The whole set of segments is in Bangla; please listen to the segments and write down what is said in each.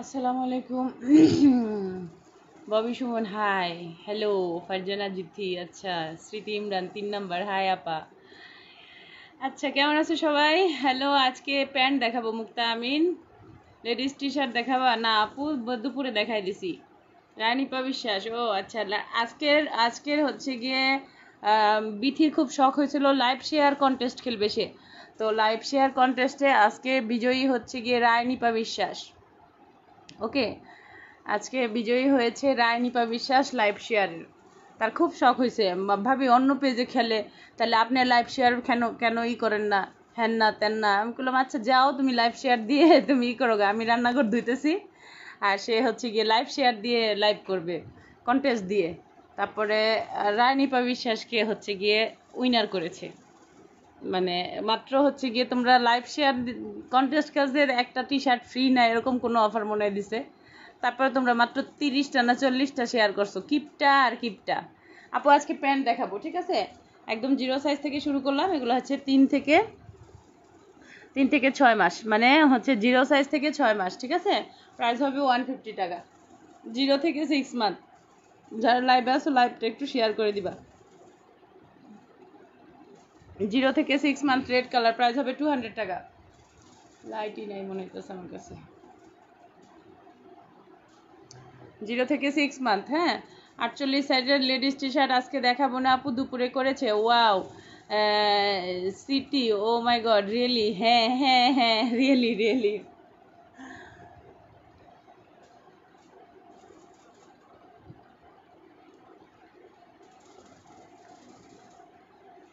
আসসালামু আলাইকুম। ববি সুমন হাই হ্যালো ফারজানা জিথি আচ্ছা স্মৃতি ইমরান, তিন নাম্বার হাই আপা। আচ্ছা কেমন আছো সবাই? হ্যালো আজকে প্যান্ট দেখাবো, মুক্তা আমিন। লেডিস টি শার্ট দেখাবা, না, আপু, দুপুরে দেখাই দিছি। রানীপা বিশ্বাস, ও আচ্ছা আজকের আজকের হচ্ছে গিয়ে বিথির খুব শখ হয়েছিল লাইভ শেয়ার কন্টেস্ট খেলবে সে। তো লাইভ শেয়ার কন্টেস্টে আজকে বিজয়ী হচ্ছে গিয়ে রায়নিপা বিশ্বাস। ওকে? আজকে বিজয়ী হয়েছে রায়নিপা বিশ্বাস লাইভ শেয়ারের তার খুব শখ হয়েছে। ভাবি অন্য পেজে খেলে। তাহলে আপনি লাইভ শেয়ার কেন কেন ই করেন না? হ্যান না তেন না। আমি বললাম আচ্ছা যাও তুমি লাইভ শেয়ার দিয়ে তুমি ই করো। আমি রান্নাঘর ধুইতেছি। আর সে হচ্ছে গিয়ে লাইভ শেয়ার দিয়ে লাইভ করবে কন্টেস্ট দিয়ে। তারপরে আহ, রায়নিপা বিশ্বাসকে হচ্ছে গিয়ে উইনার করেছে। মানে মাত্র হচ্ছে গিয়ে তোমরা লাইভ শেয়ার কন্টেস্ট কাজের একটা টি শার্ট ফ্রি না, এরকম কোনো অফার মনে হয় দিছে। তারপরে তোমরা মাত্র তিরিশটা না চল্লিশটা শেয়ার করছ। কিপটা আর কিপটা। আপু, আজকে প্যান্ট দেখাবো, ঠিক আছে? একদম জিরো সাইজ থেকে শুরু করলাম, এগুলো হচ্ছে তিন থেকে তিন থেকে ছয় মাস। মানে হচ্ছে জিরো সাইজ থেকে ছয় মাস, ঠিক আছে? প্রাইস হবে ওয়ান টাকা। জিরো থেকে সিক্স মান্থ যারা লাইভে আসো লাইভটা একটু শেয়ার করে দিবা। জিরো থেকে six month red colour price হবে টু হান্ড্রেড টাকা। লাইটই নাই মনে হইতেছে আমার কাছে। জিরো থেকে সিক্স মান্থ হ্যাঁ? আটচল্লিশ সাইজের লেডিস টি শার্ট আজকে দেখাবো না, আপু দুপুরে করেছে। ওয়াও সিটি ও মাই গড রিয়েলি হ্যাঁ হ্যাঁ হ্যাঁ রিয়েলি রিয়েলি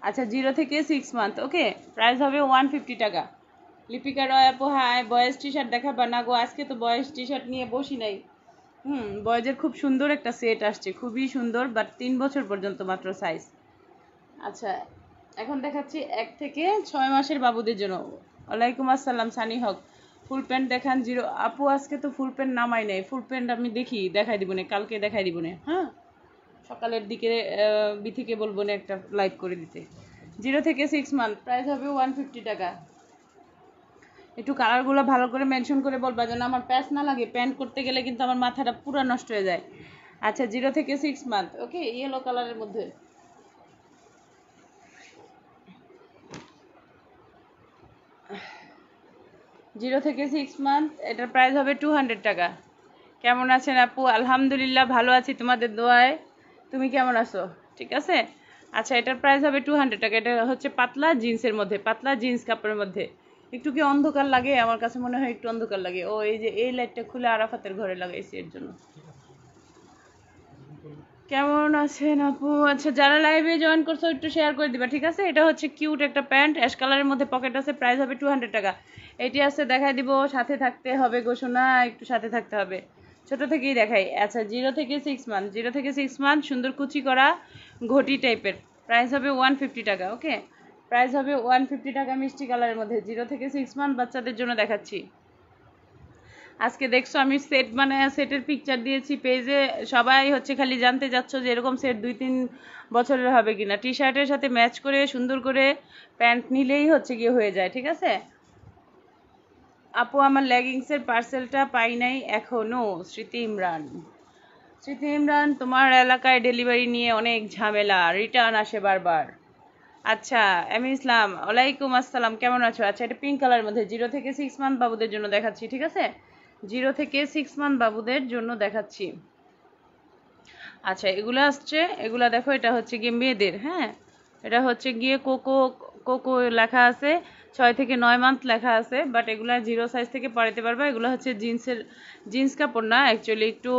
আচ্ছা জিরো থেকে সিক্স মান্থ ওকে প্রাইস হবে ওয়ান ফিফটি টাকা। লিপিকা রয় আপু হাই বয়েজ টি শার্ট দেখাবা না গো, আজকে তো বয়েজ টি শার্ট নিয়ে বসি নাই। হুম বয়েজের খুব সুন্দর একটা সেট আসছে, খুবই সুন্দর বাট তিন বছর পর্যন্ত মাত্র সাইজ আচ্ছা এখন দেখাচ্ছি এক থেকে ছয় মাসের বাবুদের জন্য। ওয়ালাইকুম আসসালাম, সানি হক। ফুল প্যান্ট দেখান জিরো আপু, আজকে তো ফুল প্যান্ট নামাই নাই। ফুল প্যান্ট আমি দেখি, দেখাই দিব না কালকে দেখাই দিব না হ্যাঁ? সকালের দিকে বিথিকে বলব না একটা লাইভ করে দিতে। জিরো থেকে সিক্স মান্থ প্রাইস হবে ওয়ান টাকা। একটু কালারগুলো ভালো করে মেনশন করে বলবা যেন আমার প্যাচ না লাগে। প্যান্ট করতে গেলে কিন্তু আমার মাথাটা পুরো নষ্ট হয়ে যায়। আচ্ছা জিরো থেকে সিক্স মান্থ ওকে ইয়েলো কালারের মধ্যে। জিরো থেকে সিক্স মান্থ এটার প্রাইস হবে টু টাকা। কেমন আছেন আপু? আলহামদুলিল্লাহ, ভালো আছি তোমাদের দোয়ায়। তুমি কেমন আছো? ঠিক আছে? আচ্ছা এটার প্রাইস হবে টু হান্ড্রেড টাকা। এটা হচ্ছে পাতলা জিন্সের মধ্যে, পাতলা জিন্স কাপড়ের মধ্যে। একটু কি অন্ধকার লাগে? আমার কাছে মনে হয় একটু অন্ধকার লাগে। ও, এই যে এই লাইটটা খুলে আরাফাতের ঘরে লাগাইছি এর জন্য। কেমন আছেন আপু? আচ্ছা যারা লাইভে জয়েন করছ, একটু শেয়ার করে দিবা, ঠিক আছে? এটা হচ্ছে কিউট একটা প্যান্ট অ্যাশ কালারের মধ্যে পকেট আছে প্রাইস হবে টু হান্ড্রেড টাকা। এটি আছে দেখাই দিব, সাথে থাকতে হবে ঘোষণা, একটু সাথে থাকতে হবে। ছোট থেকেই দেখাই। আচ্ছা জিরো থেকে সিক্স মান্থ জিরো থেকে সিক্স মান্থ সুন্দর কুচি করা ঘটি টাইপের প্রাইস হবে ওয়ান ফিফটি টাকা ওকে প্রাইস হবে ওয়ান ফিফটি টাকা মিষ্টি কালারের মধ্যে। জিরো থেকে সিক্স মান্থ বাচ্চাদের জন্য দেখাচ্ছি। আজকে দেখছ আমি সেট মানে সেটের পিকচার দিয়েছি পেজে সবাই হচ্ছে খালি জানতে যাচ্ছ যে এরকম সেট দুই তিন বছরের হবে কিনা। টি শার্টের সাথে ম্যাচ করে, সুন্দর করে প্যান্ট নিলেই হচ্ছে গিয়ে হয়ে যায়, ঠিক আছে? আপু, আমার লেগিংসের পার্সেলটা পাই নাই এখনও, স্মৃতি ইমরান। স্মৃতি ইমরান, তোমার এলাকায় ডেলিভারি নিয়ে অনেক ঝামেলা রিটার্ন আসে বারবার। আচ্ছা আমি ইসলাম, ওয়ালাইকুম আসসালাম, কেমন আছো? আচ্ছা এটা পিঙ্ক কালার মধ্যে জিরো থেকে সিক্স মান্থ বাবুদের জন্য দেখাচ্ছি, ঠিক আছে? জিরো থেকে সিক্স মান্থ বাবুদের জন্য দেখাচ্ছি। আচ্ছা এগুলো আসছে, এগুলা দেখো, এটা হচ্ছে গিয়ে মেয়েদের হ্যাঁ? এটা হচ্ছে গিয়ে কোকো কোকো লেখা আছে ছয় থেকে নয় মান্থ লেখা আছে বাট এগুলো জিরো সাইজ থেকে পরাতে পারবা। এগুলো হচ্ছে জিন্সের, জিন্স কাপড় না অ্যাকচুয়ালি একটু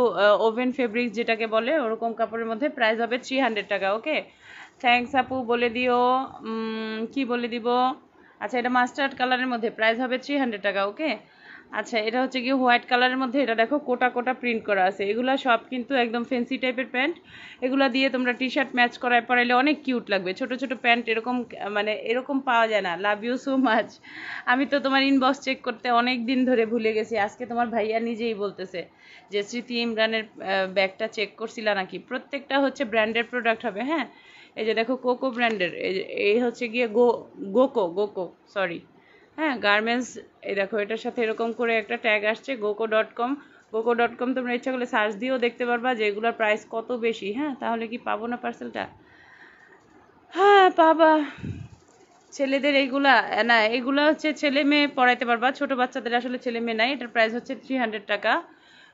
ওভেন ফেব্রিক যেটাকে বলে, ওরকম কাপড়ের মধ্যে প্রাইস হবে থ্রি হান্ড্রেড টাকা ওকে থ্যাঙ্কস আপু, বলে দিও। কি বলে দিব? আচ্ছা এটা মাস্টার্ড কালারের মধ্যে প্রাইস হবে থ্রি হান্ড্রেড টাকা ওকে আচ্ছা এটা হচ্ছে কি হোয়াইট কালারের মধ্যে, এটা দেখো কোটা কোটা প্রিন্ট করা আছে। এগুলা সব কিন্তু একদম ফেন্সি টাইপের প্যান্ট। এগুলা দিয়ে তোমরা টি শার্ট ম্যাচ করায় পরাইলে অনেক কিউট লাগবে। ছোট ছোট প্যান্ট এরকম মানে এরকম পাওয়া যায় না। লাভ ইউ সো মাচ আমি তো তোমার ইনবক্স চেক করতে অনেক দিন ধরে ভুলে গেছি। আজকে তোমার ভাইয়া নিজেই বলতেছে যে, স্মৃতি ইমরানের ব্যাগটা চেক করছিলা নাকি? প্রত্যেকটা হচ্ছে ব্র্যান্ডের প্রোডাক্ট হবে হ্যাঁ? এই যে দেখো কোকো ব্র্যান্ডের এই হচ্ছে গিয়ে গো গোকো গোকো সরি হ্যাঁ গার্মেন্টস এই দেখো, এটার সাথে এরকম করে একটা ট্যাগ আসছে গোকো dot com koko dot com তোমরা ইচ্ছা করলে সার্চ দিয়েও দেখতে পারবা যে এগুলোর প্রাইস কত বেশি হ্যাঁ? তাহলে কি পাবো না পার্সেলটা হ্যাঁ পাবা। ছেলেদের এইগুলা, না, এগুলা হচ্ছে ছেলে মেয়ে পড়াইতে পারবা, ছোট বাচ্চাদের আসলে ছেলে মেয়ে নাই, এটার প্রাইস হচ্ছে থ্রি হান্ড্রেড টাকা।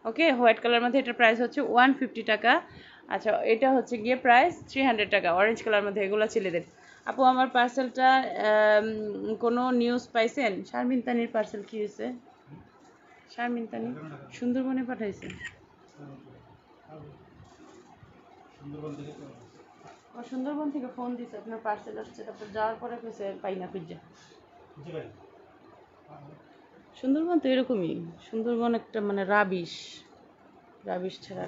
ওকে হোয়াইট কালার মধ্যে এটার প্রাইস হচ্ছে ওয়ান ফিফটি টাকা। আচ্ছা এটা হচ্ছে গিয়ে প্রাইস থ্রি হান্ড্রেড টাকা অরেঞ্জ কালার মধ্যে এগুলো ছেলেদের। আপু, আমার পার্সেলটা কোনো নিউজ পাইছেন? শারমিন তানির পার্সেল কি হয়েছে শারমিন তানি, সুন্দরবনে পাঠাইছে। ও, সুন্দরবন থেকে ফোন দিছে, আপনার পার্সেল আসছে, তারপর যাওয়ার পরে কইছে, পাই না পিজ্জা সুন্দরবন তো এরকমই, সুন্দরবন একটা মানে রাবিশ রাবিশ ছাড়া।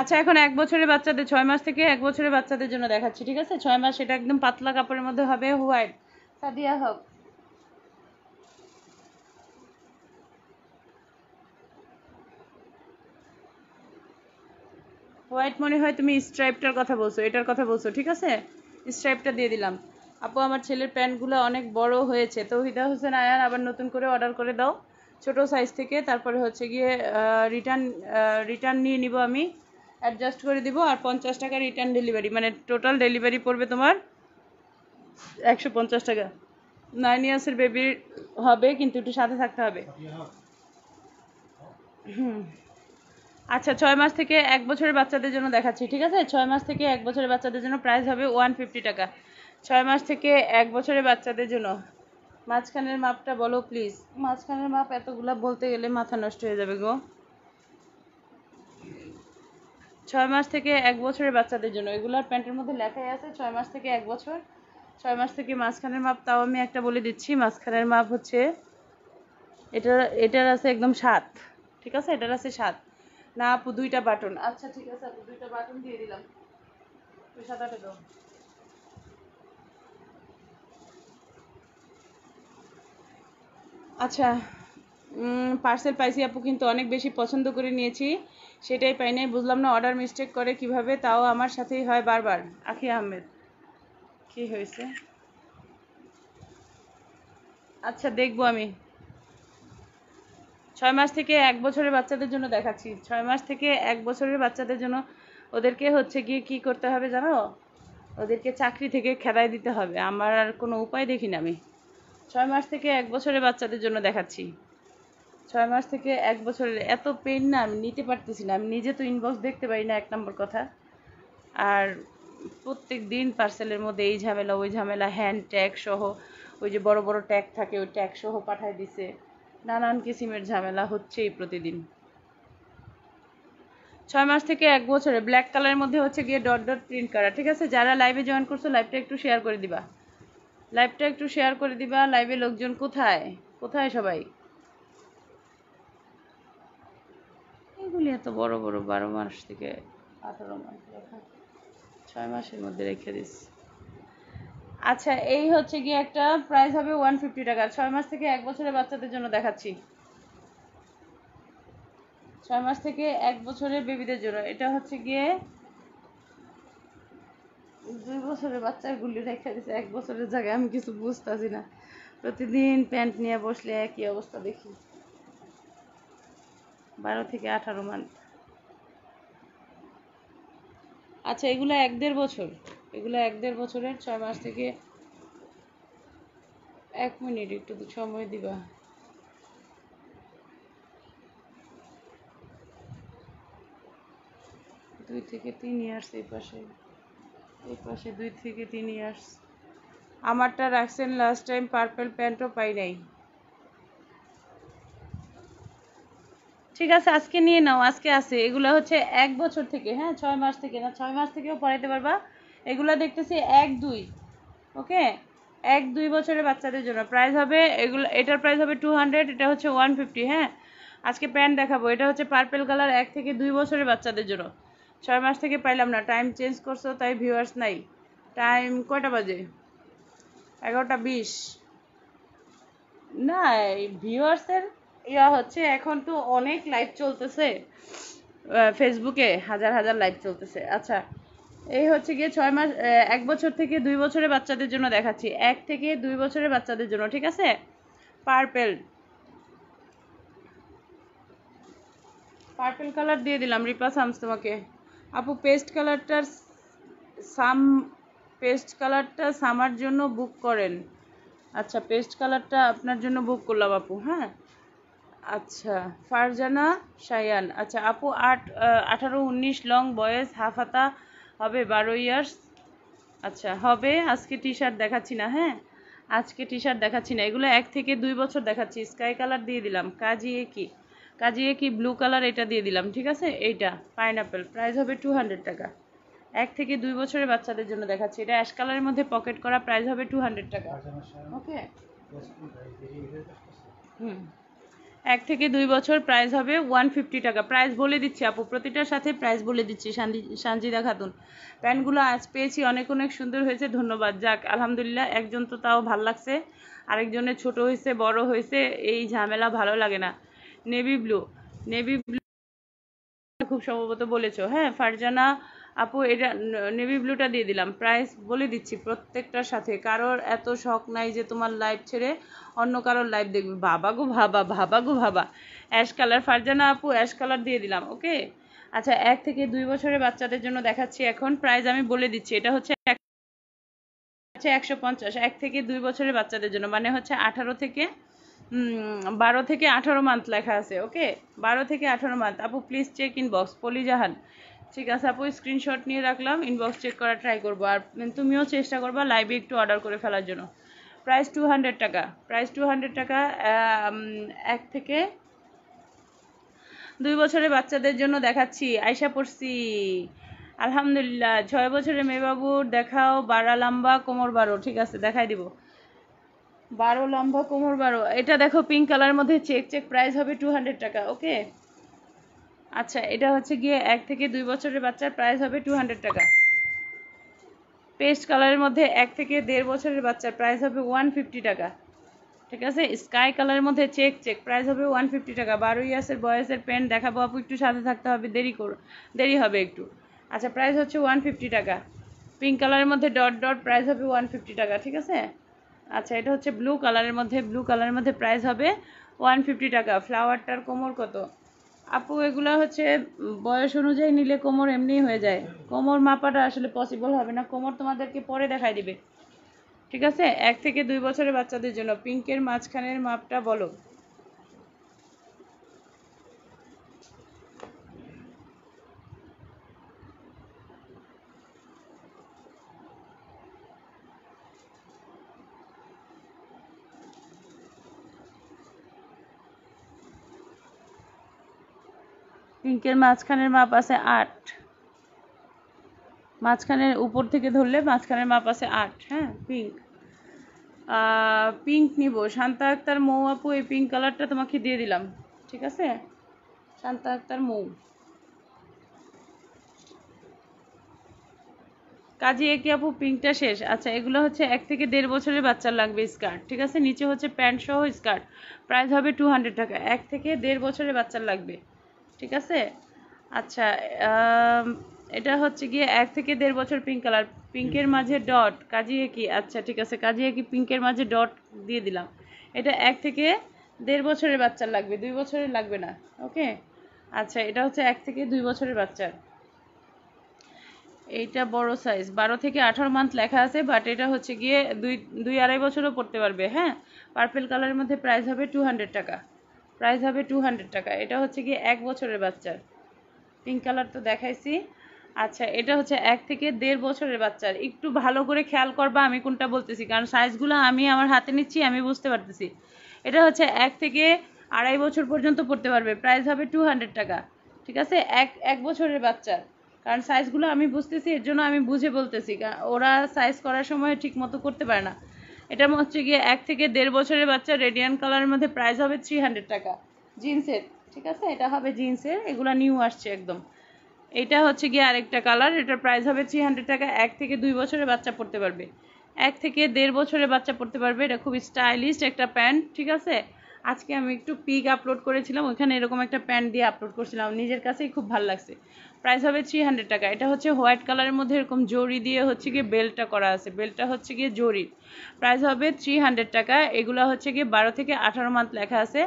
আচ্ছা এখন এক বছরের বাচ্চাদের, ছয় মাস থেকে এক বছরের বাচ্চাদের জন্য দেখাচ্ছি, ঠিক আছে? ছয় মাস এটা একদম পাতলা কাপড়ের মধ্যে হবে, হোয়াইট। সাদিয়া হোক। হোয়াইট মনে হয় তুমি স্ট্রাইপটার কথা বলছো, এটার কথা বলছো, ঠিক আছে? স্ট্রাইপটা দিয়ে দিলাম। আপু, আমার ছেলের প্যান্টগুলো অনেক বড় হয়েছে। তো হিদা হোসেন আয়ান, আবার নতুন করে অর্ডার করে দাও। ছোট সাইজ থেকে, তারপরে হচ্ছে গিয়ে রিটার্ন রিটার্ন নিয়ে নিব আমি। অ্যাডজাস্ট করে দিব আর পঞ্চাশ টাকা রিটার্ন ডেলিভারি মানে টোটাল ডেলিভারি পড়বে তোমার একশো পঞ্চাশ টাকা। নাইন ইয়ার্সের বেবির হবে, কিন্তু একটু সাথে থাকতে হবে। হুম। আচ্ছা ছয় মাস থেকে এক বছরের বাচ্চাদের জন্য দেখাচ্ছি, ঠিক আছে? ছয় মাস থেকে এক বছরের বাচ্চাদের জন্য প্রাইস হবে ওয়ান ফিফটি টাকা। ছয় মাস থেকে এক বছরের বাচ্চাদের জন্য। মাঝখানের মাপটা বলো প্লিজ মাঝখানের মাপ এতগুলা বলতে গেলে মাথা নষ্ট হয়ে যাবে গো। ছয় মাস থেকে এক বছরের বাচ্চাদের জন্য। এগুলার প্যান্টের মধ্যে লেখাই আছে, ছয় মাস থেকে এক বছর। ছয় মাস থেকে মাঝখানের মাপ, তাও আমি একটা বলে দিচ্ছি, মাঝখানের মাপ হচ্ছে এটার এটার আছে একদম সাত। ঠিক আছে? এটার আছে সাত। না, আপু, দুইটা বাটন। আচ্ছা ঠিক আছে, আপু, দুইটা বাটন দিয়ে দিলাম। ওই সাদাটা দাও। আচ্ছা পার্সেল পাইছি আপু, কিন্তু অনেক বেশি পছন্দ করে নিয়েছি। সেটাই পাই নাই। বুঝলাম না অর্ডার মিস্টেক করে কীভাবে, তাও আমার সাথেই হয় বারবার। আখি আহমেদ, কি হয়েছে? আচ্ছা দেখব আমি। ছয় মাস থেকে এক বছরের বাচ্চাদের জন্য দেখাচ্ছি। ছয় মাস থেকে এক বছরের বাচ্চাদের জন্য ওদেরকে হচ্ছে গিয়ে কি করতে হবে জানো? ওদেরকে চাকরি থেকে খেদাই দিতে হবে। আমার আর কোনো উপায় দেখি না আমি। ছয় মাস থেকে এক বছরের বাচ্চাদের জন্য দেখাচ্ছি। ছয় মাস থেকে এক বছরের এত পেন না, আমি নিতে পারতেছি না। আমি নিজে তো ইনবক্স দেখতে পারি না, এক নম্বর কথা। আর প্রত্যেক দিন পার্সেলের মধ্যে এই ঝামেলা, ওই ঝামেলা হ্যান্ড ট্যাগ সহ, ওই যে বড় বড় ট্যাগ থাকে, ওই ট্যাগ সহ পাঠায় দিছে। নানান কিসিমের ঝামেলা হচ্ছেই প্রতিদিন। ছয় মাস থেকে এক বছরে ব্ল্যাক কালারের মধ্যে হচ্ছে গিয়ে ডট ডট প্রিন্ট করা। ঠিক আছে? যারা লাইভে জয়েন করছ লাইভটা একটু শেয়ার করে দিবা। লাইভটা একটু শেয়ার করে দিবা। লাইভে লোকজন কোথায়? কোথায় সবাই? এগুলি এত বড় বড় বারো মাস থেকে আঠারো মাস ছয় মাসের মধ্যে রেখে দিস। আচ্ছা এই হচ্ছে গিয়ে একটা প্রাইস হবে ওয়ান ফিফটি টাকা। ছয় মাস থেকে এক বছরের বাচ্চাদের জন্য দেখাচ্ছি। ছয় মাস থেকে এক বছরের বেবিদের জন্য। এটা হচ্ছে গিয়ে দুই বছরের বাচ্চার গুলি রেখে দিছে। এক বছরের জায়গায় আমি কিছু বুঝতেছি না। প্রতিদিন প্যান্ট নিয়ে বসলে একই অবস্থা দেখি। বারো থেকে আঠারো মান্থ আচ্ছা এগুলো এক দেড় বছর। এগুলো এক দেড় বছরের, ছয় মাস থেকে এক মিনিট একটু সময় দিবা। দুই থেকে তিন ইয়ার্স এই পাশে। এই পাশে দুই থেকে তিন ইয়ার্স আমারটা রাখছেন লাস্ট টাইম পার্পেল প্যান্টও পাই নাই। ঠিক আছে, আজকে নিয়ে নাও, আজকে আছে। এগুলো হচ্ছে এক বছর থেকে হ্যাঁ ছয় মাস থেকে না, ছয় মাস থেকেও পড়াইতে পারবা। এগুলো দেখতেছি এক দুই, ওকে? এক দুই বছরের বাচ্চাদের জন্য। প্রাইস হবে, এগুলো, এটার প্রাইস হবে টু হান্ড্রেড এটা হচ্ছে ওয়ান ফিফটি হ্যাঁ? আজকে প্যান্ট দেখাবো, এটা হচ্ছে পার্পেল কালার এক থেকে দুই বছরের বাচ্চাদের জন্য। ছয় মাস থেকে পাইলাম না টাইম চেঞ্জ করছ, তাই ভিউয়ার্স নাই। টাইম কয়টা বাজে? এগারোটা বিশ। না ভিউয়ার্সের ইয়া হচ্ছে, এখন তো অনেক লাইভ চলতেছে ফেসবুকে হাজার হাজার লাইভ চলতেছে। আচ্ছা এই হচ্ছে গিয়ে ছয় মাস এক বছর থেকে দুই বছরের বাচ্চাদের জন্য দেখাচ্ছি। এক থেকে দুই বছরের বাচ্চাদের জন্য, ঠিক আছে? পার্পেল পার্পেল কালার দিয়ে দিলাম রিপা সামস তোমাকে। আপু পেস্ট কালারটার সাম পেস্ট কালারটা সামার জন্য বুক করেন। আচ্ছা পেস্ট কালারটা আপনার জন্য বুক করলাম, আপু হ্যাঁ? আচ্ছা ফারজানা শায়ান। আচ্ছা আপু আট আঠারো উনিশ লং বয়েস হাফ হাতা হবে বারো ইয়ার্স। আচ্ছা হবে আজকে টি শার্ট দেখাচ্ছি না হ্যাঁ? আজকে টি শার্ট দেখাচ্ছি না। এগুলো এক থেকে দুই বছর দেখাচ্ছি। স্কাই কালার দিয়ে দিলাম। কাজিয়ে কি? কাজিয়ে কি ব্লু কালার এটা দিয়ে দিলাম ঠিক আছে? এইটা পাইনাপেল। প্রাইস হবে টু হান্ড্রেড টাকা। এক থেকে দুই বছরের বাচ্চাদের জন্য দেখাচ্ছি। এটা অ্যাশ কালারের মধ্যে পকেট করা প্রাইস হবে টু হান্ড্রেড টাকা। ওকে হুম। এক থেকে দুই বছর প্রাইস হবে ওয়ান ফিফটি টাকা। প্রাইস বলে দিচ্ছি আপু, প্রতিটার সাথে প্রাইস বলে দিচ্ছি সানজিদা খাতুন। প্যান্টগুলো আজ পেয়েছি অনেক অনেক সুন্দর হয়েছে, ধন্যবাদ। যাক, আলহামদুলিল্লাহ একজন তো তাও ভালো লাগছে, আরেকজনের ছোট হয়েছে, বড় হয়েছে, এই ঝামেলা ভালো লাগে না। নেভি ব্লু নেভি ব্লু খুব সম্ভবত বলেছ। হ্যাঁ ফারজানা আপু, এটা নেভি ব্লুটা দিয়ে দিলাম। প্রাইস বলে দিচ্ছি প্রত্যেকটার সাথে। কারোর এত শখ নাই যে তোমার লাইভ ছেড়ে অন্য কারোর লাইভ দেখবে। বাবা গো ভাবা ভাবা গো ভাবা অ্যাশ কালার ফারজানা আপু অ্যাশ কালার দিয়ে দিলাম ওকে আচ্ছা এক থেকে দুই বছরের বাচ্চাদের জন্য দেখাচ্ছি এখন। প্রাইস আমি বলে দিচ্ছি, এটা হচ্ছে হচ্ছে একশো পঞ্চাশ। এক থেকে দুই বছরের বাচ্চাদের জন্য মানে হচ্ছে আঠারো থেকে বারো থেকে আঠারো মান্থ লেখা আছে ওকে বারো থেকে আঠারো মান্থ আপু প্লিজ চেক ইনবক্স পলিজাহান ঠিক আছে আপু স্ক্রিনশট নিয়ে রাখলাম ইনবক্স চেক করা ট্রাই করব। আর তুমিও চেষ্টা করবা লাইভে একটু অর্ডার করে ফেলার জন্য। প্রাইস টু হান্ড্রেড টাকা। প্রাইস টু হান্ড্রেড টাকা এক থেকে দুই বছরের বাচ্চাদের জন্য দেখাচ্ছি আয়সা পড়ছি। আলহামদুলিল্লাহ, ছয় বছরের মেয়েবাবুর দেখাও বাড়া লম্বা কোমর বারো, ঠিক আছে, দেখাই দিব। বারো লম্বা কোমর বারো। এটা দেখো পিঙ্ক কালারের মধ্যে চেক চেক প্রাইস হবে টু হান্ড্রেড টাকা ওকে আচ্ছা এটা হচ্ছে গিয়ে এক থেকে দুই বছরের বাচ্চার প্রাইস হবে টু হান্ড্রেড টাকা। পেস্ট কালারের মধ্যে এক থেকে দেড় বছরের বাচ্চার প্রাইস হবে ওয়ান ফিফটি টাকা। ঠিক আছে? স্কাই কালারের মধ্যে চেক চেক প্রাইস হবে ওয়ান ফিফটি টাকা। বারো ইয়ার্সের বয়সের প্যান্ট দেখাবো আপু, একটু সাথে থাকতে হবে, দেরি করো, দেরি হবে একটু। আচ্ছা প্রাইস হচ্ছে ওয়ান ফিফটি টাকা। পিঙ্ক কালারের মধ্যে ডট ডট প্রাইস হবে ওয়ান ফিফটি টাকা, ঠিক আছে? আচ্ছা এটা হচ্ছে ব্লু কালারের মধ্যে ব্লু কালারের মধ্যে প্রাইস হবে ওয়ান ফিফটি টাকা। ফ্লাওয়ারটার কোমর কত? আপু, এগুলো হচ্ছে বয়স অনুযায়ী নিলে কোমর এমনি হয়ে যায়। কোমর মাপাটা আসলে পসিবল হবে না। কোমর তোমাদেরকে পরে দেখাই দিবে। ঠিক আছে? এক থেকে দুই বছরের বাচ্চাদের জন্য। পিঙ্কের মাঝখানের মাপটা বলো। পিঙ্কের মাঝখানের মাপ আছে আট। মাঝখানের উপর থেকে ধরলে মাঝখানের মাপ আছে আট হ্যাঁ? পিঙ্ক পিঙ্ক নিব। শান্তা আক্তার মৌ আপু, এই পিঙ্ক কালারটা তোমাকে দিয়ে দিলাম, ঠিক আছে? শান্তা আক্তার মৌ। কাজে একে আপু পিঙ্কটা শেষ। আচ্ছা এগুলো হচ্ছে এক থেকে দেড় বছরের বাচ্চার লাগবে স্কার্ট ঠিক আছে? নিচে হচ্ছে প্যান্ট সহ স্কার্ট প্রাইস হবে টু হান্ড্রেড টাকা। এক থেকে দেড় বছরের বাচ্চার লাগবে। ঠিক আছে? আচ্ছা এটা হচ্ছে গিয়ে এক থেকে দেড় বছর পিঙ্ক কালার পিঙ্কের মাঝে ডট কাজিয়ে কি আচ্ছা ঠিক আছে কাজিয়ে কি পিঙ্কের মাঝে ডট দিয়ে দিলাম। এটা এক থেকে দেড় বছরের বাচ্চার লাগবে, দুই বছরের লাগবে না ওকে আচ্ছা এটা হচ্ছে এক থেকে দুই বছরের বাচ্চার। এইটা বড় সাইজ বারো থেকে আঠারো মান্থ লেখা আছে বাট এটা হচ্ছে গিয়ে দুই দুই আড়াই বছরও পড়তে পারবে হ্যাঁ? পার্পেল কালারের মধ্যে প্রাইস হবে টু টাকা। প্রাইস হবে টু হান্ড্রেড টাকা। এটা হচ্ছে কি এক বছরের বাচ্চার পিঙ্ক কালার তো দেখাইছি। আচ্ছা এটা হচ্ছে এক থেকে দেড় বছরের বাচ্চার একটু ভালো করে খেয়াল করবা আমি কোনটা বলতেছি, কারণ সাইজগুলো আমি আমার হাতে নিচ্ছি, আমি বুঝতে পারতেছি। এটা হচ্ছে এক থেকে আড়াই বছর পর্যন্ত পড়তে পারবে। প্রাইস হবে টু হান্ড্রেড টাকা। ঠিক আছে? এক এক বছরের বাচ্চার কারণ সাইজগুলো আমি বুঝতেছি, এর জন্য আমি বুঝে বলতেছি। ওরা সাইজ করার সময় ঠিক মতো করতে পারে না। এটা হচ্ছে গিয়ে এক থেকে দেড় বছরের বাচ্চা রেডিয়ান কালারের মধ্যে প্রাইস হবে থ্রি হান্ড্রেড টাকা। জিন্সের ঠিক আছে? এটা হবে জিন্সের এগুলো নিউ আসছে একদম। এটা হচ্ছে গিয়ে আরেকটা কালার এটার প্রাইস হবে থ্রি হান্ড্রেড টাকা, এক থেকে দুই বছরের বাচ্চা পড়তে পারবে। এক থেকে দেড় বছরের বাচ্চা পড়তে পারবে, এটা খুব স্টাইলিশ একটা প্যান্ট ঠিক আছে? আজকে আমি একটু পিক আপলোড করেছিলাম, ওইখানে এরকম একটা প্যান্ট দিয়ে আপলোড করছিলাম, নিজের কাছেই খুব ভালো লাগছে। প্রাইস হবে থ্রি হান্ড্রেড টাকা, এটা হচ্ছে হোয়াইট কালারের মধ্যে এরকম জরি দিয়ে হচ্ছে গিয়ে বেল্টটা করা আছে বেল্টটা হচ্ছে গিয়ে জরি। প্রাইস হবে থ্রি হান্ড্রেড টাকা, এগুলো হচ্ছে গিয়ে বারো থেকে আঠারো মান্থ লেখা আছে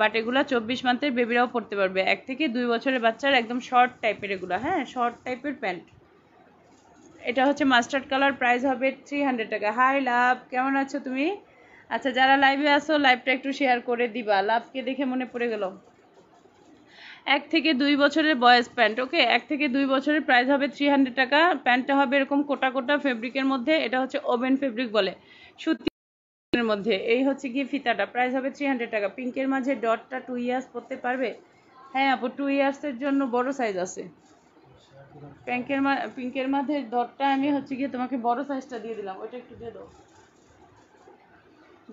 বাট এগুলো চব্বিশ মান্থের বেবিরাও পড়তে পারবে। এক থেকে দুই বছরের বাচ্চার একদম শর্ট টাইপের এগুলো হ্যাঁ শর্ট টাইপের প্যান্ট এটা হচ্ছে মাস্টার্ড কালার প্রাইস হবে থ্রি হান্ড্রেড টাকা। হাই লাভ কেমন আছো তুমি? আচ্ছা যারা লাইভে আসো লাইভটা একটু শেয়ার করে দিবা। লাভকে দেখে মনে পড়ে গেল। এক থেকে দুই বছরের বয়স প্যান্ট, ওকে? এক থেকে দুই বছরের প্রাইস হবে থ্রি হান্ড্রেড টাকা। প্যান্টটা হবে এরকম কোটা কোটা ফেব্রিকের মধ্যে, এটা হচ্ছে ওভেন ফেব্রিক বলে। সুতির মধ্যে, এই হচ্ছে গিয়ে ফিতাটা। প্রাইস হবে থ্রি হান্ড্রেড টাকা। পিঙ্কের মাঝে ডটটা টু ইয়ার্স পরতে পারবে? হ্যাঁ আপু টু ইয়ার্সের জন্য বড় সাইজ আছে। পিঙ্কের পিঙ্কের মাঝে ডটটা আমি হচ্ছে গিয়ে তোমাকে বড় সাইজটা দিয়ে দিলাম। ওইটা একটু দিয়ে দাও।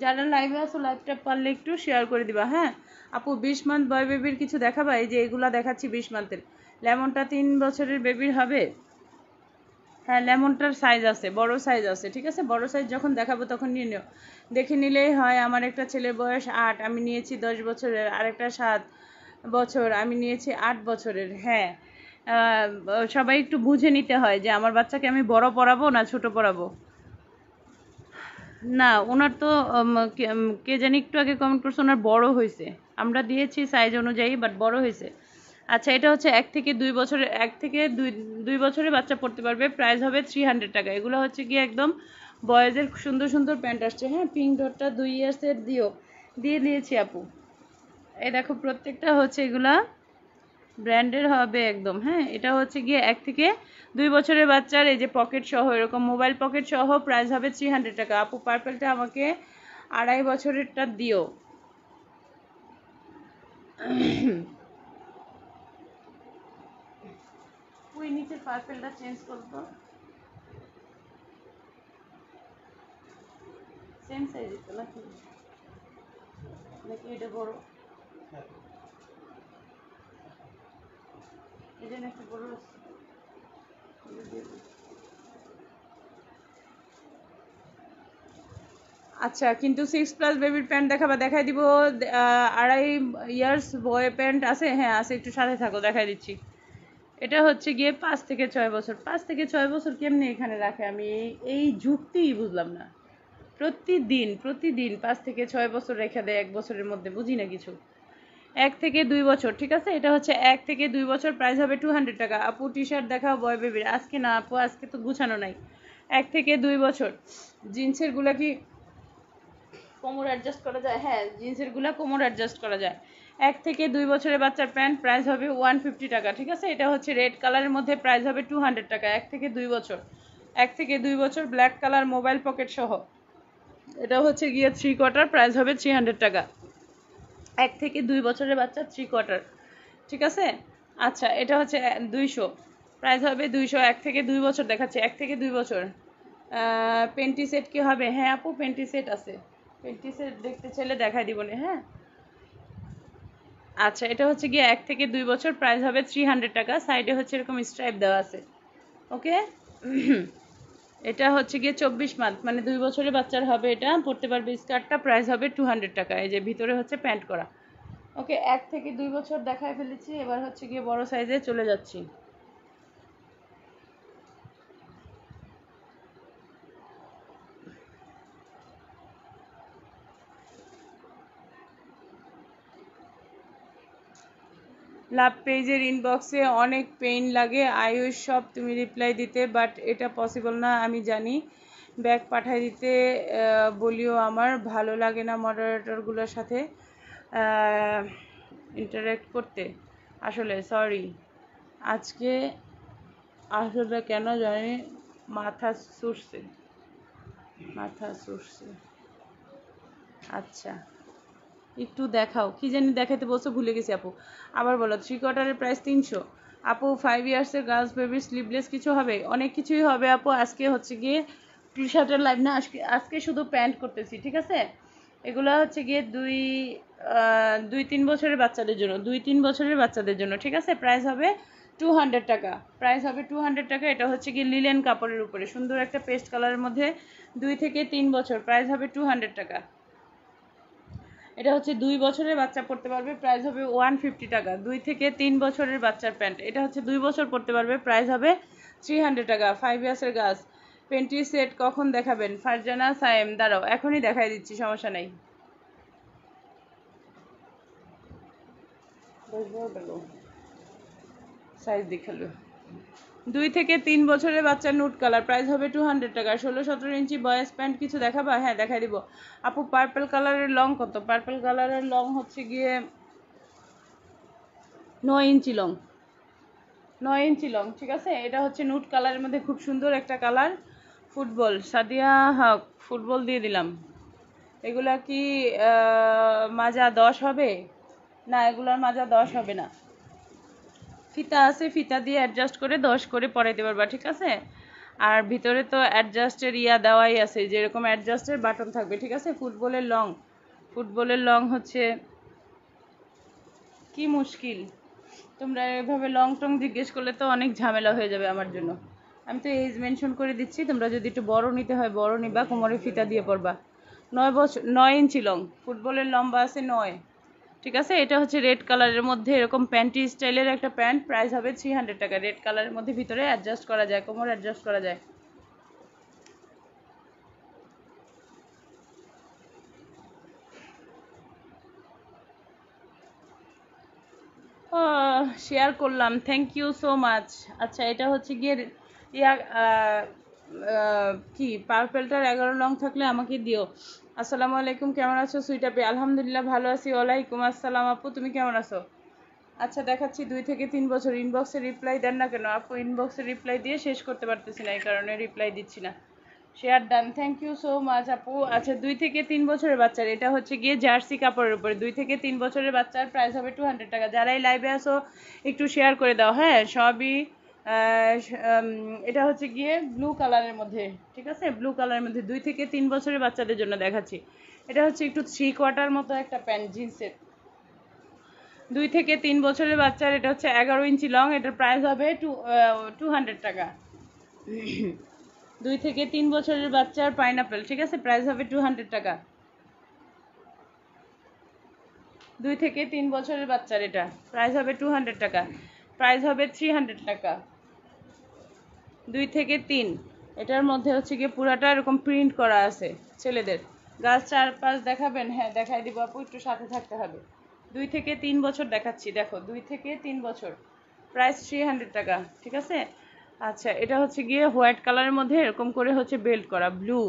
যারা লাইভে আসো লাইভটা পারলে একটু শেয়ার করে দিবা হ্যাঁ? আপু, বিশ মান্থ বয় বেবির কিছু দেখাবা? এই যে এগুলা দেখাচ্ছি বিশ মান্থের লেমনটা তিন বছরের বেবির হবে? হ্যাঁ লেমনটার সাইজ আছে, বড় সাইজ আছে, ঠিক আছে? বড় সাইজ যখন দেখাবো তখন নিয়ে নিও। দেখে নিলেই হয়, আমার একটা ছেলের বয়স আট, আমি নিয়েছি দশ বছরের, আরেকটা সাত বছর, আমি নিয়েছি আট বছরের হ্যাঁ। সবাই একটু বুঝে নিতে হয় যে আমার বাচ্চাকে আমি বড় পড়াবো না ছোট পড়াবো না, ওনার তো কে জানি একটু আগে কমেন্ট করছে, ওনার বড় হয়েছে। আমরা দিয়েছি সাইজ অনুযায়ী বাট বড় হয়েছে। আচ্ছা এটা হচ্ছে এক থেকে দুই বছরের এক থেকে দুই দুই বছরের বাচ্চা পড়তে পারবে। প্রাইস হবে থ্রি হান্ড্রেড টাকা। এগুলো হচ্ছে গিয়ে একদম বয়েজের সুন্দর সুন্দর প্যান্ট আসছে। হ্যাঁ পিঙ্ক ডটটা দুই ইয়ার্সের দিও। দিয়ে দিয়েছি আপু। এই দেখো, প্রত্যেকটা হচ্ছে এগুলা। ব্র্যান্ডের হবে একদম হ্যাঁ? এটা হচ্ছে গিয়ে এক থেকে দুই বছরের বাচ্চার এই যে পকেট সহ এরকম মোবাইল পকেট সহ প্রাইস হবে থ্রি হান্ড্রেড টাকা। আপু পার্পেলটা আমাকে আড়াই বছরেরটা দিও। ওই নিচের পার্পেলটা চেঞ্জ করব সেম সাইজ তো নাকি? নাকি এটা বড়? এই জন্য একটু আচ্ছা কিন্তু সিক্স প্লাস বেবির প্যান্ট দেখাবা, দেখাই দিব আড়াই ইয়ার্স বয় প্যান্ট আছে? হ্যাঁ আছে, একটু সাথে থাকো, দেখাই দিচ্ছি। এটা হচ্ছে গিয়ে পাঁচ থেকে ছয় বছর। পাঁচ থেকে ছয় বছর কেমনি এখানে রাখে? আমি এই যুক্তিই বুঝলাম না। প্রতিদিন প্রতিদিন পাঁচ থেকে ছয় বছর রেখে দেয়, এক বছরের মধ্যে, বুঝি না কিছু। এক থেকে দুই বছর, ঠিক আছে? এটা হচ্ছে এক থেকে দুই বছর প্রাইস হবে টু হান্ড্রেড টাকা। আপু টি শার্ট দেখাও বয় বেবির আজকে না, আপু, আজকে তো গুছানো নাই। এক থেকে দুই বছর। জিন্সেরগুলা কি কোমর অ্যাডজাস্ট করা যায়? হ্যাঁ জিন্সেরগুলা কোমর অ্যাডজাস্ট করা যায়। এক থেকে দুই বছরের বাচ্চার প্যান্ট প্রাইস হবে ওয়ান ফিফটি টাকা, ঠিক আছে? এটা হচ্ছে রেড কালারের মধ্যে প্রাইস হবে টু হান্ড্রেড টাকা, এক থেকে দুই বছর। এক থেকে দুই বছর ব্ল্যাক কালার মোবাইল পকেট সহ। এটা হচ্ছে গিয়ে থ্রি কোয়ার্টার প্রাইস হবে থ্রি হান্ড্রেড টাকা। এক থেকে দুই বছরের বাচ্চা থ্রি কোয়ার্টার ঠিক আছে? আচ্ছা এটা হচ্ছে দুইশো। প্রাইস হবে দুইশো, এক থেকে দুই বছর দেখাচ্ছে, এক থেকে দুই বছর। পেন্টি সেট কী হবে? হ্যাঁ আপু পেন্টি সেট আছে। পেন্টি সেট দেখতে চাইলে দেখাই দিব না হ্যাঁ? আচ্ছা এটা হচ্ছে গিয়ে এক থেকে দুই বছর প্রাইস হবে থ্রি হান্ড্রেড টাকা। সাইডে হচ্ছে এরকম স্ট্রাইপ দেওয়া আছে। ওকে এটা হচ্ছে গিয়ে চব্বিশ মান্থ মানে দুই বছরের বাচ্চার হবে এটা, পড়তে পারবে স্কার্টটা প্রাইস হবে টু হান্ড্রেড টাকা, এই যে ভিতরে হচ্ছে প্যান্ট করা। ওকে এক থেকে দুই বছর দেখায় ফেলেছি, এবার হচ্ছে গিয়ে বড় সাইজে চলে যাচ্ছি। লাভ পেজের ইনবক্সে অনেক পেইন লাগে। আই আয়ুষ সব তুমি রিপ্লাই দিতে বাট এটা পসিবল না, আমি জানি। ব্যাগ পাঠাই দিতে বলিও আমার, ভালো লাগে না মডারেটরগুলোর সাথে ইন্টারেক্ট করতে। আসলে সরি আজকে আসলে কেন জানি মাথা সুরছে মাথা সুরছে আচ্ছা। একটু দেখাও। কি জানি দেখাতে বলছো, ভুলে গেছি আপু। আবার বলো থ্রি কোয়ার্টারের প্রাইস তিনশো। আপু ফাইভ ইয়ার্সের গার্লস বেবির স্লিভলেস কিছু হবে? অনেক কিছুই হবে আপু। আজকে হচ্ছে গিয়ে টি শার্টের লাইভ না, আজকে আজকে শুধু প্যান্ট করতেছি, ঠিক আছে? এগুলো হচ্ছে গিয়ে দুই দুই, তিন বছরের বাচ্চাদের জন্য, দুই, তিন বছরের বাচ্চাদের জন্য, ঠিক আছে? প্রাইস হবে টু হান্ড্রেড টাকা। প্রাইস হবে টু হান্ড্রেড টাকা, এটা হচ্ছে গিয়ে লিলেন কাপড়ের উপরে। সুন্দর একটা পেস্ট কালারের মধ্যে দুই থেকে তিন বছর। প্রাইস হবে টু হান্ড্রেড টাকা। এটা হচ্ছে দুই বছরের বাচ্চা পড়তে পারবে প্রাইস হবে ওয়ান ফিফটি টাকা। দুই থেকে তিন বছরের বাচ্চার প্যান্ট। এটা হচ্ছে দুই বছর পড়তে পারবে প্রাইস হবে থ্রি হান্ড্রেড টাকা। ফাইভ ইয়ার্সের গাছ। পেন্টি সেট কখন দেখাবেন? ফারজানা সায়েম, দাঁড়াও, এখনই দেখাই দিচ্ছি, সমস্যা নেই। সাইজ দেখাল। দুই থেকে তিন বছরের বাচ্চার নুট কালার প্রাইস হবে টু হান্ড্রেড টাকা। ষোলো, সতেরো ইঞ্চি বয়েস প্যান্ট কিছু দেখাবা? হ্যাঁ দেখাই দিব। আপু পার্পল কালারের লং কত? পার্পল কালারের লং হচ্ছে গিয়ে নয় ইঞ্চি লং নয় ইঞ্চি লং ঠিক আছে? এটা হচ্ছে নুট কালারের মধ্যে খুব সুন্দর একটা colour football Sadia Haque football দিয়ে দিলাম। এগুলা কি মাজা দশ হবে? না, এগুলার মাজা দশ হবে না। ফিতা আছে, ফিতা দিয়ে অ্যাডজাস্ট করে দশ করে পরাইতে পারবা ঠিক আছে? আর ভিতরে তো অ্যাডজাস্টের ইয়া দেওয়াই আছে, যেরকম অ্যাডজাস্টের বাটন থাকবে, ঠিক আছে? ফুটবলের লং ফুটবলের লং হচ্ছে, কি মুশকিল? তোমরা এভাবে লং টং জিজ্ঞেস করলে তো অনেক ঝামেলা হয়ে যাবে আমার জন্য। আমি তো এজ মেনশন করে দিচ্ছি, তোমরা যদি একটু বড় নিতে হয়, বড় নিবা, কোমরে ফিতা দিয়ে পড়বা নয় বছর নয় ইঞ্চি লং ফুটবলের লম্বা আছে নয়। ঠিক আছে? এটা হচ্ছে রেড কালারের মধ্যে এরকম প্যান্টি স্টাইলের একটা প্যান্ট প্রাইস হবে থ্রি টাকা। রেড কালারের মধ্যে ভিতরে অ্যাডজাস্ট করা যায়, কোমর অ্যাডজাস্ট করা যায়। শেয়ার করলাম। থ্যাংক ইউ সো মাচ আচ্ছা এটা হচ্ছে গিয়ে, ইয়া কি পার্পেলটার এগারো লং থাকলে আমাকে দিও। আসসালামু আলাইকুম, কেমন আছো? সুইটাপি আলহামদুলিল্লাহ ভালো আছি। ওয়ালাইকুম আসসালাম, আপু, তুমি কেমন আছো? আচ্ছা দেখাচ্ছি দুই থেকে তিন বছর ইনবক্সে রিপ্লাই দেন না কেন? আপু ইনবক্সে রিপ্লাই দিয়ে শেষ করতে পারতেছি না, এই কারণে রিপ্লাই দিচ্ছি না। Share done thank you so much আপু। আচ্ছা দুই থেকে তিন বছরের বাচ্চার, এটা হচ্ছে গিয়ে জার্সি কাপড়ের উপরে। দুই থেকে তিন বছরের বাচ্চার প্রাইস হবে টু হান্ড্রেড টাকা। যারাই লাইভে আসো একটু শেয়ার করে দাও হ্যাঁ? সবই এটা হচ্ছে গিয়ে ব্লু কালারের মধ্যে, ঠিক আছে? ব্লু কালারের মধ্যে দুই থেকে তিন বছরের বাচ্চাদের জন্য দেখাচ্ছি। এটা হচ্ছে একটু থ্রি কোয়ার্টার মতো একটা প্যান্ট জিন্সের দুই থেকে তিন বছরের বাচ্চার, এটা হচ্ছে এগারো ইঞ্চি লং এটার প্রাইস হবে টু টু হান্ড্রেড টাকা। দুই থেকে তিন বছরের বাচ্চার পাইনাপেল ঠিক আছে? প্রাইস হবে টু হান্ড্রেড টাকা। দুই থেকে তিন বছরের বাচ্চার এটা প্রাইস হবে টু হান্ড্রেড টাকা। প্রাইস হবে থ্রি হান্ড্রেড টাকা। দুই থেকে তিন। এটার মধ্যে হচ্ছে গিয়ে পুরাটা এরকম প্রিন্ট করা আছে ছেলেদের। গাছ চার পাঁচ দেখাবেন? হ্যাঁ দেখাই দিব আপু, একটু সাথে থাকতে হবে। দুই থেকে তিন বছর দেখাচ্ছি, দেখো, দুই থেকে তিন বছর। প্রাইস থ্রি হান্ড্রেড টাকা, ঠিক আছে? আচ্ছা এটা হচ্ছে গিয়ে হোয়াইট কালারের মধ্যে এরকম করে হচ্ছে বেল্ট করা ব্লু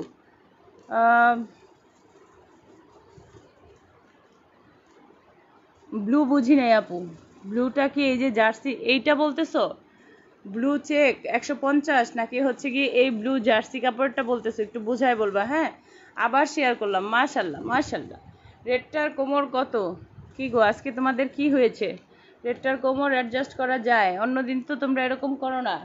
ব্লু বুঝি নাই আপু। ব্লুটা কি এই যে জার্সি এইটা বলতেছো? ব্লু চেক একশো পঞ্চাশ, নাকি হচ্ছে কি এই ব্লু জার্সি কাপড়টা বলতেছে, একটু বোঝায় বলবা হ্যাঁ? আবার শেয়ার করলাম, মাশাল্লাহ মাশাল্লাহ। রেডটার কোমর কত? কি গো, আজকে তোমাদের কি হয়েছে? রেডটার কোমর অ্যাডজাস্ট করা যায়, অন্যদিন তো তোমরা এরকম করো না।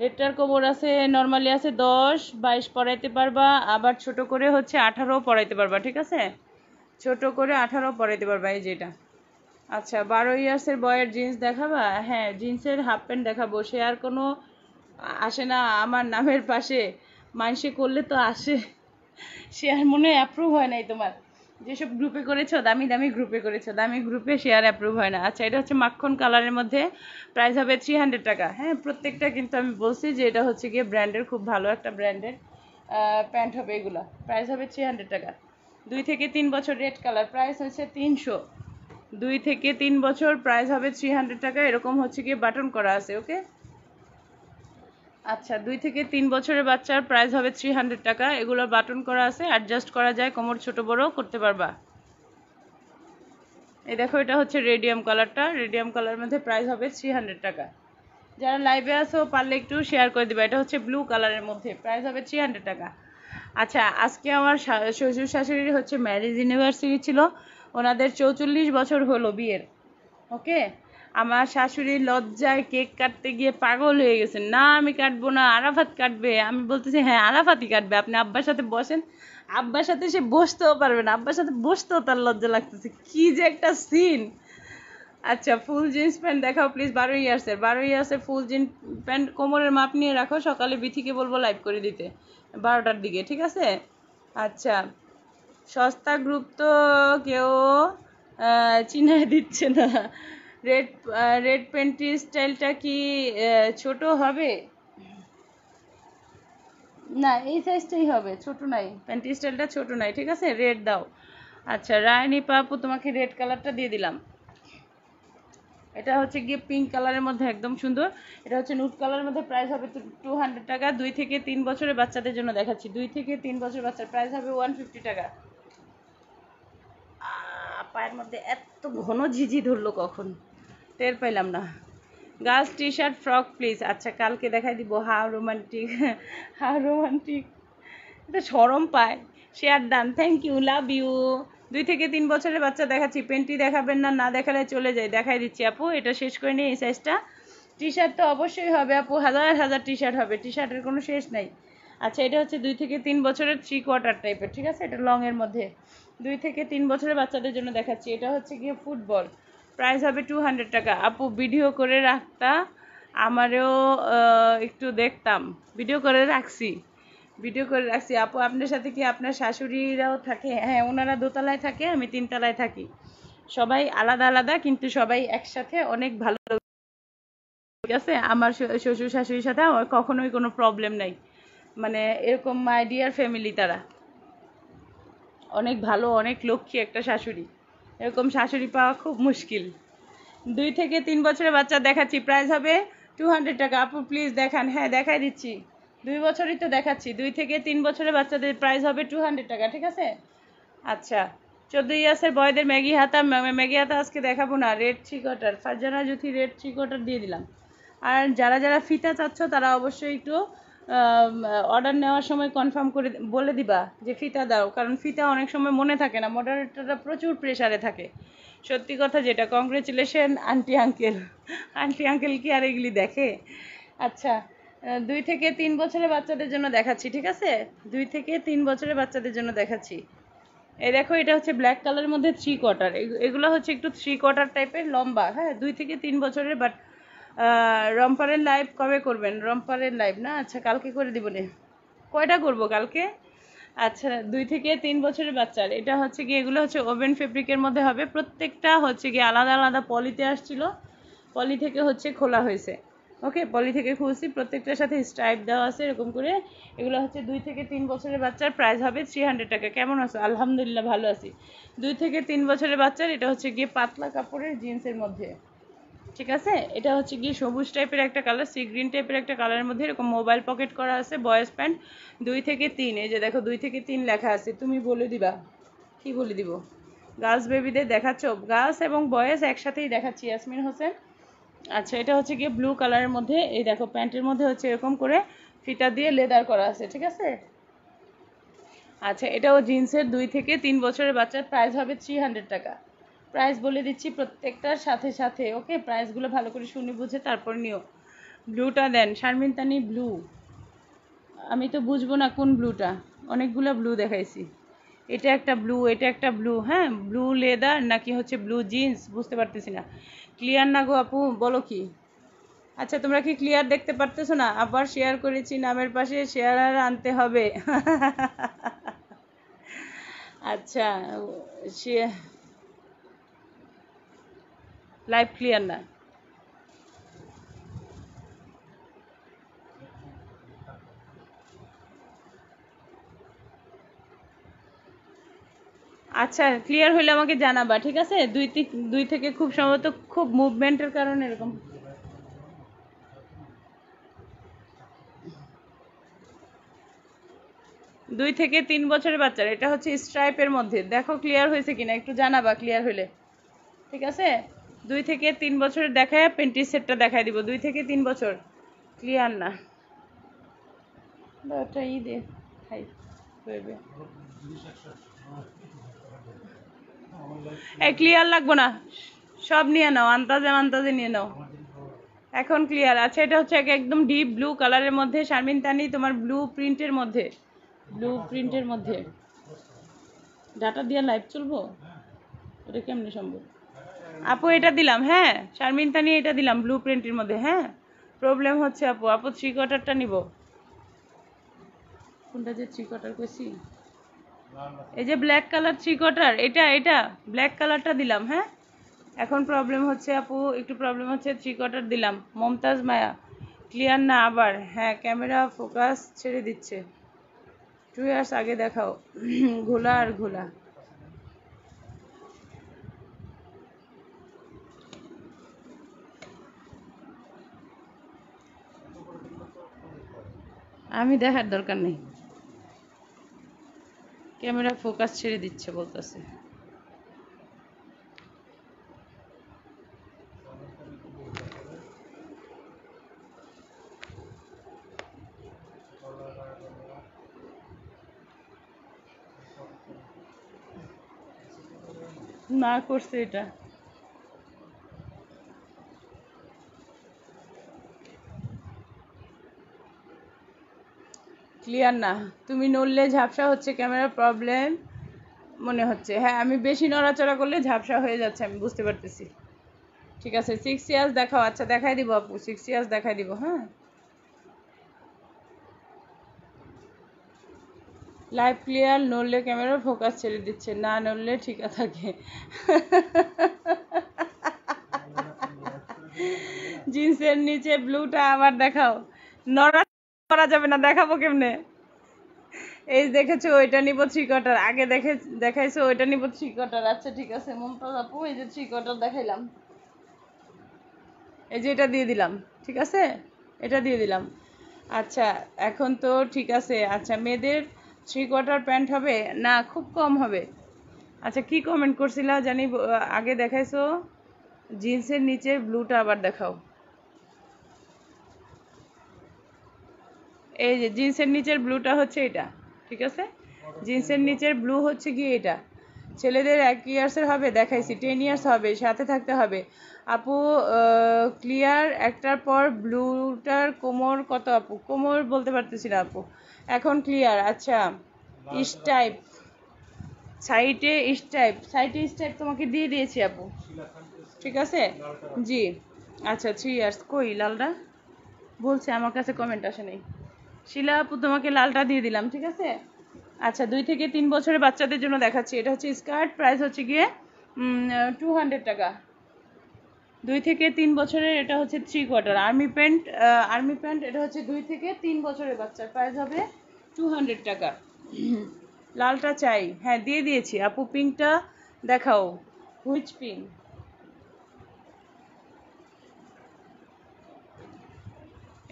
রেডটার কোমর আছে নর্মালি আছে দশ, বাইশ পড়াইতে পারবা, আবার ছোট করে হচ্ছে আঠারো পরাইতে পারবা, ঠিক আছে? ছোট করে আঠারো পড়াইতে পারবা, এই যেটা। আচ্ছা বারো ইয়ার্সের বয়ের জিন্স দেখাবা? হ্যাঁ জিন্সের হাফ প্যান্ট দেখাবো। সে আর কোনো আসে না আমার নামের পাশে। মাইসে করলে তো আসে। সে আর মনে হয় অ্যাপ্রুভ হয় নাই তোমার। যেসব গ্রুপে করেছ, দামি দামি গ্রুপে করেছ, দামি গ্রুপে শেয়ার অ্যাপ্রুভ হয় না। আচ্ছা এটা হচ্ছে মাখন কালারের মধ্যে প্রাইস হবে থ্রি হান্ড্রেড টাকা। হ্যাঁ প্রত্যেকটা কিন্তু আমি বলছি যে এটা হচ্ছে গিয়ে ব্র্যান্ডের খুব ভালো একটা ব্র্যান্ডের প্যান্ট হবে এগুলো। প্রাইস হবে থ্রি হান্ড্রেড টাকা। দুই থেকে তিন বছর রেড কালার প্রাইস হচ্ছে তিনশো। দুই থেকে তিন বছর প্রাইস হবে থ্রি টাকা, এরকম হচ্ছে গিয়ে বাটন করা আছে ওকে আচ্ছা দুই থেকে তিন বছরের বাচ্চার প্রাইস হবে থ্রি টাকা, এগুলো বাটন করা আছে অ্যাডজাস্ট করা যায়, কোমর ছোট বড় করতে পারবা। এই দেখো, এটা হচ্ছে রেডিয়াম কালারটা রেডিয়াম কালার মধ্যে প্রাইস হবে থ্রি টাকা। যারা লাইভে আসো পারলে একটু শেয়ার করে দিবা, এটা হচ্ছে ব্লু কালারের মধ্যে প্রাইস হবে থ্রি টাকা। আচ্ছা আজকে আমার শ্বশুর শাশুড়ির হচ্ছে ম্যারেজ ইউনিভার্সিটি ছিল ওনাদের চৌচল্লিশ বছর হলো বিয়ের, ওকে? আমার শাশুড়ি লজ্জায় কেক কাটতে গিয়ে পাগল হয়ে গেছে না, আমি কাটবো না, আরাফাত কাটবে। আমি বলতেছি হ্যাঁ আরাফাতই কাটবে। আপনি আব্বার সাথে বসেন, আব্বার সাথে সে বসতেও পারবে না। আব্বার সাথে বসতেও তার লজ্জা লাগতেছে। কি যে একটা সিন আচ্ছা ফুল জিন্স প্যান্ট দেখাও প্লিজ বারো ইয়ার্সের বারো ইয়ার্সের ফুল জিন্স প্যান্ট কোমরের মাপ নিয়ে রাখো, সকালে বিথিকে বলব লাইভ করে দিতে। বারোটার দিকে, ঠিক আছে? আচ্ছা। সস্তা গ্রুপ তো কেউ চিনায় দিচ্ছে না। রেড রেড পেন্টি স্টাইলটা কি ছোট হবে? না, এই সাইজটাই হবে, ছোট নাই। প্যান্টি স্টাইলটা ছোট নাই, ঠিক আছে? রেড দাও। আচ্ছা রায়নি পাপু, তোমাকে রেড কালারটা দিয়ে দিলাম। এটা হচ্ছে গিয়ে পিঙ্ক কালারের মধ্যে একদম সুন্দর। এটা হচ্ছে নুট কালারের মধ্যে প্রাইস হবে টু হান্ড্রেড টাকা। দুই থেকে তিন বছরের বাচ্চাদের জন্য দেখাচ্ছি। দুই থেকে তিন বছর বাচ্চার প্রাইস হবে ওয়ান ফিফটি টাকা। পায়ের মধ্যে এত ঘন ঝিঝি ধরলো কখন? টের পাইলাম না। Girls T shirt frock please আচ্ছা কালকে দেখাই দিব হাউ রোমান্টিক হাউ রোমান্টিক এটা সরম পায়। Share done thank you love you দুই থেকে তিন বছরের বাচ্চা দেখাচ্ছি। পেন্টি দেখাবেন না না দেখালে চলে যায়। দেখাই দিচ্ছি, আপু। এটা শেষ করে নিই এই সাইজটা টি শার্ট তো অবশ্যই হবে, আপু। হাজার হাজার টি শার্ট হবে। টি শার্টের কোনো শেষ নাই। আচ্ছা এটা হচ্ছে দুই থেকে তিন বছরের থ্রি কোয়ার্টার টাইপের ঠিক আছে? এটা লংয়ের মধ্যে। দুই থেকে তিন বছরের বাচ্চাদের জন্য দেখাচ্ছি। এটা হচ্ছে গিয়ে ফুটবল। প্রাইস হবে টু টাকা। আপু ভিডিও করে রাখতা, আমারও একটু দেখতাম। ভিডিও করে রাখছি। ভিডিও করে রাখছি। আপু, আপনার সাথে কি আপনার শাশুড়িরাও থাকে? হ্যাঁ ওনারা দোতলায় থাকে, আমি তিনতলায় থাকি। সবাই আলাদা আলাদা, কিন্তু সবাই একসাথে অনেক ভালো ঠিক আছে? আমার শ্বশুর শাশুড়ির সাথে কখনোই কোনো প্রবলেম নাই। মানে এরকম মাই ডিয়ার ফ্যামিলি তারা। অনেক ভালো, অনেক লক্ষ্মী একটা শাশুড়ি। এরকম শাশুড়ি পাওয়া খুব মুশকিল। দুই থেকে তিন বছরের বাচ্চা দেখাচ্ছি প্রাইস হবে টু হান্ড্রেড টাকা। আপু প্লিজ দেখান। হ্যাঁ দেখাই দিচ্ছি। দুই বছরই তো দেখাচ্ছি। দুই থেকে তিন বছরের বাচ্চাদের প্রাইস হবে টু হান্ড্রেড টাকা, ঠিক আছে? আচ্ছা চোদ্দ ইয়ার্সের বয়দের ম্যাগি হাতা ম্যাগি হাতা আজকে দেখাবো না। Red three quarter Farzana Juthi red three quarter দিয়ে দিলাম। আর যারা যারা ফিতা চাচ্ছ, তারা অবশ্যই একটু অর্ডার নেওয়ার সময় কনফার্ম করে বলে দিবা যে ফিতা দাও। কারণ ফিতা অনেক সময় মনে থাকে না মডারেটররা প্রচুর প্রেশারে থাকে। সত্যি কথা যেটা congratulation auntie uncle auntie uncle কি আর এগুলি দেখে? আচ্ছা দুই থেকে তিন বছরের বাচ্চাদের জন্য দেখাচ্ছি, ঠিক আছে? দুই থেকে তিন বছরের বাচ্চাদের জন্য দেখাচ্ছি। এই দেখো, এটা হচ্ছে ব্ল্যাক কালারের মধ্যে থ্রি কোয়ার্টার এগুলো হচ্ছে একটু থ্রি কোয়ার্টার টাইপের লম্বা হ্যাঁ? দুই থেকে তিন বছরের বাট রম্পারের লাইভ কবে করবেন? রম্পারের লাইভ না? আচ্ছা কালকে করে দিব নে। কয়টা করব কালকে? আচ্ছা দুই থেকে তিন বছরের বাচ্চার। এটা হচ্ছে কি এগুলো হচ্ছে ওভেন ফেব্রিকের মধ্যে হবে। প্রত্যেকটা হচ্ছে কি আলাদা আলাদা পলিতে আসছিল। পলি থেকে হচ্ছে খোলা হয়েছে। ওকে পলি থেকে খুলছি। প্রত্যেকটার সাথে স্ট্রাইপ দেওয়া আছে এরকম করে। এগুলো হচ্ছে দুই থেকে তিন বছরের বাচ্চার প্রাইস হবে থ্রি টাকা। কেমন আছো? আলহামদুলিল্লাহ ভালো আছি। দুই থেকে তিন বছরের বাচ্চার, এটা হচ্ছে গিয়ে পাতলা কাপড়ের জিন্সের মধ্যে। ঠিক আছে? এটা হচ্ছে গিয়ে সবুজ টাইপের একটা কালার সি গ্রিন টাইপের একটা কালারের মধ্যে এরকম মোবাইল পকেট করা আছে বয়েস প্যান্ট দুই থেকে তিন। এই যে দেখো, দুই থেকে তিন লেখা আছে। তুমি বলে দিবা। কি বলে দিব? গার্লস বেবিদের দেখাচ্ছ? গার্লস এবং বয়েজ একসাথেই দেখাচ্ছি ইয়াসমিন হোসেন আচ্ছা এটা হচ্ছে গিয়ে ব্লু কালারের মধ্যে। এই দেখো প্যান্টের মধ্যে হচ্ছে এরকম করে ফিতা দিয়ে লেদার করা আছে, ঠিক আছে? আচ্ছা এটাও জিন্সের দুই থেকে তিন বছরের বাচ্চার প্রাইস হবে থ্রি হান্ড্রেড টাকা। প্রাইস বলে দিচ্ছি প্রত্যেকটার সাথে সাথে ওকে প্রাইসগুলো ভালো করে শুনে বুঝে তারপর নিও। ব্লুটা দেন শারমিন তানি ব্লু আমি তো বুঝব না কোন ব্লুটা অনেকগুলো ব্লু দেখাইছি। এটা একটা ব্লু এটা একটা ব্লু হ্যাঁ? ব্লু লেদার নাকি হচ্ছে ব্লু জিন্স বুঝতে পারতেছি না। ক্লিয়ার না গো আপু? বলো কি? আচ্ছা তোমরা কি ক্লিয়ার দেখতে পারতেছো না? আবার শেয়ার করেছি, নামের পাশে শেয়ার আর আনতে হবে। আচ্ছা সে লাইভ ক্লিয়ার না। আচ্ছা ক্লিয়ার হলে আমাকে জানাবা, ঠিক আছে? দুই দুই থেকে খুব সম্ভবত খুব মুভমেন্টের কারণে এরকম। দুই থেকে তিন বছরের বাচ্চার, এটা হচ্ছে স্ট্রাইপের মধ্যে। দেখো ক্লিয়ার হয়েছে কিনা, একটু জানাবা ক্লিয়ার হলে ঠিক আছে? দুই থেকে তিন বছরের দেখায় পেন্টি সেটটা দেখায় দিব। দুই থেকে তিন বছর। ক্লিয়ার না? ক্লিয়ার লাগবো না? সব নিয়ে নাও আন্তাজে আন্তাজে নিয়ে নাও। এখন ক্লিয়ার আচ্ছা এটা হচ্ছে এক- একদম ডিপ ব্লু কালারের মধ্যে। শারমিন তানি, তোমার ব্লু প্রিন্টের মধ্যে। ব্লু প্রিন্টের মধ্যে। ডাটা দিয়ে লাইভ চলবো? ওটা কেমনে সম্ভব? আপু, এটা দিলাম হ্যাঁ? শারমিন তানি এটা দিলাম ব্লু প্রিন্টের মধ্যে হ্যাঁ? প্রবলেম হচ্ছে আপু আপু থ্রি কোয়ার্টারটা নিব। কোনটা যে থ্রি কোয়ার্টার কইছি? এই যে ব্ল্যাক কালার থ্রি কোয়ার্টার এটা এটা ব্ল্যাক কালারটা দিলাম হ্যাঁ? এখন প্রবলেম হচ্ছে আপু, একটু প্রবলেম হচ্ছে থ্রি কোয়ার্টার দিলাম। মমতাজ মায়া ক্লিয়ার না আবার? হ্যাঁ ক্যামেরা ফোকাস ছেড়ে দিচ্ছে। টু ইয়ার্স আগে দেখাও, ঘোলা আর ঘোলা। আমি দেখার দরকার নেই। ক্যামেরা ফোকাস ছেড়ে দিচ্ছে বলতেছে। না করছে এটা। ক্লিয়ার না। তুমি নড়লে ঝাপসা হচ্ছে ক্যামেরা প্রবলেম মনে হচ্ছে। হ্যাঁ আমি বেশি নড়াচড়া করলে ঝাপসা হয়ে যাচ্ছে, আমি বুঝতে পারতেছি। ঠিক আছে সিক্স ইয়ার্স দেখাও। আচ্ছা দেখাই দিব আপু সিক্স ইয়ার্স দেখাই দিব হ্যাঁ? লাইভ ক্লিয়ার নড়লে ক্যামেরা ফোকাস ছেড়ে দিচ্ছে, না নড়লে ঠিক থাকে। জিন্সের নিচে ব্লুটা আবার দেখাও। নড়া করা যাবে না, দেখাবো কেমনে? এই দেখেছ, ওইটা নিব থ্রি কোয়ার্টার আগে দেখে, দেখাইছো, ওইটা নিব থ্রি কোয়ার্টার আচ্ছা ঠিক আছে মমতাজ আপু এই যে থ্রি কোয়ার্টার দেখাইলাম। এই যে এটা দিয়ে দিলাম, ঠিক আছে? এটা দিয়ে দিলাম। আচ্ছা এখন তো ঠিক আছে। আচ্ছা মেয়েদের থ্রি কোয়ার্টার প্যান্ট হবে? না, খুব কম হবে। আচ্ছা কি কমেন্ট করছিলা জানি, আগে দেখাইছো? জিন্সের নিচে ব্লুটা আবার দেখাও। এই যে জিন্সের নিচের ব্লুটা হচ্ছে এটা ঠিক আছে? জিন্সের নিচের ব্লু হচ্ছে কি এটা। ছেলেদের এক ইয়ার্সের হবে দেখাইছি টেন ইয়ার্স হবে সাথে থাকতে হবে। আপু ক্লিয়ার একটার পর ব্লুটার কোমর কত আপু? কোমর বলতে পারতেছি না আপু। এখন ক্লিয়ার আচ্ছা স্টাইপ সাইটে স্টাইপ সাইটে স্টাইপ তোমাকে দিয়ে দিয়েছি আপু। ঠিক আছে? জি। আচ্ছা থ্রি ইয়ার্স। কই লালটা? বলছে আমার কাছে কমেন্ট আসে নাই শিলা আপু, তোমাকে লালটা দিয়ে দিলাম, ঠিক আছে? আচ্ছা দুই থেকে তিন বছরের বাচ্চাদের জন্য দেখাচ্ছি। এটা হচ্ছে স্কার্ট, প্রাইস হচ্ছে গিয়ে টু হান্ড্রেড টাকা। দুই থেকে তিন বছরের, এটা হচ্ছে three quarter army pant army pant এটা হচ্ছে দুই থেকে তিন বছরের বাচ্চার প্রাইস হবে টু হান্ড্রেড টাকা। লালটা চাই। হ্যাঁ দিয়ে দিয়েছি। আপু পিঙ্কটা দেখাও। হুইচ পিঙ্ক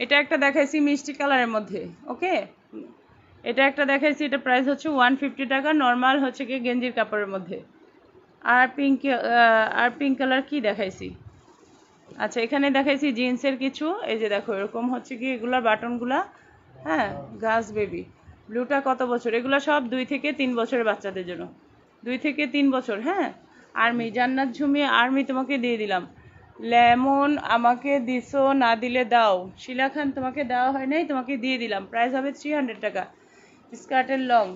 এটা একটা দেখাইছি মিষ্টি কালারের মধ্যে, ওকে? এটা একটা দেখাইছি, এটা প্রাইস হচ্ছে ওয়ান ফিফটি টাকা নর্মাল হচ্ছে কি গেঞ্জির কাপড়ের মধ্যে। আর পিঙ্ক আর পিঙ্ক কালার কি দেখাইছি? আচ্ছা এখানে দেখাইছি জিন্সের কিছু, এই যে দেখো, এরকম হচ্ছে কি এগুলা বাটনগুলা হ্যাঁ গাছ বেবি ব্লুটা কত বছর? এগুলো সব দুই থেকে তিন বছরের বাচ্চাদের জন্য। দুই থেকে তিন বছর হ্যাঁ? আর্মি জান্নাত ঝুমিয়ে আর্মি তোমাকে দিয়ে দিলাম। লেমন আমাকে দিছো, না দিলে দাও। শিলা খান, তোমাকে দেওয়া হয় নাই, তোমাকে দিয়ে দিলাম। প্রাইস হবে থ্রি হান্ড্রেড টাকা। স্কার্টের লং।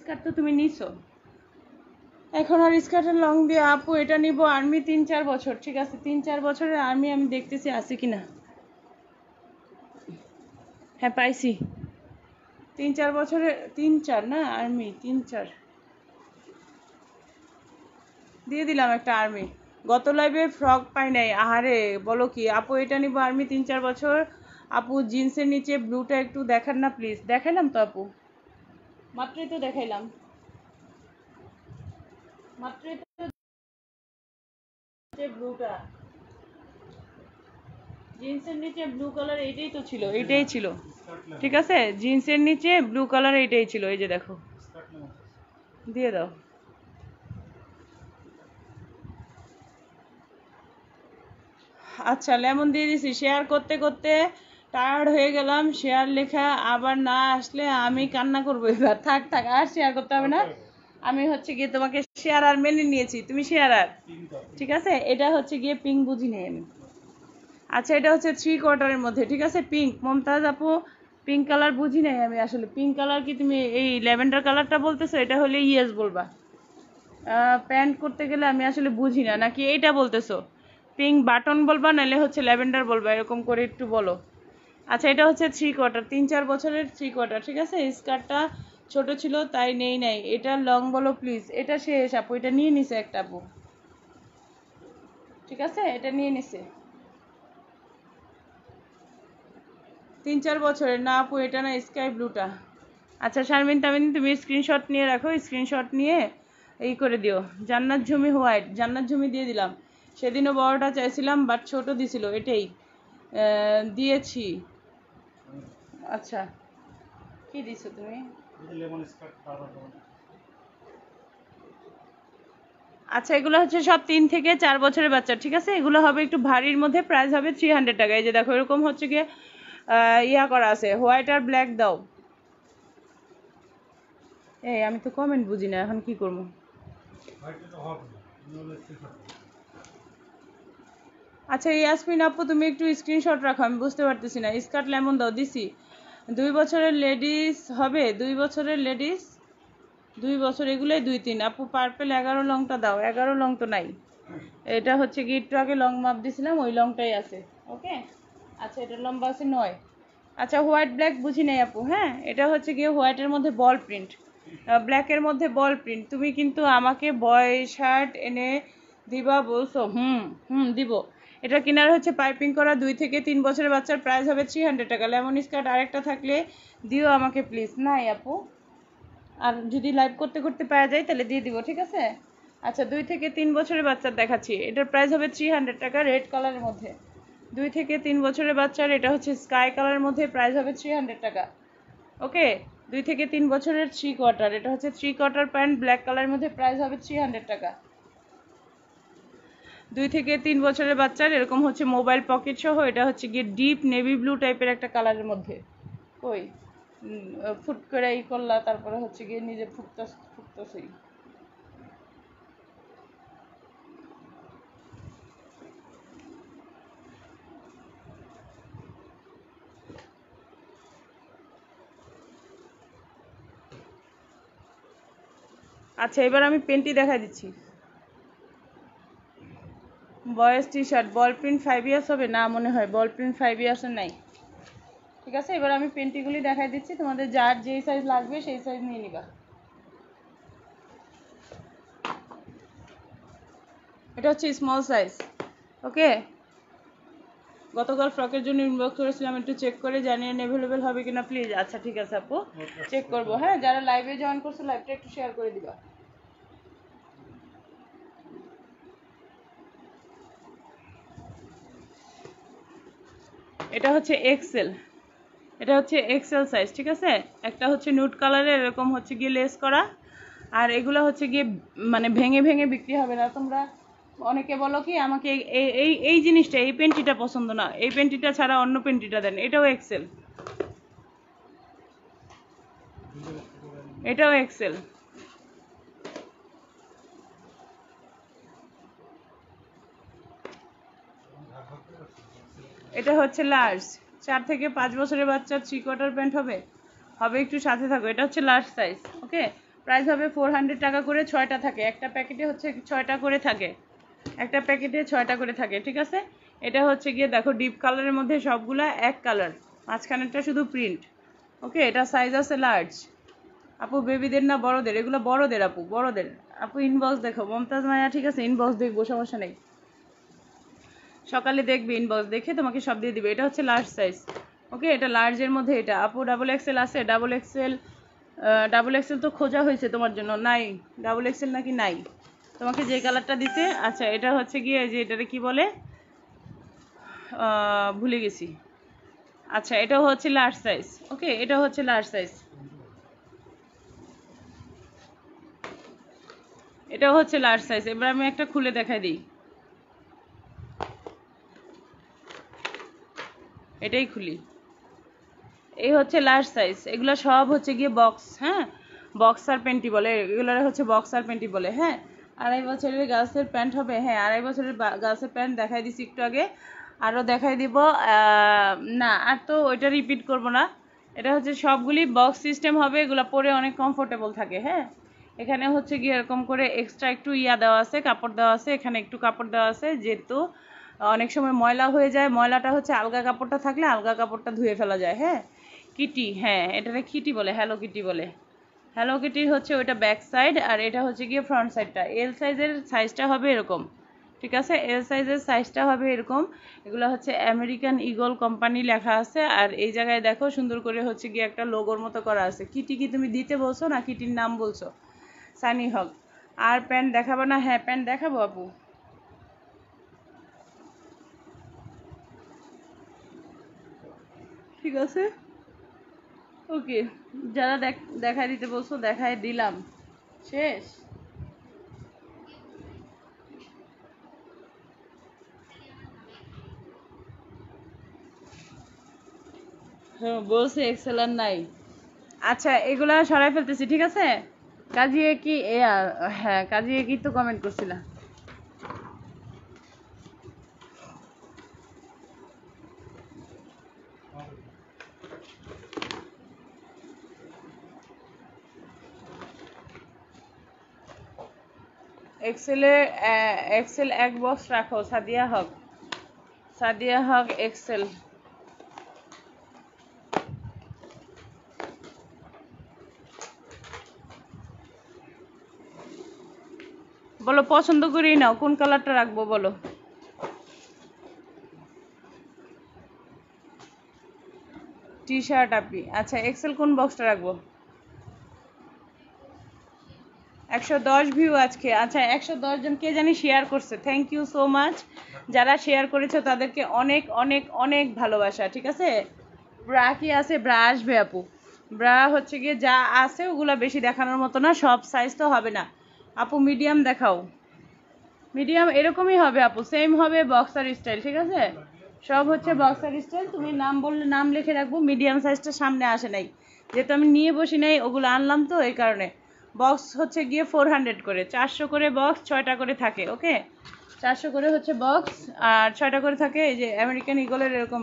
স্কার্ট তো তুমি নিছো। এখন আর স্কার্টের লং দিয়ে আপু, এটা নিব আর্মি তিন চার বছর, ঠিক আছে? তিন চার বছরের আর্মি আমি দেখতেছি আছে কি না হ্যাঁ পাইছি। তিন চার বছরের তিন চার না আর্মি তিন চার। দিয়ে দিলাম একটা আর্মি গত লাইভে ফ্রক পাই নাই। আহারে, বলো কি? আপু, এটা নিব আর্মি তিন চার বছর। আপু জিন্সের নিচে ব্লুটা একটু দেখান না প্লিজ দেখাইলাম তো আপু? মাত্রই তো দেখাইলাম। মাত্রই তো জিন্সের নিচে ব্লু কালার এইটাই তো ছিল, এইটাই ছিল। ঠিক আছে? জিন্সের নিচে ব্লু কালার এইটাই ছিল, এই যে দেখো। দিয়ে দাও। আচ্ছা লেমন দিয়ে দিছি। শেয়ার করতে করতে টায়ার্ড হয়ে গেলাম। শেয়ার লেখা আবার না আসলে আমি কান্না করব এবার। থাক থাক আর শেয়ার করতে হবে না। আমি হচ্ছে গিয়ে তোমাকে শেয়ার আর মেনে নিয়েছি। তুমি শেয়ার আর। ঠিক আছে? এটা হচ্ছে গিয়ে পিঙ্ক বুঝি নেই আমি আচ্ছা এটা হচ্ছে থ্রি কোয়ার্টারের মধ্যে। ঠিক আছে? পিঙ্ক মমতাজ আপু পিঙ্ক কালার বুঝি নাই আমি আসলে। পিঙ্ক কালার কি তুমি এই ল্যাভেন্ডার কালারটা বলতেছো? এটা হলে ইয়েস বলবা। প্যান্ট করতে গেলে আমি আসলে বুঝি না। নাকি এইটা বলতেছো? পিঙ্ক বাটন বলবা, নাহলে হচ্ছে ল্যাভেন্ডার বলবা, এরকম করে একটু বলো। আচ্ছা এটা হচ্ছে থ্রি কোয়ার্টার তিন চার বছরের থ্রি কোয়ার্টার ঠিক আছে? স্কার্টটা ছোট ছিল, তাই নেই নাই। এটা লং বলো প্লিজ এটা শেষ, আপু, এটা নিয়ে নিছে একটা আপু। ঠিক আছে? এটা নিয়ে নিছে। তিন চার বছরের। না, আপু, এটা না স্কাই ব্লুটা আচ্ছা শারমিন তামিন, তুমি স্ক্রিনশট নিয়ে রাখো। স্ক্রিনশট নিয়ে এই করে দিও। জান্নাত ঝুমি হোয়াইট। জান্নাত ঝুমি দিয়ে দিলাম। সেদিনও বড়টা চাইছিলাম বাট ছোট দিছিল, এটাই। দিয়েছি। আচ্ছা কি দিছো তুমি। আচ্ছা এগুলো হচ্ছে সব তিন থেকে চার বছরের বাচ্চা, ঠিক আছে? এগুলো হবে একটু ভারীর মধ্যে প্রাইস হবে থ্রি হান্ড্রেড টাকা। এই যে দেখো, এরকম হচ্ছে গিয়ে ইয়া করা আছে হোয়াইট আর ব্ল্যাক দাও। এই, আমি তো কমেন্ট বুঝি না এখন কি করব হোয়াইটে তো হবে না তুমি হলো স্ক্রিনশট আচ্ছা ইয়াসমিন আপু, তুমি একটু স্ক্রিনশট রাখো, আমি বুঝতে পারতেছি না। স্কার্ট লেমন দাও, দিছি। দুই বছরের লেডিস হবে? দুই বছরের লেডিস দুই বছর, এগুলোই দুই তিন। আপু পার্পেল এগারো লংটা দাও। এগারো লং তো নাই। এটা হচ্ছে একটু আগে লং মাপ দিছিলাম, ওই লংটাই আছে। ওকে? আচ্ছা এটা লম্বা আছে নয়। আচ্ছা হোয়াইট ব্ল্যাক বুঝি নাই আপু হ্যাঁ? এটা হচ্ছে গিয়ে হোয়াইটের মধ্যে বল প্রিন্ট ব্ল্যাকের মধ্যে বল প্রিন্ট তুমি কিন্তু আমাকে বয় শার্ট এনে দিবা বলছো, হুম হুম, দিব। এটা কেনার হচ্ছে পাইপিং করা দুই থেকে তিন বছরের বাচ্চার প্রাইস হবে থ্রি হান্ড্রেড টাকা। লেমন স্কার্ট আরেকটা থাকলে দিও আমাকে প্লিজ নাই আপু। আর যদি লাইভ করতে করতে পাওয়া যায় তাহলে দিয়ে দিব, ঠিক আছে? আচ্ছা দুই থেকে তিন বছরের বাচ্চার দেখাচ্ছি। এটার প্রাইস হবে থ্রি হান্ড্রেড টাকা রেড কালারের মধ্যে। দুই থেকে তিন বছরের বাচ্চার এটা হচ্ছে স্কাই কালারের মধ্যে প্রাইস হবে থ্রি হান্ড্রেড টাকা। ওকে? দুই থেকে তিন বছরের থ্রি কোয়ার্টার এটা হচ্ছে থ্রি কোয়ার্টার প্যান্ট ব্ল্যাক কালারের মধ্যে প্রাইস হবে থ্রি হান্ড্রেড টাকা। দুই থেকে তিন বছরের বাচ্চার, এরকম হচ্ছে মোবাইল পকেট সহ, এটা হচ্ছে গিয়ে ডিপ নেভি ব্লু টাইপের একটা কালারের মধ্যে। ওই ফুট করে ই করলা, তারপরে হচ্ছে গিয়ে নিজে ফুটতাস ফুটতেছেই। আচ্ছা এবার আমি পেনটি দেখা দিচ্ছি। Boys T shirt ball print five years হবে? না মনে হয়। বল প্রিন্ট ফাইভ ইয়ার্সের নাই। ঠিক আছে? এবার আমি পেন্টিগুলি দেখাই দিচ্ছি। তোমাদের যার যেই সাইজ লাগবে সেই সাইজ নিয়ে নিবা। এটা হচ্ছে স্মল সাইজ ওকে গতকাল ফ্রকের জন্য ইনবক্স করেছিলাম একটু চেক করে জানিয়ে অ্যাভেলেবেল হবে কিনা প্লিজ আচ্ছা ঠিক আছে আপু। চেক করব হ্যাঁ? যারা লাইভে জয়েন করছ লাইভটা একটু শেয়ার করে দিবা। এটা হচ্ছে এক্সেল এটা হচ্ছে এক্সেল সাইজ ঠিক আছে? একটা হচ্ছে নুট কালারের এরকম হচ্ছে গিয়ে লেস করা। আর এগুলো হচ্ছে গিয়ে মানে ভেঙে ভেঙে বিক্রি হবে না। তোমরা অনেকে বলো কি, আমাকে এই- এই এই জিনিসটা, এই পেন্টিটা পছন্দ না। এই পেন্টিটা ছাড়া অন্য পেন্টিটা দেন। এটাও এক্সেল এটাও এক্সেল এটা হচ্ছে লার্জ চার থেকে পাঁচ বছরের বাচ্চার থ্রি কোয়ার্টার প্যান্ট হবে। হবে একটু সাথে থাকো। এটা হচ্ছে লার্জ সাইজ ওকে প্রাইস হবে ফোর হান্ড্রেড টাকা করে ছয়টা থাকে। একটা প্যাকেটে হচ্ছে ছয়টা করে থাকে। একটা প্যাকেটে ছয়টা করে থাকে, ঠিক আছে? এটা হচ্ছে গিয়ে দেখো ডিপ কালারের মধ্যে সবগুলা এক কালার মাঝখানেরটা শুধু প্রিন্ট ওকে এটা সাইজ আছে লার্জ আপু বেবিদের না বড়দের? এগুলো বড়দের আপু বড়দের। আপু ইনবক্স দেখো। মমতাজ মায়া, ঠিক আছে? ইনবক্স দেখব, সমস্যা নেই। সকালে দেখবে ইনবক্স দেখে তোমাকে সব দিয়ে দিবে। এটা হচ্ছে লার্জ সাইজ ওকে এটা লার্জের মধ্যে এটা। আপু ডাবল এক্সেল আছে? ডাবল এক্সেল ডাবল এক্সেল তো খোঁজা হয়েছে তোমার জন্য। নাই। ডাবল এক্সেল নাকি নাই? তোমাকে যে কালারটা দিতে আচ্ছা এটা হচ্ছে গিয়ে যে এটারে কি বলে? ভুলে গেছি। আচ্ছা এটাও হচ্ছে লার্জ সাইজ ওকে এটা হচ্ছে লার্জ সাইজ এটাও হচ্ছে লার্জ সাইজ এবার আমি একটা খুলে দেখাই দিই। এটাই খুলি। এই হচ্ছে লার্জ সাইজ এগুলো সব হচ্ছে গিয়ে বক্স হ্যাঁ? বক্সার প্যান্টি বলে। এগুলো হচ্ছে বক্সার প্যান্টি বলে হ্যাঁ? আড়াই বছরের গার্লসের প্যান্ট হবে হ্যাঁ আড়াই বছরের গার্লসের প্যান্ট দেখাই দিছি একটু আগে। আরও দেখাই দিব না, আর তো ওইটা রিপিট করব না। এটা হচ্ছে সবগুলি বক্স সিস্টেম হবে, এগুলো পরে অনেক কমফোর্টেবল থাকে হ্যাঁ? এখানে হচ্ছে গিয়ে এরকম করে এক্সট্রা একটু ইয়া দেওয়া আছে, কাপড় দেওয়া আছে, এখানে একটু কাপড় দেওয়া আছে, যেহেতু অনেক সময় ময়লা হয়ে যায়, ময়লাটা হচ্ছে আলগা কাপড়টা থাকলে আলগা কাপড়টা ধুয়ে ফেলা যায় হ্যাঁ? কিটি হ্যাঁ এটাকে কিটি বলে হ্যালো কিটি বলে। হ্যালো কিটির হচ্ছে ওইটা ব্যাক সাইড আর এটা হচ্ছে গিয়ে ফ্রন্ট সাইডটা এল সাইজের সাইজটা হবে এরকম, ঠিক আছে? এল সাইজের সাইজটা হবে এরকম। এগুলো হচ্ছে আমেরিকান ইগল কোম্পানি লেখা আছে আর এই জায়গায় দেখো সুন্দর করে হচ্ছে গিয়ে একটা লোগোর মতো করা আছে। কিটি কি তুমি দিতে বলছো না কিটির নাম বলছো? সানি হক। আর প্যান্ট দেখাবো না? হ্যাঁ প্যান্ট দেখাবো আপু। ঠিক আছে? ওকে যারা দেখ, দেখায় দিতে বলছো, দেখায় দিলাম। শেষ? হ্যাঁ বলছে এক্সেলার নাই। আচ্ছা এগুলা সরাই ফেলতেছি, ঠিক আছে? কাজিয়ে কি হ্যাঁ কাজিয়ে কি তো কমেন্ট করছিলা। এক্সেলে এক্সেল এক বক্স রাখো, সাদিয়া হক। সাদিয়া হক এক্সেল বলো, পছন্দ করি নাও, কোন কালারটা রাখব বলো? টি শার্ট আপনি। আচ্ছা এক্সেল কোন বক্সটা রাখব? একশো দশ ভিউ আজকে। আচ্ছা একশো দশ জন কে জানি শেয়ার করছে। থ্যাংক ইউ সো মাচ যারা শেয়ার করেছ, তাদেরকে অনেক অনেক অনেক ভালোবাসা, ঠিক আছে? ব্রা কি আছে? ব্রা আসবে, আপু। ব্রা হচ্ছে গিয়ে যা আছে, ওগুলা বেশি দেখানোর মতো না, সব সাইজ তো হবে না। আপু মিডিয়াম দেখাও। মিডিয়াম এরকমই হবে, আপু। সেম হবে বক্সার স্টাইল ঠিক আছে? সব হচ্ছে বক্সার স্টাইল তুমি নাম বললে, নাম লিখে রাখব। মিডিয়াম সাইজটা সামনে আসে নাই। যেহেতু আমি নিয়ে বসি নাই, ওগুলো আনলাম তো, এই কারণে। বক্স হচ্ছে গিয়ে ফোর হান্ড্রেড করে। চারশো করে বক্স ছয়টা করে থাকে ওকে চারশো করে হচ্ছে বক্স আর ছয়টা করে থাকে এই যে আমেরিকান ইগলের এরকম।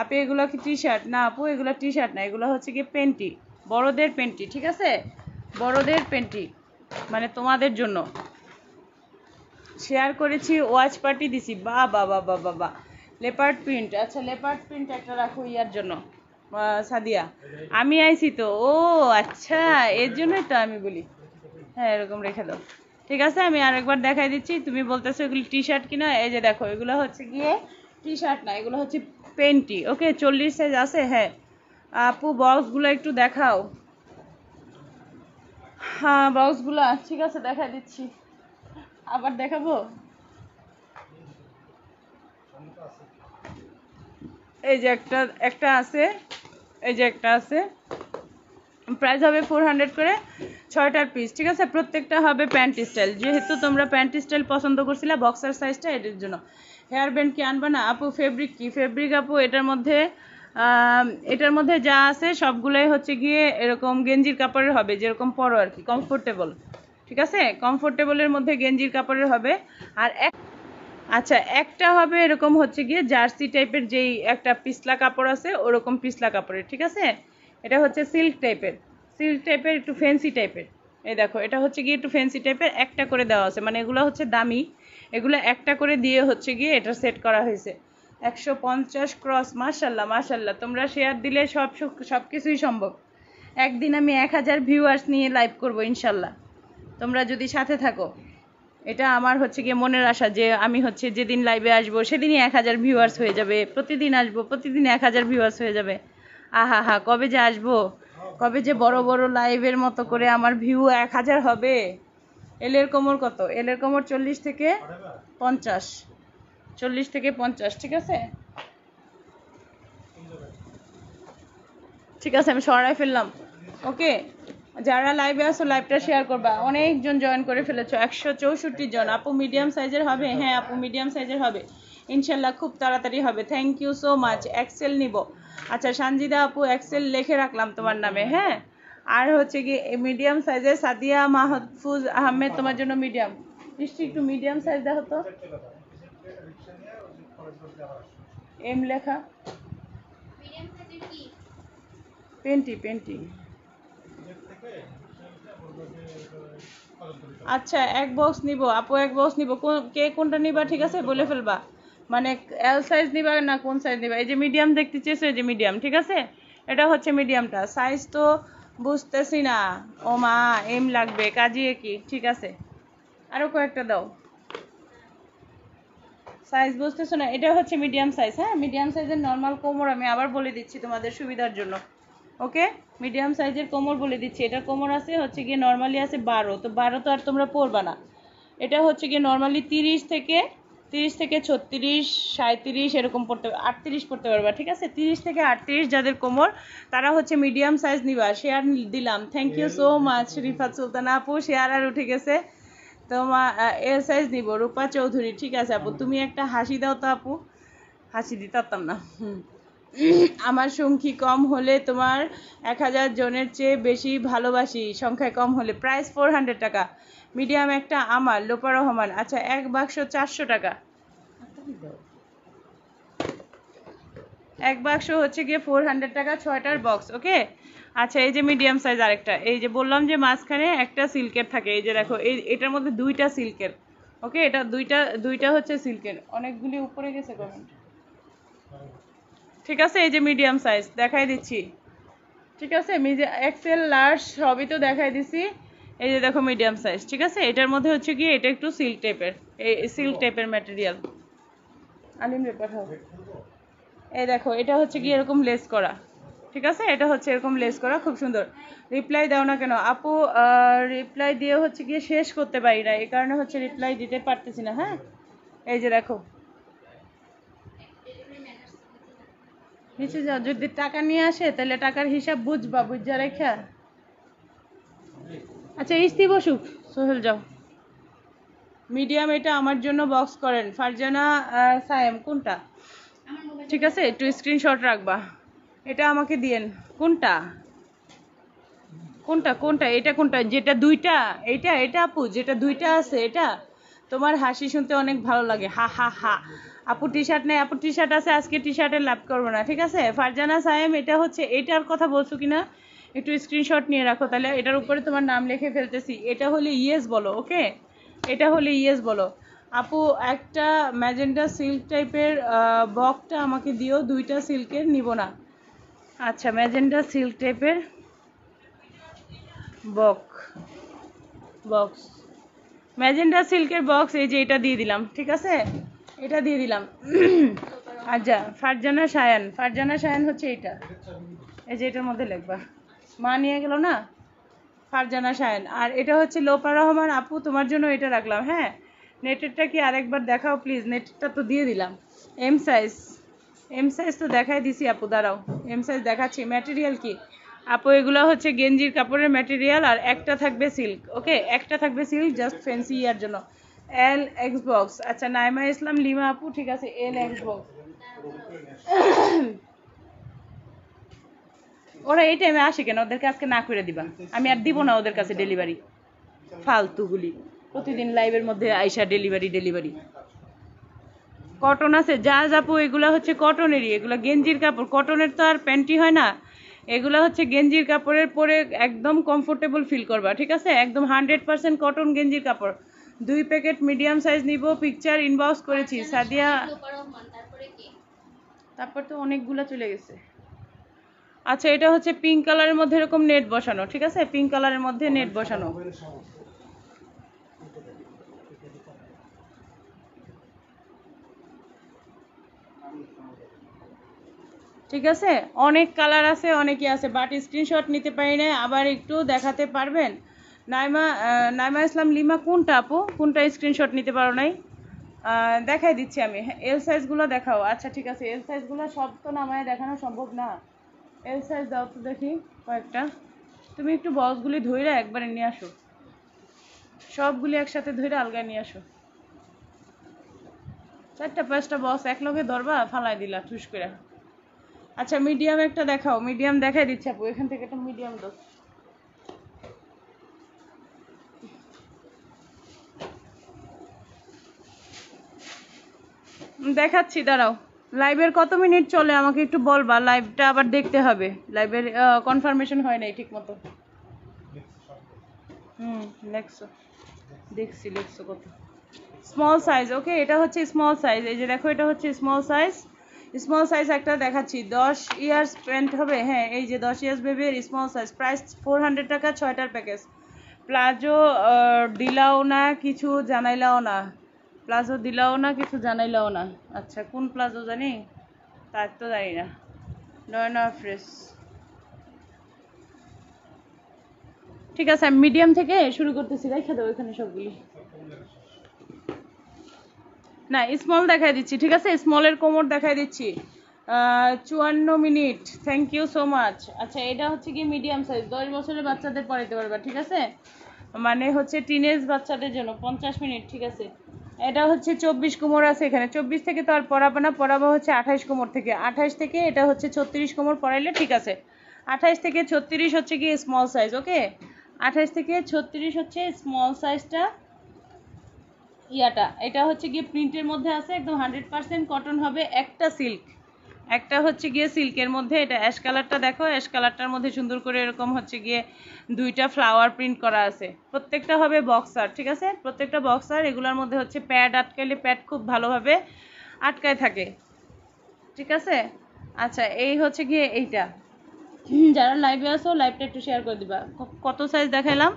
আপনি এগুলো কি টি শার্ট না, আপু, এগুলো টি শার্ট না, এগুলো হচ্ছে গিয়ে পেন্টি বড়দের পেন্টি ঠিক আছে? বড়দের পেন্টি মানে তোমাদের জন্য। শেয়ার করেছি ওয়াচ পার্টি দিছি বা বা বা বা বা লেপার্ড প্রিন্ট আচ্ছা লেপার্ড প্রিন্ট একটা রাখো ইয়ার জন্য। সাদিয়া। আমি আইছি তো। ও আচ্ছা এর জন্যই তো আমি বলি। হ্যাঁ এরকম রেখে দাও। ঠিক আছে, আমি আরেকবার দেখাই দিচ্ছি। তুমি বলতেছো এগুলো টি শার্ট কিনা? এই যে দেখো, এগুলো হচ্ছে গিয়ে টি শার্ট না, এগুলো হচ্ছে পেন্টি ওকে? চল্লিশ সাইজ আছে? হ্যাঁ। আপু বক্সগুলো একটু দেখাও। হ্যাঁ বক্সগুলো ঠিক আছে, দেখাই দিচ্ছি। আবার দেখাবো? এই যে একটা একটা আছে, এই যে একটা আছে। প্রাইস হবে ফোর হান্ড্রেড করে ছয়টার পিস ঠিক আছে? প্রত্যেকটা হবে প্যান্ট স্টাইল যেহেতু তোমরা প্যান্ট স্টাইল পছন্দ করছিলে বক্সার সাইজটা এটার জন্য। হেয়ার ব্যান্ড কি আনবা না? আপু ফেব্রিক কি? ফেব্রিক আপু, এটার মধ্যে এটার মধ্যে যা আছে সবগুলোই হচ্ছে গিয়ে এরকম গেঞ্জির কাপড়ের হবে, যেরকম পরো আর কি কমফোর্টেবল ঠিক আছে? কমফোর্টেবলের মধ্যে গেঞ্জির কাপড়ের হবে। আর এক আচ্ছা একটা হবে এরকম হচ্ছে গিয়ে জার্সি টাইপের যেই একটা পিছলা কাপড় আছে, ওরকম পিছলা কাপড়ের, ঠিক আছে? এটা হচ্ছে সিল্ক টাইপের সিল্ক টাইপের একটু ফ্যান্সি টাইপের। এই দেখো, এটা হচ্ছে গিয়ে একটু ফ্যান্সি টাইপের, একটা করে দেওয়া আছে। মানে এগুলো হচ্ছে দামি, এগুলো একটা করে দিয়ে হচ্ছে গিয়ে এটা সেট করা হয়েছে। একশো পঞ্চাশ ক্রস মাশাল্লাহ মাশাল্লাহ। তোমরা শেয়ার দিলে সব সব কিছুই সম্ভব। একদিন আমি এক হাজার ভিউয়ার্স নিয়ে লাইভ করব, ইনশাল্লাহ। তোমরা যদি সাথে থাকো। এটা আমার হচ্ছে গিয়ে মনের আশা যে আমি হচ্ছে যেদিন লাইভে আসব, সেদিনই এক হাজার ভিউয়ার্স হয়ে যাবে। প্রতিদিন আসব, প্রতিদিন এক হাজার ভিউয়ার্স হয়ে যাবে। আহা হা কবে যে আসব? কবে যে বড় বড় লাইভের মতো করে আমার ভিউ এক হাজার হবে? এলের কোমর কত? এলের কোমর চল্লিশ থেকে পঞ্চাশ। চল্লিশ থেকে পঞ্চাশ, ঠিক আছে? ঠিক আছে, আমি সরাই ফেললাম। ওকে? যারা লাইভে আসো লাইভটা শেয়ার করবা। অনেকজন জয়েন করে ফেলেছো। একশো চৌষট্টি জন। আপু মিডিয়াম সাইজের হবে? হ্যাঁ আপু মিডিয়াম সাইজের হবে। ইনশাল্লাহ খুব তাড়াতাড়ি হবে। Thank you so much XL নিব। আচ্ছা সানজিদা আপু এক্সেল লিখে রাখলাম তোমার নামে হ্যাঁ? আর হচ্ছে কি মিডিয়াম সাইজের সাদিয়া মাহফুজ আহমেদ তোমার জন্য মিডিয়াম মিষ্টি একটু মিডিয়াম সাইজ দেখো তো। এম লেখা। পেন্টি পেন্টি এর থেকে রিক্সা বলব যে খরচ করতে আচ্ছা এক বক্স নিব। আপু, এক বক্স নিব। কোন, কে কোনটা নিবা ঠিক আছে? বলে ফেলবা। মানে এল সাইজ নিবা না কোন সাইজ নিবা? এই যে মিডিয়াম দেখতে চেয়েছো এই যে মিডিয়াম ঠিক আছে? এটা হচ্ছে মিডিয়ামটা সাইজ তো বুঝতেছি না। ও মা এম লাগবে কাজিয়ে কি ঠিক আছে? আরও কয়েকটা দাও। সাইজ বুঝতেছো না? এটা হচ্ছে মিডিয়াম সাইজ হ্যাঁ? মিডিয়াম সাইজের নর্মাল কোমর আমি আবার বলে দিচ্ছি তোমাদের সুবিধার জন্য। ওকে? মিডিয়াম সাইজের কোমর বলে দিচ্ছি। এটার কোমর আছে হচ্ছে গিয়ে নর্মালি আছে বারো। তো বারো তো আর তোমরা পরবা না। এটা হচ্ছে গিয়ে নর্মালি তিরিশ থেকে তিরিশ থেকে ছত্রিশ সাঁত্রিশ এরকম পড়তে, আটত্রিশ পড়তে পারবা, ঠিক আছে? তিরিশ থেকে আটত্রিশ যাদের কোমর, তারা হচ্ছে মিডিয়াম সাইজ নিবা। শেয়ার দিলাম। Thank you so much Rifat Sultana আপু। শেয়ার আর উঠে গেছে। তোমার এল সাইজ নিব। রূপা চৌধুরী, ঠিক আছে আপু? তুমি একটা হাসি দাও তো আপু। হাসি দিতাম না। হুম। আমার সংখ্যি কম হলে তোমার এক হাজার জনের চেয়ে বেশি ভালোবাসি। সংখ্যায় কম হলে প্রাইস ফোর হান্ড্রেড টাকা। মিডিয়াম একটা আমার, লোপা রহমান। আচ্ছা এক বাক্স চারশো টাকা। এক বাক্স হচ্ছে গিয়ে ফোর হান্ড্রেড টাকা ছয়টার বক্স ওকে আচ্ছা এই যে মিডিয়াম সাইজ আরেকটা। এই যে বললাম যে মাঝখানে একটা সিল্কের থাকে। এই যে দেখো, এই এটার মধ্যে দুইটা সিল্কের ওকে এটা দুইটা দুইটা হচ্ছে সিল্কের অনেকগুলি উপরে গেছে কমেন্ট ঠিক আছে? এই যে মিডিয়াম সাইজ দেখাই দিচ্ছি। ঠিক আছে? এক্সেল লার্জ সবই তো দেখাই দিছি। এই যে দেখো মিডিয়াম সাইজ ঠিক আছে? এটার মধ্যে হচ্ছে কি এটা একটু সিল্ক টাইপের এই সিল্ক টাইপের ম্যাটেরিয়াল আলিম রে পাঠাও। এই দেখো এটা হচ্ছে কি এরকম লেস করা। ঠিক আছে? এটা হচ্ছে এরকম লেস করা খুব সুন্দর। রিপ্লাই দাও না কেন? আপু রিপ্লাই দিয়ে হচ্ছে গিয়ে শেষ করতে পারি না এই কারণে হচ্ছে রিপ্লাই দিতে পারতেছি না হ্যাঁ? এই যে দেখো নিচে যাও, যদি টাকা নিয়ে আসে, তাহলে টাকার হিসাব বুঝবা, বুঝা রেখা। আচ্ছা ইস্তি বসুক, সোহেল যাও। মিডিয়াম, এটা আমার জন্য বক্স করেন। ফারজানা সায়েম, কোনটা? ঠিক আছে, একটু স্ক্রিনশট রাখবা। এটা আমাকে দিয়েন। কোনটা? কোনটা কোনটা? এটা কোনটা? যেটা দুইটা, এটা এটা আপু, যেটা দুইটা আছে, এটা। তোমার হাসি শুনতে অনেক ভালো লাগে। হা হা হা। আপু টি শার্ট নেই, আপু টি শার্ট আছে, আজকে টি শার্টের লাভ করব না, ঠিক আছে? ফারজানা সায়েম, এটা হচ্ছে, এটার কথা বলছো কিনা? একটু স্ক্রিনশট নিয়ে রাখো, তাহলে এটার উপরে তোমার নাম লিখে ফেলতেছি। এটা হলে ইয়েস বলো, ওকে? এটা হলে ইয়েস বলো। আপু, একটা ম্যাজেন্ডা সিল্ক টাইপের বকটা আমাকে দিও, দুইটা সিল্কের নিব না। আচ্ছা ম্যাজেন্ডা সিল্ক টাইপের বক বক্স ম্যাজেন্ডা সিল্কের বক্স এই যে এটা দিয়ে দিলাম, ঠিক আছে? এটা দিয়ে দিলাম। আচ্ছা ফারজানা সায়ান। ফারজানা সায়ান হচ্ছে এটা। এই যে এটার মধ্যে লিখবা। মা নিয়ে গেল না? ফারজানা সায়ান। আর এটা হচ্ছে লোপা রহমান, আপু, তোমার জন্য এটা রাখলাম হ্যাঁ? নেটেরটা কি আরেকবার দেখাও প্লিজ নেটেরটা তো দিয়ে দিলাম। এম সাইজ এম সাইজ তো দেখাই দিছি, আপু, দাঁড়াও। এম সাইজ দেখাচ্ছি। ম্যাটেরিয়াল কি? আপু, এগুলো হচ্ছে গেঞ্জির কাপড়ের ম্যাটেরিয়াল আর একটা থাকবে সিল্ক ওকে একটা থাকবে সিল্ক জাস্ট ফ্যান্সি ইয়ার জন্য। এল এক্স বক্স আচ্ছা নাইমা ইসলাম, লিমা আপু, ঠিক আছে এল এক্স বক্স ওরা এই টাইমে আসে কেন? ওদেরকে আজকে না করে দিবা। আমি আর দিব না ওদের কাছে ডেলিভারি ফালতুগুলি। প্রতিদিন লাইভের মধ্যে আইসা ডেলিভারি ডেলিভারি কটন আছে, যা যাপু এগুলো হচ্ছে কটনেরই এগুলো গেঞ্জির কাপড়। কটনের তো আর প্যান্টি হয় না। এগুলো হচ্ছে গেঞ্জির কাপড়ের পরে একদম কমফোর্টেবল ফিল করবা, ঠিক আছে? একদম হান্ড্রেড পার্সেন্ট কটন গেঞ্জির কাপড়। দুই প্যাকেট মিডিয়াম সাইজ নিব পিকচার ইনবক্স করেছি সাদিয়া লোপা রহমান তারপরে তো অনেকগুলো চলে গেছে। আচ্ছা এটা হচ্ছে পিঙ্ক কালারের মধ্যে এরকম নেট বসানো ঠিক আছে? পিঙ্ক কালারের মধ্যে নেট বসানো। ঠিক আছে? অনেক কালার আছে অনেকই আছে বাট স্ক্রিনশট নিতে পারি না আবার একটু দেখাতে পারবেন? নাইমা নাইমা ইসলাম, লিমা, কোনটা আপু? কোনটা স্ক্রিনশট নিতে পারো নাই? দেখাই দিচ্ছি আমি। এল সাইজগুলো দেখাও। আচ্ছা ঠিক আছে। এল সাইজগুলো সব তো নামায় দেখানো সম্ভব না। এল সাইজ দাও তো দেখি কয়েকটা। তুমি একটু বক্সগুলি ধইরা একবারে নিয়ে আসো। সবগুলি একসাথে ধইরা আলগা নিয়ে আসো। চারটা পাঁচটা বক্স এক লগে ধরবা, ফালাই দিলা, ঠুস করে আচ্ছা মিডিয়াম একটা দেখাও। মিডিয়াম দেখাই দিচ্ছে আপু। এখান থেকে একটা মিডিয়াম দাও। দেখাচ্ছি, দাঁড়াও। লাইভের কত মিনিট চলে? আমাকে একটু বলবা লাইভটা আবার দেখতে হবে। লাইভের কনফার্মেশন হয় নাই ঠিক মতো হুম লেখছো দেখছি লেখছো কত। স্মল সাইজ ওকে এটা হচ্ছে স্মল সাইজ এই যে দেখো, এটা হচ্ছে স্মল সাইজ স্মল সাইজ একটা দেখাচ্ছি। দশ ইয়ার্স প্যান্ট হবে? হ্যাঁ এই যে দশ ইয়ার্স বেবির small size price four hundred টাকা, ছয়টার প্যাকেজ প্লাজো দিলাও না, কিছু জানাইলাও না। প্লাজো দিলাও না, কিছু জানাইলাও না। আচ্ছা কোন প্লাজো জানি? তার তো জানি না। নয়না ফ্রেশ। ঠিক আছে, আমি মিডিয়াম থেকে শুরু করতেছি, রেখে দেবো এখানে সবগুলি। না স্মল দেখাই দিচ্ছি, ঠিক আছে? স্মলের কোমর দেখাই দিচ্ছি। চুয়ান্ন minute. Thank you so much আচ্ছা এটা হচ্ছে কি মিডিয়াম সাইজ দশ বছরের বাচ্চাদের পড়াইতে পারবা, ঠিক আছে? মানে হচ্ছে টিনেজ বাচ্চাদের জন্য পঞ্চাশ মিনিট, ঠিক আছে? এটা হচ্ছে চব্বিশ কোমর আছে এখানে। চব্বিশ থেকে তো আর পড়াবো না, পড়াবো হচ্ছে আঠাইশ কোমর থেকে। আঠাইশ থেকে এটা হচ্ছে ছত্রিশ কোমর পড়াইলে ঠিক আছে। আঠাইশ থেকে ছত্রিশ হচ্ছে কি স্মল সাইজ ওকে আঠাইশ থেকে ছত্রিশ হচ্ছে স্মল সাইজটা ইয়াটা। এটা হচ্ছে গিয়ে প্রিন্টের মধ্যে আছে, একদম হান্ড্রেড পার্সেন্ট কটন হবে একটা সিল্ক একটা হচ্ছে গিয়ে সিল্কের মধ্যে, এটা অ্যাশ কালারটা দেখো, অ্যাশ কালারটার মধ্যে সুন্দর করে এরকম হচ্ছে গিয়ে দুইটা ফ্লাওয়ার প্রিন্ট করা আছে। প্রত্যেকটা হবে বক্সার ঠিক আছে? প্রত্যেকটা বক্সার এগুলোর মধ্যে হচ্ছে প্যাড আটকাইলে প্যাড খুব ভালোভাবে আটকায় থাকে। ঠিক আছে? আচ্ছা এই হচ্ছে গিয়ে এইটা। যারা লাইভে আসো লাইভটা একটু শেয়ার করে দিবা। কত সাইজ দেখাইলাম?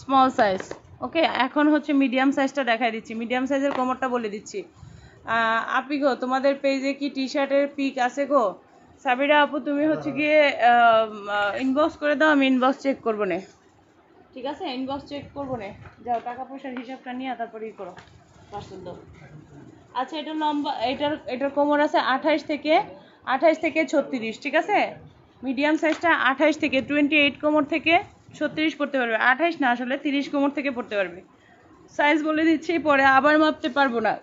স্মল সাইজ ওকে এখন হচ্ছে মিডিয়াম সাইজটা দেখাই দিচ্ছি। মিডিয়াম সাইজের কোমরটা বলে দিচ্ছি। আপি গো তোমাদের পেজে কি টি শার্টের পিক আছে গো? সাবিরা আপু তুমি হচ্ছে গিয়ে ইনবক্স করে দাও আমি ইনবক্স চেক করব না। ঠিক আছে ইনবক্স চেক করব নে। যাও টাকা পয়সার হিসাবটা নিয়ে তারপরে ই করো। পার্সেল দাও। আচ্ছা এটা লম্বা এটার এটার কোমর আছে আঠাইশ থেকে আঠাইশ থেকে ছত্রিশ ঠিক আছে? মিডিয়াম সাইজটা আঠাইশ থেকে টোয়েন্টি এইট কোমর থেকে ছত্রিশ পড়তে পারবে। আঠাইশ না আসলে তিরিশ কোমর থেকে পড়তে পারবে। সাইজ বলে দিচ্ছি পরে আবার মাপতে পারব না।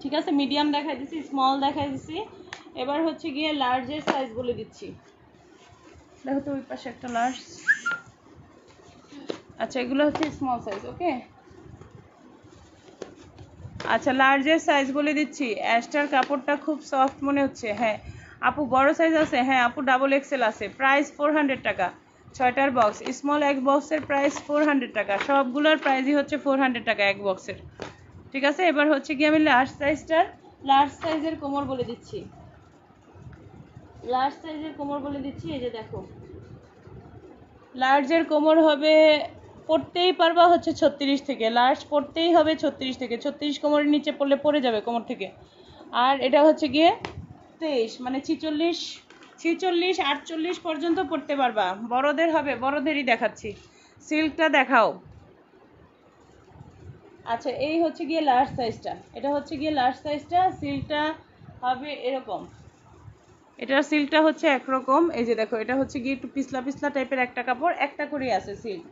ঠিক আছে মিডিয়াম দেখাই দিচ্ছি স্মল দেখাই দিচ্ছি এবার হচ্ছে গিয়ে লার্জের সাইজ বলে দিচ্ছি। দেখো তো ওই পাশে একটা লার্জ আচ্ছা এগুলো হচ্ছে স্মল সাইজ ওকে আচ্ছা লার্জের সাইজ বলে দিচ্ছি। অ্যাস্টার কাপড়টা খুব সফট মনে হচ্ছে হ্যাঁ। আপু, বড় সাইজ আছে? হ্যাঁ আপু ডাবল এক্সেল আছে। প্রাইস ফোর হান্ড্রেড টাকা। ছয়টার বক্স স্মল এক বক্সের প্রাইস ফোর হান্ড্রেড টাকা। সবগুলোর প্রাইসই হচ্ছে ফোর হান্ড্রেড টাকা এক বক্সের ঠিক আছে? এবার হচ্ছে কি আমি লার্জ সাইজটার লার্জ সাইজের কোমর বলে দিচ্ছি। লার্জ সাইজের কোমর বলে দিচ্ছি, এই যে দেখো। লার্জের কোমর হবে, পড়তেই পারবা হচ্ছে ছত্রিশ থেকে। লার্জ পড়তেই হবে ছত্রিশ থেকে। ছত্রিশ কোমরের নিচে পড়লে পড়ে যাবে কোমর থেকে। আর এটা হচ্ছে গিয়ে তেইশ মানে ছিচল্লিশ ছিচল্লিশ, আটচল্লিশ পর্যন্ত পড়তে পারবা। বড়দের হবে, বড়দেরই দেখাচ্ছি। সিল্কটা দেখাও। আচ্ছা এই হচ্ছে গিয়ে লার্জ সাইজটা এটা হচ্ছে গিয়ে লার্জ সাইজটা সিলটা হবে এরকম। এটার সিলটা হচ্ছে একরকম। এই যে দেখো, এটা হচ্ছে গিয়ে একটু পিছলা পিছলা টাইপের একটা কাপড়, একটা করেই আছে সিল্ক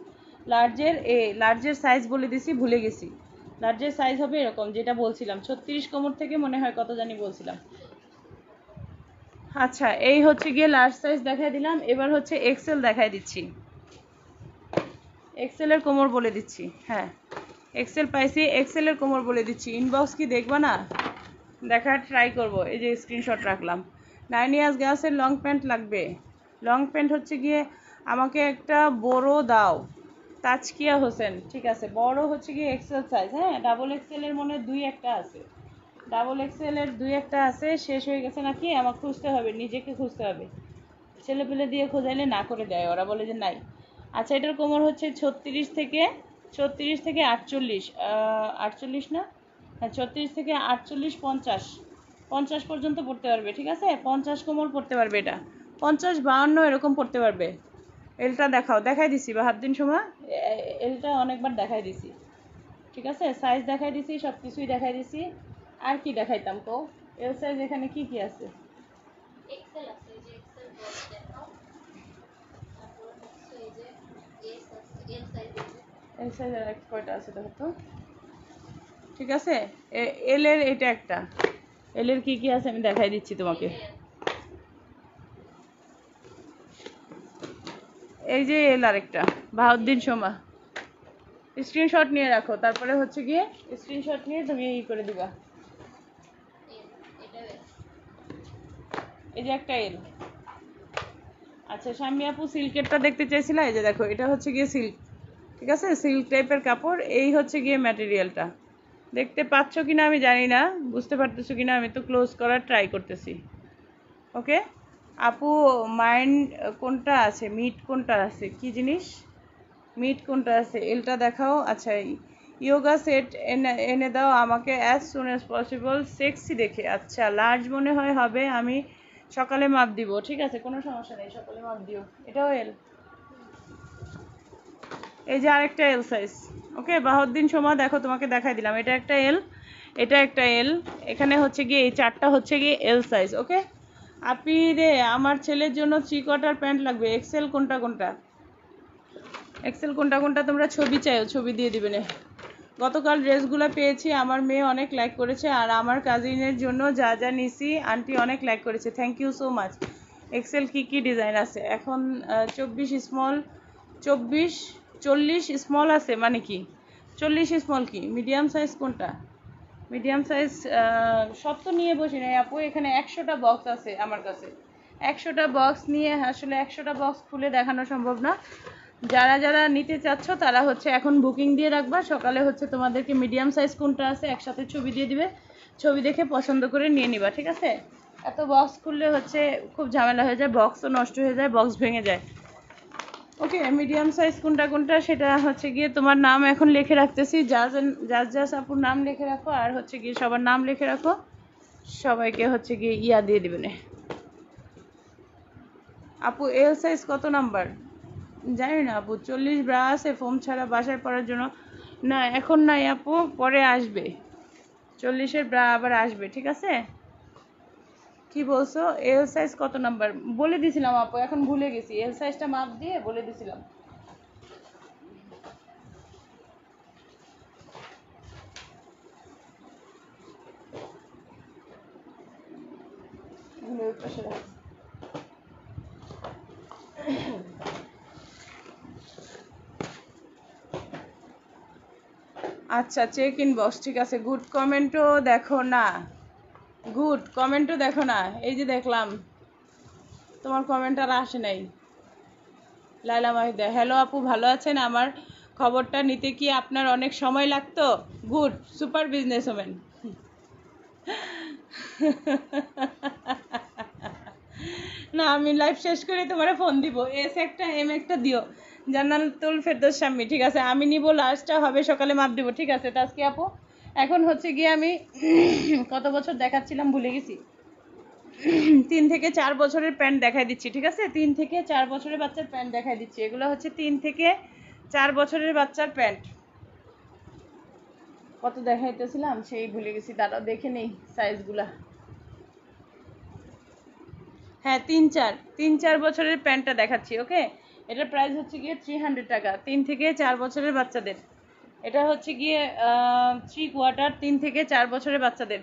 লার্জের এ লার্জের সাইজ বলে দিছি, ভুলে গেছি। লার্জের সাইজ হবে এরকম, যেটা বলছিলাম। ছত্রিশ কোমর থেকে মনে হয় কত জানি বলছিলাম। আচ্ছা এই হচ্ছে গিয়ে লার্জ সাইজ দেখাই দিলাম। এবার হচ্ছে এক্সেল দেখাই দিচ্ছি। এক্সেলের কোমর বলে দিচ্ছি হ্যাঁ। এক্সেল পাইছি এক্সেলের কোমর বলে দিচ্ছি। ইনবক্স কি দেখবা না? দেখার ট্রাই করব। এই যে স্ক্রিনশট রাখলাম। নাইন ইয়ার্স গার্লসের লং প্যান্ট লাগবে। লং প্যান্ট হচ্ছে গিয়ে আমাকে একটা বড় দাও। তাজকিয়া হোসেন, ঠিক আছে। বড় হচ্ছে গিয়ে এক্সেল সাইজ হ্যাঁ? ডাবল এক্সেলের মনে দুই একটা আছে। ডাবল এক্সেলের দুই একটা আছে, শেষ হয়ে গেছে নাকি? আমার খুঁজতে হবে, নিজেকে খুঁজতে হবে। ছেলে পেলে দিয়ে খোঁজাইলে না করে দেয়, ওরা বলে যে নাই। আচ্ছা এটার কোমর হচ্ছে ছত্রিশ থেকে ছত্রিশ থেকে আটচল্লিশ আটচল্লিশ না? হ্যাঁ ছত্রিশ থেকে আটচল্লিশ, পঞ্চাশ। পঞ্চাশ পর্যন্ত পড়তে পারবে, ঠিক আছে? পঞ্চাশ কোমর পড়তে পারবে এটা। পঞ্চাশ বাহান্ন এরকম পড়তে পারবে। এলটা দেখাও, দেখাই দিছি দিন সময় এলটা অনেকবার দেখাই দিছি। ঠিক আছে? সাইজ দেখাই দিছি সব কিছুই দেখাই দিছি। আর কি দেখাইতাম তো এল সাইজ এখানে কি কি আছে এক্সেল আছে এই যে এক্সেল বক্স দেখাও তারপর হচ্ছে এই যে এস আছে এল সাইজ ঠিক আছে? এল এর এটা একটা। এল এর কি কি আছে আমি দেখাই দিচ্ছি তোমাকে। এই যে এল আরেকটা, বাহাউদ্দিন সোমা। স্ক্রিনশট নিয়ে রাখো, তারপরে হচ্ছে গিয়ে স্ক্রিনশট নিয়ে তুমি ই করে দিবা। এই যে একটা এল আচ্ছা আপু সিল্কেরটা দেখতে চাইছিলা? এই যে দেখো, এটা হচ্ছে গিয়ে সিল্ক ঠিক আছে? সিল্ক টাইপের কাপড়, এই হচ্ছে গিয়ে ম্যাটেরিয়ালটা দেখতে পাচ্ছ কিনা আমি জানি না, বুঝতে পারতেছো কিনা, আমি তো ক্লোজ করার ট্রাই করতেছি। ওকে আপু মাইন্ড কোনটা আছে? মিট কোনটা আছে? কি জিনিস? মিট কোনটা আছে? এলটা দেখাও। আচ্ছা ইয়োগা সেট এনে এনে দাও আমাকে as soon as possible sexy দেখে। আচ্ছা লার্জ মনে হয় হবে, আমি সকালে মাপ দিব। ঠিক আছে, কোনো সমস্যা নেই, সকালে মাপ দিও। এটাও এল এই যে আরেকটা L size okay Bahaddin Soma, দেখো তোমাকে দেখাই দিলাম। এটা একটা এল এটা একটা এল এখানে হচ্ছে গিয়ে এই চারটা হচ্ছে গিয়ে এল সাইজ ওকে আপি রে আমার ছেলের জন্য থ্রি কোয়ার্টার প্যান্ট লাগবে এক্সেল কোনটা কোনটা? এক্সেল কোনটা কোনটা তোমরা ছবি চাইও, ছবি দিয়ে দিবে না। গতকাল ড্রেসগুলো পেয়েছি, আমার মেয়ে অনেক লাইক করেছে, আর আমার কাজিনের জন্য যা যা নিছি আন্টি অনেক লাইক করেছে। Thank you so much XL কি কি ডিজাইন আছে? এখন চব্বিশ স্মল চব্বিশ চল্লিশ স্মল আছে মানে কি? চল্লিশ স্মল কি? মিডিয়াম সাইজ কোনটা? মিডিয়াম সাইজ সব তো নিয়ে বসি নাই আপু, এখানে একশোটা বক্স আছে আমার কাছে। একশোটা বক্স নিয়ে আসলে একশোটা বক্স খুলে দেখানো সম্ভব না। যারা যারা নিতে চাচ্ছ, তারা হচ্ছে এখন বুকিং দিয়ে রাখবা। সকালে হচ্ছে তোমাদেরকে মিডিয়াম সাইজ কোনটা আছে একসাথে ছবি দিয়ে দিবে। ছবি দেখে পছন্দ করে নিয়ে নিবা, ঠিক আছে? এত বক্স খুললে হচ্ছে খুব ঝামেলা হয়ে যায় বক্সও নষ্ট হয়ে যায় বক্স ভেঙে যায়। ওকে মিডিয়াম সাইজ কোনটা কোনটা? সেটা হচ্ছে গিয়ে তোমার নাম এখন লিখে রাখতেছি। জাজ জাজ জাজ আপুর নাম লিখে রাখো, আর হচ্ছে গিয়ে সবার নাম লিখে রাখো। সবাইকে হচ্ছে গিয়ে ইয়া দিয়ে দিবেন আপু এল সাইজ কত নাম্বার জানি না আপু, চল্লিশ ব্রা আছে ফোম ছাড়া বাসায় পড়ার জন্য। না, এখন নাই আপু, পরে আসবে। চল্লিশের ব্রা আবার আসবে, ঠিক আছে? কি বলছো? এল সাইজ কত নাম্বার বলে দিছিলাম আপু এখন ভুলে গেছি। এল সাইজটা মাপ দিয়ে বলে দিছিলাম। আচ্ছা চেক ইন বক্স ঠিক আছে। গুড কমেন্টও দেখো না। গুড কমেন্টও দেখো না। এই যে দেখলাম, তোমার কমেন্ট আর আসে নাই। লাইলা মাহিদা হ্যালো আপু, ভালো আছেন? আমার খবরটা নিতে কি আপনার অনেক সময় লাগতো? গুড সুপার বিজনেস ওমেন না, আমি লাইভ শেষ করে তোমার ফোন দিব। এস একটা এম একটা দিও। জান্নাতুল ফেরদৌস স্বামী, ঠিক আছে? আমি নিব লাস্টটা হবে সকালে মাপ দিব। ঠিক আছে, তাজকি আপু? এখন হচ্ছে গিয়ে আমি কত বছর দেখাচ্ছিলাম ভুলে গেছি। তিন থেকে চার বছরের প্যান্ট দেখাই দিচ্ছি, ঠিক আছে? তিন থেকে চার বছরের বাচ্চার প্যান্ট দেখাই দিচ্ছি। এগুলো হচ্ছে তিন থেকে চার বছরের বাচ্চার প্যান্ট। কত দেখাইতেছিলাম? সেই ভুলে গেছি। দাঁড়াও দেখে নেই সাইজগুলা হ্যাঁ তিন চার। তিন চার বছরের প্যান্টটা দেখাচ্ছি, ওকে? এটার প্রাইস হচ্ছে গিয়ে থ্রি হান্ড্রেড টাকা। তিন থেকে চার বছরের বাচ্চাদের। এটা হচ্ছে গিয়ে থ্রি কোয়ার্টার তিন থেকে চার বছরের বাচ্চাদের।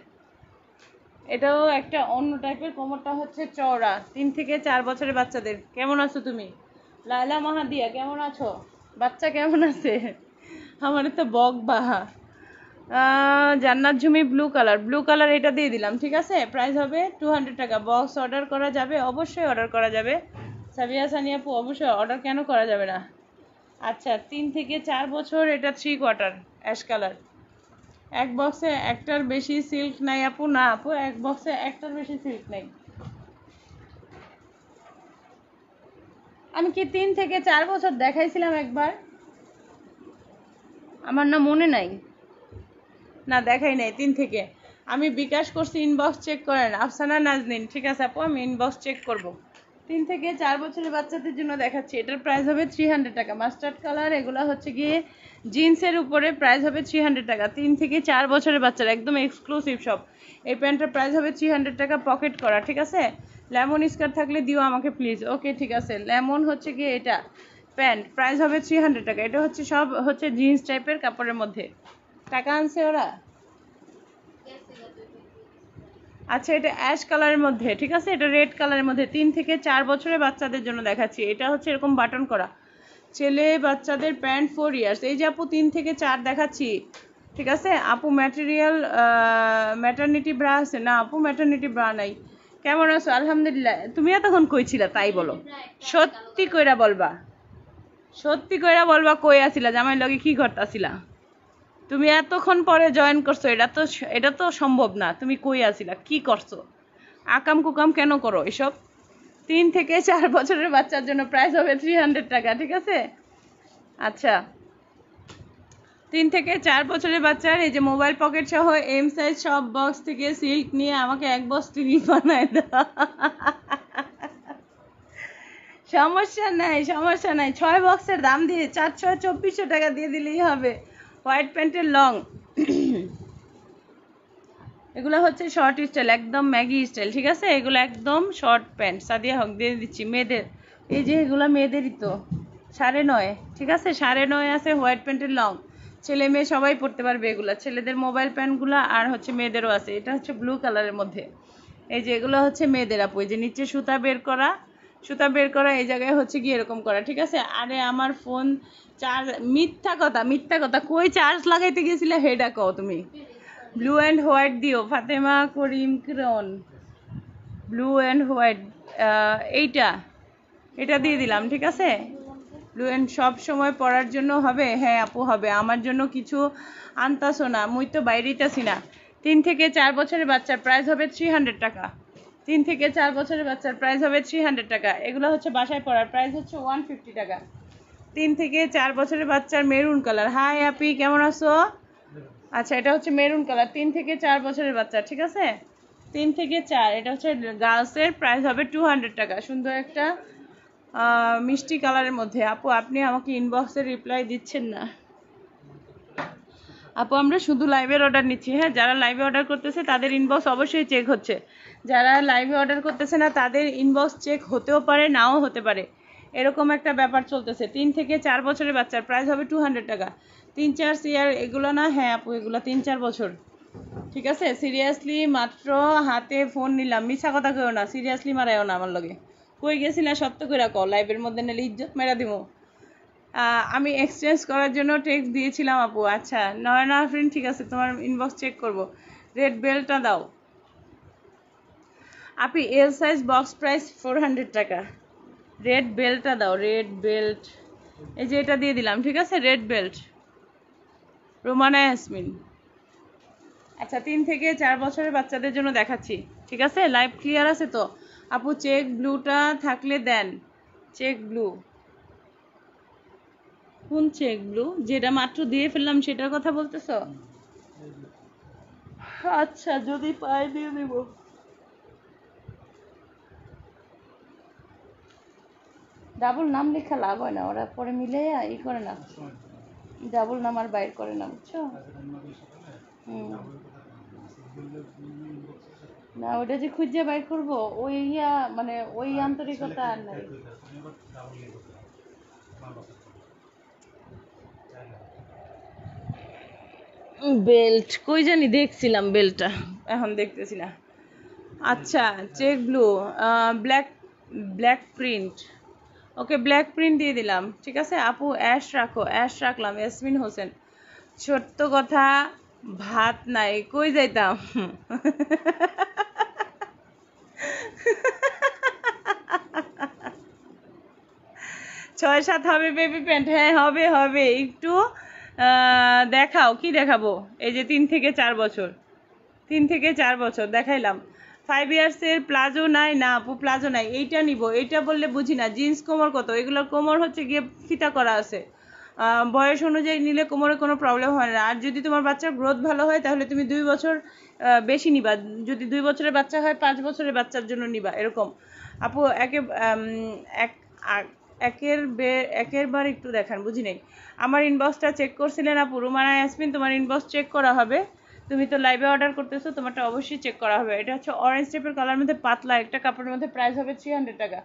এটাও একটা অন্য টাইপের কোমরটা হচ্ছে চওড়া তিন থেকে চার বছরের বাচ্চাদের। কেমন আছো তুমি? লায়লা মাহাদিয়া কেমন আছো? বাচ্চা কেমন আছে? আমার তো বক বাহা। আহ, Jannat Jhumi blue colour blue colour এটা দিয়ে দিলাম ঠিক আছে? প্রাইস হবে টু হান্ড্রেড টাকা। বক্স অর্ডার করা যাবে অবশ্যই অর্ডার করা যাবে। সাবিয়া সানিয়াপু অবশ্যই অর্ডার কেন করা যাবে না? আচ্ছা তিন থেকে চার বছর এটা থ্রি কোয়ার্টার অ্যাশ কালার এক বক্সে একটার বেশি সিল্ক নাই আপু। না আপু, এক বক্সে একটার বেশি সিল্ক নাই। আমি কি তিন থেকে চার বছর দেখাইছিলাম একবার? আমার না মনে নাই। না, দেখাই নাই তিন থেকে। আমি বিকাশ করছি ইনবক্স চেক করেন। আফসানা নাজনিন, ঠিক আছে আপু, আমি ইনবক্স চেক করব। তিন থেকে চার বছরের বাচ্চাদের জন্য দেখাচ্ছি। এটার প্রাইস হবে থ্রি হান্ড্রেড টাকা। মাস্টার্ড কালার এগুলো হচ্ছে গিয়ে জিন্সের উপরে প্রাইস হবে থ্রি হান্ড্রেড টাকা। তিন থেকে চার বছরের বাচ্চারা, একদম এক্সক্লুসিভ সব এই প্যান্টের প্রাইস হবে থ্রি হান্ড্রেড টাকা পকেট করা, ঠিক আছে? লেমন স্কার্ট থাকলে দিও আমাকে প্লিজ ওকে ঠিক আছে। লেমন হচ্ছে গিয়ে এটা প্যান্ট প্রাইস হবে থ্রি হান্ড্রেড টাকা। এটা হচ্ছে সব হচ্ছে জিন্স টাইপের কাপড়ের মধ্যে। টাকা আনছে ওরা? আচ্ছা এটা অ্যাশ কালারের মধ্যে, ঠিক আছে? এটা রেড কালারের মধ্যে। তিন থেকে চার বছরের বাচ্চাদের জন্য দেখাচ্ছি। এটা হচ্ছে এরকম বাটন করা। ছেলে বাচ্চাদের প্যান্ট ফোর ইয়ার্স এই যে আপু, তিন থেকে চার দেখাচ্ছি। ঠিক আছে? আপু ম্যাটেরিয়াল ম্যাটার্নিটি ব্রা আছে না? আপু ম্যাটারনিটি ব্রা নাই। কেমন আছো? আলহামদুলিল্লাহ। তুমি এতক্ষণ কইছিলা তাই বলো। সত্যি কইরা বলবা। সত্যি কইরা বলবা কই আসিলা জামাই লগে কি করতাছিলা তুমি এতক্ষণ পরে জয়েন করছ, এটা তো এটা তো সম্ভব না। তুমি কই আছিলা কি করছ? আকাম কুকাম কেন করো এসব? তিন থেকে চার বছরের বাচ্চার জন্য প্রাইস হবে থ্রি হান্ড্রেড টাকা, ঠিক আছে? আচ্ছা। তিন থেকে চার বছরের বাচ্চার এই যে মোবাইল পকেট সহ এম সাইজ সব বক্স থেকে সিল্ক নিয়ে আমাকে এক টিভি বানায় দাও। সমস্যা নাই সমস্যা নাই। ছয় বক্সের দাম দিয়ে চার, ছয়, চব্বিশশো টাকা দিয়ে দিলেই হবে। হোয়াইট প্যান্টের লং। এগুলো হচ্ছে শর্ট স্টাইল একদম ম্যাগি স্টাইল ঠিক আছে? এগুলো একদম শর্ট প্যান্ট সাদিয়া হক দিয়ে দিচ্ছি। মেয়েদের, এই যে এগুলো মেয়েদেরই তো, সাড়ে নয়, ঠিক আছে? সাড়ে নয় আছে হোয়াইট প্যান্টের লং। ছেলে মেয়ে সবাই পড়তে পারবে এগুলো। ছেলেদের মোবাইল প্যান্টগুলো আর হচ্ছে মেয়েদেরও আছে। এটা হচ্ছে ব্লু কালারের মধ্যে। এই যে এগুলো হচ্ছে মেয়েদের আপু, এই যে নিচে সুতা বের করা সুতা বের করা, এই জায়গায় হচ্ছে গিয়ে এরকম করা, ঠিক আছে? আরে আমার ফোন চার্জ মিথ্যা কথা মিথ্যা কথা, কই চার্জ লাগাইতে গেছিলে? হেডা কও তুমি। ব্লু অ্যান্ড হোয়াইট দিও, Fatema Karim Kiran blue and white এইটা, এটা দিয়ে দিলাম, ঠিক আছে? ব্লু অ্যান্ড সব সময় পড়ার জন্য হবে? হ্যাঁ আপু, হবে। আমার জন্য কিছু আনতাসো না, মুই তো বাইরেইতাছি না। তিন থেকে চার বছরের বাচ্চার প্রাইস হবে থ্রি হান্ড্রেড টাকা। তিন থেকে চার বছরের বাচ্চার প্রাইস হবে থ্রি হান্ড্রেড টাকা। এগুলো হচ্ছে বাসায় পড়ার প্রাইস হচ্ছে ওয়ান ফিফটি টাকা। তিন থেকে চার বছরের বাচ্চার মেরুন কালার হাই আপি কেমন আছো? আচ্ছা এটা হচ্ছে মেরুন কালার তিন থেকে চার বছরের বাচ্চা, ঠিক আছে? তিন থেকে চার, এটা হচ্ছে গার্লসের প্রাইস হবে টু হান্ড্রেড টাকা। সুন্দর একটা মিষ্টি কালারের মধ্যে। আপু, আপনি আমাকে ইনবক্সে রিপ্লাই দিচ্ছেন না। আপু, আমরা শুধু লাইভের অর্ডার নিচ্ছি। হ্যাঁ যারা লাইভে অর্ডার করতেছে, তাদের ইনবক্স অবশ্যই চেক হচ্ছে। যারা লাইভে অর্ডার করতেছে না তাদের ইনবক্স চেক হতেও পারে নাও হতে পারে। এরকম একটা ব্যাপার চলতেছে। তিন থেকে চার বছরের বাচ্চার প্রাইস হবে টু হান্ড্রেড টাকা। তিন চার ইয়ার এগুলো না হ্যাঁ আপু এগুলো তিন চার বছর। ঠিক আছে? সিরিয়াসলি মাত্র হাতে ফোন নিলাম। মিছা কথা কেউ না সিরিয়াসলি মারাইও না আমার লগে। কই গেছিলা সত্য করে কও লাইভের মধ্যে নিলে ইজ্জত মেরা আহ, আমি এক্সচেঞ্জ করার জন্য টেক্সট দিয়েছিলাম আপু। আচ্ছা নয়না ফ্রেন্ড ঠিক আছে তোমার ইনবক্স চেক করব। রেড বেলটা দাও। আপনি L size box price four hundred টাকা। রেড বেল্টটা দাও রেড বেল্ট এই যে এটা দিয়ে দিলাম, ঠিক আছে? রেড বেল্ট রোমানা ইয়াসমিন আচ্ছা তিন থেকে চার বছরের বাচ্চাদের জন্য দেখাচ্ছি, ঠিক আছে? লাইভ ক্লিয়ার আছে তো? আপু চেক ব্লুটা থাকলে দেন। চেক ব্লু কোন চেক ব্লু যেটা মাত্র দিয়ে ফেললাম, সেটার কথা বলতেছো? আচ্ছা যদি পাই, দিয়ে দেবো। ডাবল নাম লেখা লাভ হয় না ওরা পরে মিলে ই করে না। ডাবল নাম আর বাইর করে না বুঝছ? না ওটা যে খুঁজে বাইর করব ওই ইয়া মানে ওই আন্তরিকতা আর নাই। বেল্ট কই জানি দেখছিলাম বেল্টটা এখন দেখতেছি না। আচ্ছা check blue black black print. Okay black print দিয়ে দিলাম, ঠিক আছে? আপু, অ্যাশ রাখো, অ্যাশ রাখলাম, ইয়াসমিন হোসেন। ছোট্ট কথা, ভাত নাই, কই যাইতাম? ছয় সাত হবে বেবি প্যান্ট হ্যাঁ হবে হবে। একটু দেখাও, কি দেখাবো? এই যে তিন থেকে চার বছর, তিন থেকে চার বছর, দেখাইলাম। ফাইভ ইয়ার্সের প্লাজো নাই? না আপু, প্লাজো নাই। এইটা নিব। এইটা বললে বুঝি না। জিন্স কোমর কত? এগুলোর কোমর হচ্ছে গিয়ে ফিতা করা আছে। বয়স অনুযায়ী নিলে কোমরে কোনো প্রবলেম হয় না। আর যদি তোমার বাচ্চার গ্রোথ ভালো হয়, তাহলে তুমি দুই বছর বেশি নিবা। যদি দুই বছরের বাচ্চা হয়, পাঁচ বছরের বাচ্চার জন্য নিবা। এরকম। আপু, একে এক একের বে, একের বার একটু দেখান, বুঝি নেই? আমার ইনবক্সটা চেক করছিলেন আপু। রুমানা ইয়াসমিন তোমার ইনবক্স চেক করা হবে। তুমি তো লাইভে অর্ডার করতেছো, তোমারটা অবশ্যই চেক করা হবে। এটা হচ্ছে অরেঞ্জ টাইপের কালার মধ্যে পাতলা, একটা কাপড়ের মধ্যে প্রাইস হবে থ্রি হান্ড্রেড টাকা।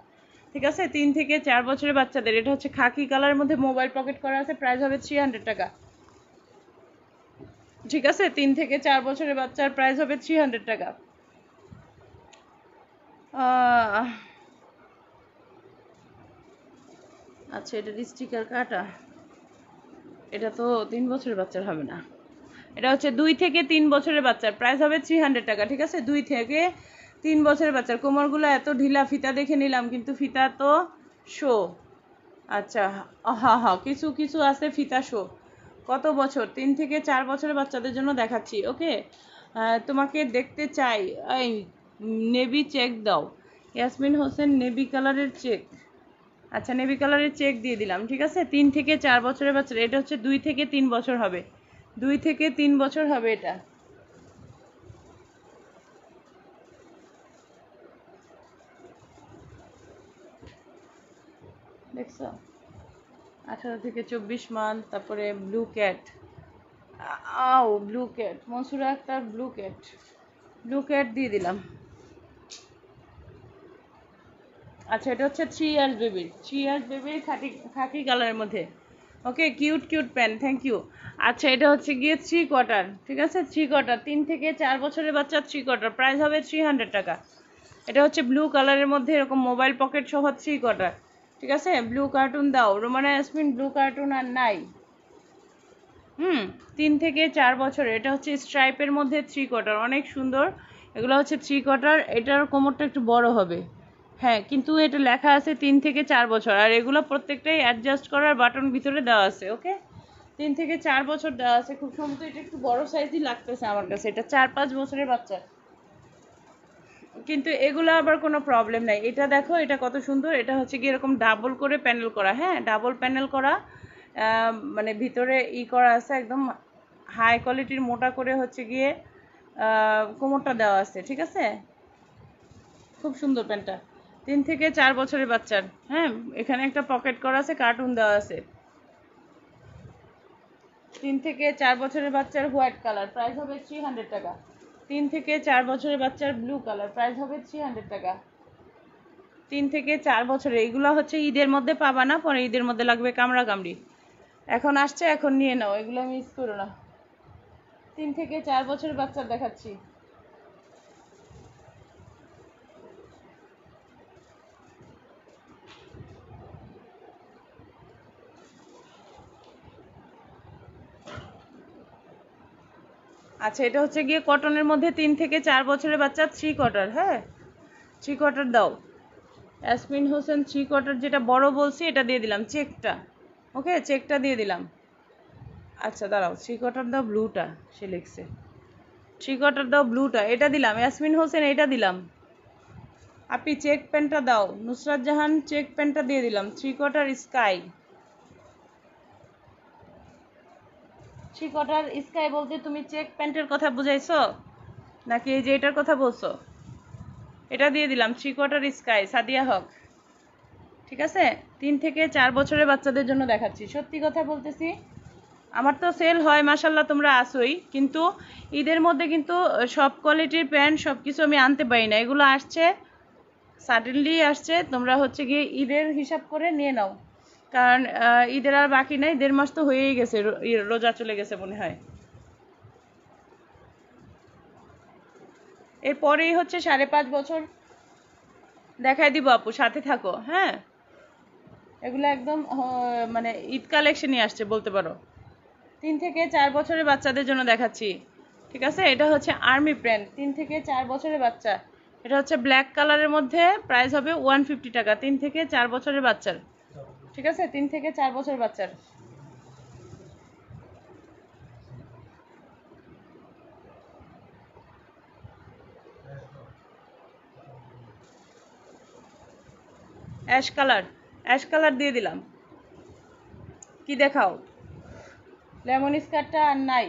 ঠিক আছে? তিন থেকে চার বছরের বাচ্চাদের, এটা হচ্ছে খাকি কালারের মধ্যে মোবাইল পকেট করা আছে প্রাইস হবে থ্রি হান্ড্রেড টাকা। ঠিক আছে? তিন থেকে চার বছরের বাচ্চার প্রাইস হবে থ্রি হান্ড্রেড টাকা। আচ্ছা এটা স্টিকার কাটা। এটা তো তিন বছরের বাচ্চার হবে না। এটা হচ্ছে দুই থেকে তিন বছরের বাচ্চার প্রাইস হবে থ্রি হান্ড্রেড টাকা, ঠিক আছে? দুই থেকে তিন বছরের বাচ্চার। কোমরগুলো এত ঢিলা, ফিতা দেখে নিলাম, কিন্তু ফিতা তো শো আচ্ছা হা হা, কিছু কিছু আছে ফিতা শো কত বছর? তিন থেকে চার বছরের বাচ্চাদের জন্য দেখাচ্ছি ওকে তোমাকে দেখতে চাই। এই, নেভি চেক দাও। ইয়াসমিন হোসেন, নেভি কালারের চেক আচ্ছা নেভি কালারের চেক দিয়ে দিলাম, ঠিক আছে? তিন থেকে চার বছরের বাচ্চা এটা হচ্ছে দুই থেকে তিন বছর হবে। দুই থেকে তিন বছর হবে এটা। দেখছ? আঠারো থেকে চব্বিশ মান্থ তারপরে ব্লু ক্যাট আও blue cat Mansura Akter blue cat blue cat দিয়ে দিলাম। আচ্ছা এটা হচ্ছে থ্রি ইয়ার্স বেবির থ্রি ইয়ার্স বেবির খাকি খাকি কালারের মধ্যে। Okay cute cute pant thank you আচ্ছা এটা হচ্ছে গিয়ে থ্রি কোয়ার্টার ঠিক আছে? থ্রি কোয়ার্টার তিন থেকে চার বছরের বাচ্চা থ্রি কোয়ার্টার প্রাইস হবে থ্রি হান্ড্রেড টাকা। এটা হচ্ছে ব্লু কালারের মধ্যে এরকম মোবাইল পকেট সহ থ্রি কোয়ার্টার ঠিক আছে? ব্লু কার্টুন দাও রোমানা ইয়াসমিন ব্লু কার্টুন আর নাই। হুম, তিন থেকে চার বছরের, এটা হচ্ছে স্ট্রাইপের মধ্যে থ্রি কোয়ার্টার অনেক সুন্দর। এগুলো হচ্ছে থ্রি কোয়ার্টার এটার কোমরটা একটু বড় হবে। হ্যাঁ কিন্তু এটা লেখা আছে তিন থেকে চার বছর, আর এগুলো প্রত্যেকটাই অ্যাডজাস্ট করার বাটন ভিতরে দেওয়া আছে ওকে তিন থেকে চার বছর দেওয়া আছে, খুব সম্ভবত এটা একটু বড় সাইজই লাগতেছে আমার কাছে, এটা চার পাঁচ বছরের বাচ্চা। কিন্তু এগুলো আবার কোনো প্রবলেম নাই, এটা দেখো, এটা কত সুন্দর, এটা হচ্ছে কি এরকম ডাবল করে প্যানেল করা হ্যাঁ ডাবল প্যানেল করা মানে ভিতরে ই করা আছে, একদম হাই কোয়ালিটির মোটা করে হচ্ছে গিয়ে কোমরটা দেওয়া আছে, ঠিক আছে? খুব সুন্দর প্যান্টটা তিন থেকে চার বছরের বাচ্চার। হ্যাঁ এখানে একটা পকেট করা আছে, কার্টুন দেওয়া আছে। তিন থেকে চার বছরের বাচ্চার হোয়াইট কালার, প্রাইস হবে থ্রি হান্ড্রেড টাকা। তিন থেকে চার বছরের বাচ্চার ব্লু কালার, প্রাইস হবে থ্রি হান্ড্রেড টাকা। তিন থেকে চার বছরের এগুলো হচ্ছে ঈদের মধ্যে পাবা না, পরে ঈদের মধ্যে লাগবে কামড়া কামড়ি। এখন আসছে, এখন নিয়ে নাও, এগুলো মিস করো না। তিন থেকে চার বছরের বাচ্চার দেখাচ্ছি। আচ্ছা এটা হচ্ছে গিয়ে কটনের মধ্যে তিন থেকে চার বছরের বাচ্চা থ্রি কোয়ার্টার হ্যাঁ? থ্রি কোয়ার্টার দাও। অ্যাসমিন হোসেন থ্রি কোয়ার্টার যেটা বড় বলছি, এটা দিয়ে দিলাম চেকটা ওকে চেকটা দিয়ে দিলাম। আচ্ছা দাঁড়াও থ্রি কোয়ার্টার দাও ব্লুটা সে লিখছে। থ্রি কোয়ার্টার দাও ব্লুটা এটা দিলাম অ্যাসমিন হোসেন এটা দিলাম। আপনি চেক প্যান্টটা দাও, নুসরাত জাহান চেক প্যান্টটা দিয়ে দিলাম three quarter sky three sky বলতে তুমি চেক প্যান্টের কথা বুঝাইছো? নাকি এই যে এটার কথা বলছো? এটা দিয়ে দিলাম three quarter sky, Sadia Haque. ঠিক আছে? তিন থেকে চার বছরের বাচ্চাদের জন্য দেখাচ্ছি। সত্যি কথা বলতেছি, আমার তো সেল হয় মাসাল্লাহ তোমরা আসোই কিন্তু ঈদের মধ্যে কিন্তু সব কোয়ালিটির প্যান্ট সব কিছু আমি আনতে পারি না। এগুলো আসছে সাডেনলি আসছে, তোমরা হচ্ছে গিয়ে ঈদের হিসাব করে নিয়ে নাও। কারণ ঈদের আর বাকি নাই, দেড় মাস তো হয়েই গেছে রোজা চলে গেছে মনে হয়। এরপরেই হচ্ছে সাড়ে পাঁচ বছর দেখাই দিব আপু, সাথে থাকো হ্যাঁ? এগুলো একদম মানে ঈদ কালেকশনই আসছে, বলতে পারো। তিন থেকে চার বছরের বাচ্চাদের জন্য দেখাচ্ছি, ঠিক আছে? এটা হচ্ছে আর্মি প্যান্ট তিন থেকে চার বছরের বাচ্চা। এটা হচ্ছে ব্ল্যাক কালারের মধ্যে প্রাইস হবে ওয়ান ফিফটি টাকা, তিন থেকে চার বছরের বাচ্চার। ঠিক আছে? তিন থেকে চার বছর বাচ্চার। Ash colour. অ্যাশ কালার দিয়ে দিলাম। কি দেখাও? লেমন স্কার্টটা আর নাই।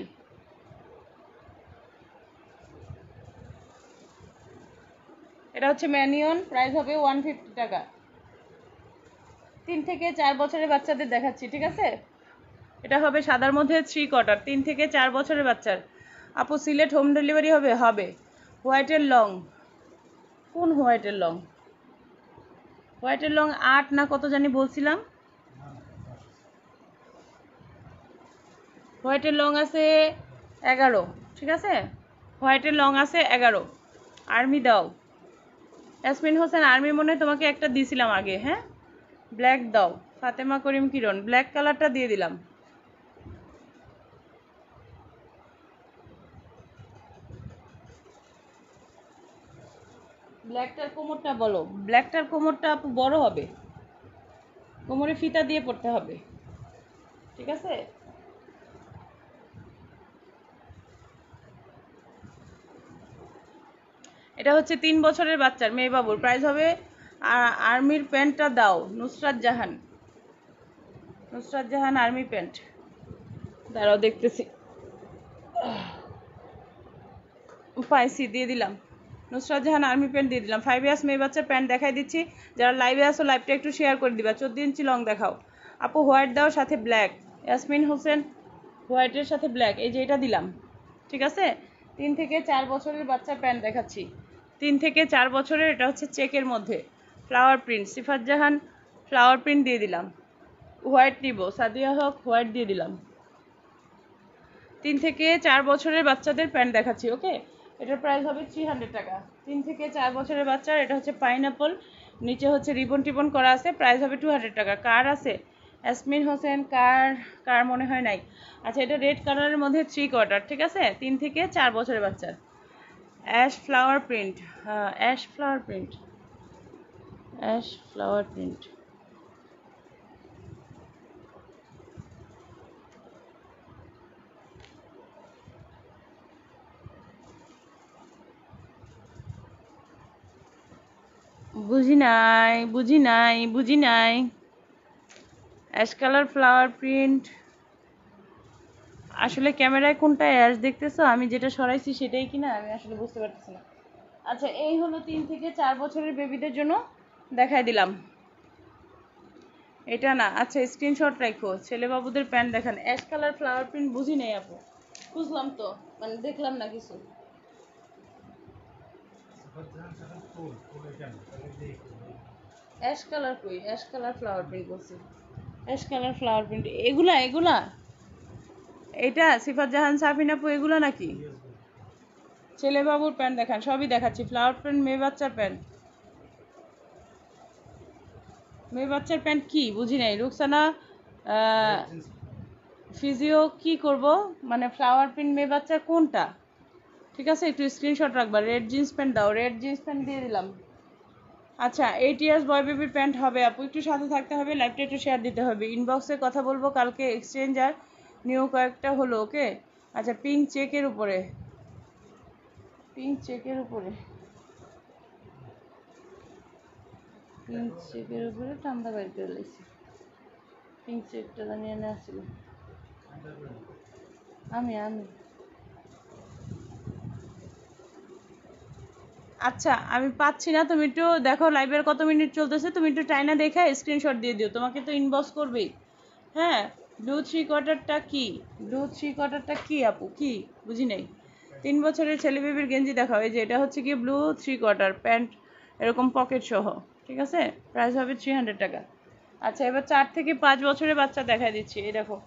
এটা হচ্ছে ম্যানিয়ন। প্রাইস হবে ওয়ান ফিফটি টাকা। তিন থেকে চার বছরের বাচ্চাদের দেখাচ্ছি, ঠিক আছে? এটা হবে সাদার মধ্যে থ্রি কোয়ার্টার তিন থেকে চার বছরের বাচ্চার। আপু, সিলেট হোম ডেলিভারি হবে হবে। হোয়াইটের লং কোন হোয়াইটের লং হোয়াইটের লং আট না কত জানি বলছিলাম? হোয়াইটের লং আছে এগারো, ঠিক আছে? হোয়াইটের লং আছে এগারো। আর্মি দাও। ইয়াসমিন হোসেন আর্মি মনে তোমাকে একটা দিয়েছিলাম আগে হ্যাঁ? ব্ল্যাক দাও। ফাতেমা করিম কিরণ ব্ল্যাক কালারটা দিয়ে দিলাম। ব্ল্যাকটার কোমরটা বলো। ব্ল্যাকটার কোমরটা আপু বড় হবে। কোমরে ফিতা দিয়ে পড়তে হবে। ঠিক আছে? এটা হচ্ছে তিন বছরের বাচ্চার মেয়ে বাবুর প্রাইস হবে আর্মির প্যান্টটা দাও, নুসরাত জাহান। Nusrat Jahan army pant. দাঁড়াও, দেখতেছি। পাইছি দিয়ে দিলাম। নুসরাত জাহান আর্মি প্যান্ট দিয়ে দিলাম। ফাইভ ইয়ার্স মেয়ে বাচ্চার প্যান্ট দেখাই দিচ্ছি। যারা লাইভে আসো লাইভটা একটু শেয়ার করে দিবা। চোদ্দ ইঞ্চি লং দেখাও। আপু, হোয়াইট দাও, সাথে ব্ল্যাক। ইয়াসমিন হোসেন, হোয়াইটের সাথে ব্ল্যাক। এই যে এটা দিলাম। ঠিক আছে? তিন থেকে চার বছরের বাচ্চার প্যান্ট দেখাচ্ছি। তিন থেকে চার বছরের, এটা হচ্ছে চেকের মধ্যে। Flower print Sifat Jahan flower print দিয়ে দিলাম। হোয়াইট নিব। সাদিয়া হক হোয়াইট দিয়ে দিলাম। তিন থেকে চার বছরের বাচ্চাদের প্যান্ট দেখাচ্ছি, ওকে? এটার প্রাইস হবে থ্রি হান্ড্রেড টাকা। তিন থেকে চার বছরের বাচ্চার, এটা হচ্ছে পাইনাপল নিচে হচ্ছে রিবন টিবন করা আছে প্রাইস হবে টু হান্ড্রেড টাকা। কার আছে? অ্যাসমিন হোসেন কার কার মনে হয় নাই? আচ্ছা এটা রেড কালারের মধ্যে থ্রি কোয়ার্টার ঠিক আছে? তিন থেকে চার বছরের বাচ্চার। Ash flower print ash flower print ash flower print. বুঝি নাই বুঝি নাই বুঝি নাই। Ash colour flower print. আসলে ক্যামেরায় কোনটা অ্যাশ দেখতেছো? আমি যেটা সরাইছি সেটাই কিনা? আমি আসলে বুঝতে পারতেছি না। আচ্ছা এই হলো তিন থেকে চার বছরের বেবিদের জন্য দেখাই দিলাম। এটা না আচ্ছা স্ক্রিনশট রাখো। ছেলে বাবুদের প্যান্ট দেখান। অ্যাশ কালার ফ্লাওয়ার প্রিন্ট বুঝি নাই আপু। বুঝলাম তো মানে দেখলাম না কিছু। অ্যাশ কালার কই? অ্যাশ কালার ফ্লাওয়ার প্রিন্ট বলছি। অ্যাশ কালার ফ্লাওয়ার প্রিন্ট এগুলা এগুলা? এটা সিফাত জাহান সাফিন আপু, এগুলা নাকি? ছেলে বাবুর প্যান্ট দেখান, সবই দেখাচ্ছি। ফ্লাওয়ার প্যান্ট মেয়ে বাচ্চার প্যান্ট মেয়ে বাচ্চার প্যান্ট কি? বুঝি নাই। রুকসানা ফিজিও কি করব? মানে ফ্লাওয়ার প্রিন্ট মেয়ে বাচ্চার কোনটা? ঠিক আছে একটু স্ক্রিনশট রাখবা। রেড জিন্স প্যান্ট দাও। রেড জিন্স প্যান্ট দিয়ে দিলাম। আচ্ছা এইট ইয়ার্স বয় বেবির প্যান্ট হবে আপু। একটু সাথে থাকতে হবে লাইভটা একটু শেয়ার দিতে হবে। ইনবক্সে কথা বলব কালকে এক্সচেঞ্জ আর নিউ কয়েকটা হলো ওকে আচ্ছা পিঙ্ক চেকের উপরে। পিঙ্ক চেকের উপরে। পিঙ্ক চেকের উপরে ঠান্ডা বাইর করে লাইছি। পিঙ্ক চেকটা আমি আমি। আচ্ছা আমি পাচ্ছি না। তুমি একটু দেখো লাইভের কত মিনিট চলতেছে। তুমি একটু টাইনা দেখে স্ক্রিনশট দিয়ে দিও। তোমাকে তো ইনবক্স করবেই। হ্যাঁ ব্লু থ্রি কোয়ার্টারটা কি? ব্লু থ্রি কোয়ার্টারটা কি, আপু? কি? বুঝি নাই। তিন বছরের ছেলে বেবির গেঞ্জি দেখাও। এই যে, এটা হচ্ছে কি ব্লু থ্রি কোয়ার্টার প্যান্ট এরকম পকেট সহ। ঠিক আছে? প্রাইস হবে থ্রি টাকা। আচ্ছা এবার চার থেকে পাঁচ বছরের বাচ্চা দেখাই দিচ্ছি, এই দেখো।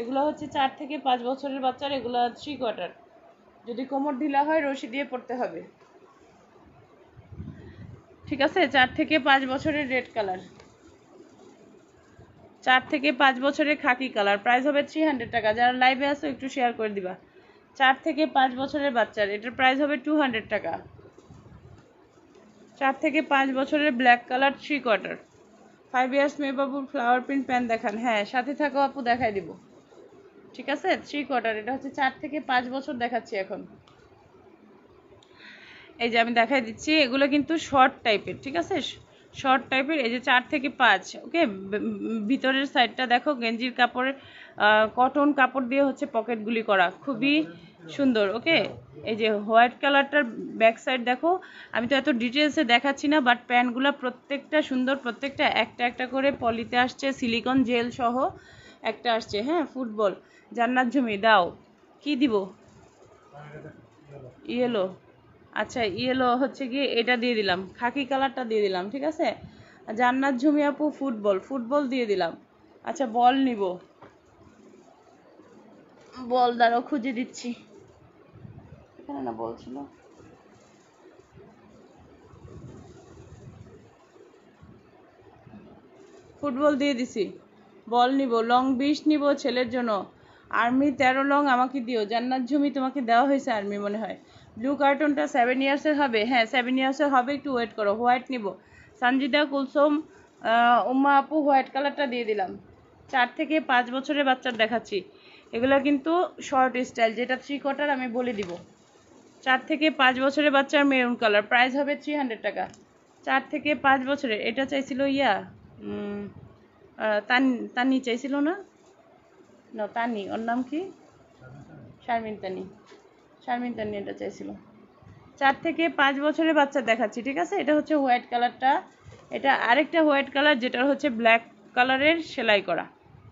এগুলো হচ্ছে চার থেকে পাঁচ বছরের বাচ্চার, এগুলো থ্রি কোয়ার্টার যদি কোমর ঢিলা হয়, রশি দিয়ে পড়তে হবে। ঠিক আছে? চার থেকে পাঁচ বছরের রেড কালার চার থেকে পাঁচ বছরের খাকি কালার প্রাইস হবে থ্রি টাকা। যারা লাইভে আসো একটু শেয়ার করে দিবা। চার থেকে পাঁচ বছরের বাচ্চার, এটার প্রাইস হবে টু টাকা। চার থেকে পাঁচ বছরের black colour three quarter five years মেয়েবাবুর flower print pant দেখান। হ্যাঁ সাথে থাকো আপু, দেখাই দিব। ঠিক আছে? থ্রি কোয়ার্টার এটা হচ্ছে চার থেকে পাঁচ বছর দেখাচ্ছি এখন। এই যে আমি দেখাই দিচ্ছি, এগুলো কিন্তু শর্ট টাইপের ঠিক আছে? শর্ট টাইপের এই যে চার থেকে পাঁচ ওকে ভিতরের সাইডটা দেখো, গেঞ্জির কাপড়ের কটন কাপড় দিয়ে হচ্ছে পকেটগুলি করা। খুবই সুন্দর ওকে এই যে হোয়াইট কালারটার ব্যাক সাইড দেখো, আমি তো এত ডিটেলসে দেখাচ্ছি না বাট প্যান্টগুলো প্রত্যেকটা সুন্দর, প্রত্যেকটা একটা একটা করে পলিতে আসছে সিলিকন জেল সহ একটা আসছে হ্যাঁ? ফুটবল জান্নাত জমি দাও। কি দিব? ইয়েলো আচ্ছা ইয়েলো হচ্ছে গিয়ে এটা দিয়ে দিলাম, খাকি কালারটা দিয়ে দিলাম, ঠিক আছে? জান্নাত ঝুমি আপু ফুটবল ফুটবল দিয়ে দিলাম। আচ্ছা বল নিব। বল দাঁড়াও, খুঁজে দিচ্ছি। এখানে না বল ছিল? ফুটবল দিয়ে দিছি। বল নিব, লং বিশ নিব ছেলের জন্য। আর্মি তেরো লং আমাকে দিও, জান্নাত ঝুমি তোমাকে দেওয়া হয়েছে আর্মি মনে হয়। ব্লু কার্টুনটা সেভেন ইয়ার্সের হবে। হ্যাঁ সেভেন ইয়ার্সের হবে, একটু ওয়েট করো। হোয়াইট নিব। সঞ্জিদা কুলসুম উম্মা আপু হোয়াইট কালারটা দিয়ে দিলাম। চার থেকে পাঁচ বছরের বাচ্চার দেখাচ্ছি। এগুলো কিন্তু শর্ট স্টাইল যেটা থ্রি কোয়ার্টার আমি বলে দিব। চার থেকে পাঁচ বছরের বাচ্চার মেরুন কালার প্রাইস হবে থ্রি হান্ড্রেড টাকা। চার থেকে পাঁচ বছরের এটা চাইছিল ইয়া তান তানি চাইছিল না? না তানি ওর নাম কি? শারমিন তানি শারমিন তানি এটা চাইছিল। চার থেকে পাঁচ বছরের বাচ্চা দেখাচ্ছি, ঠিক আছে? এটা হচ্ছে হোয়াইট কালারটা এটা আরেকটা হোয়াইট কালার যেটা হচ্ছে ব্ল্যাক কালারের সেলাই করা।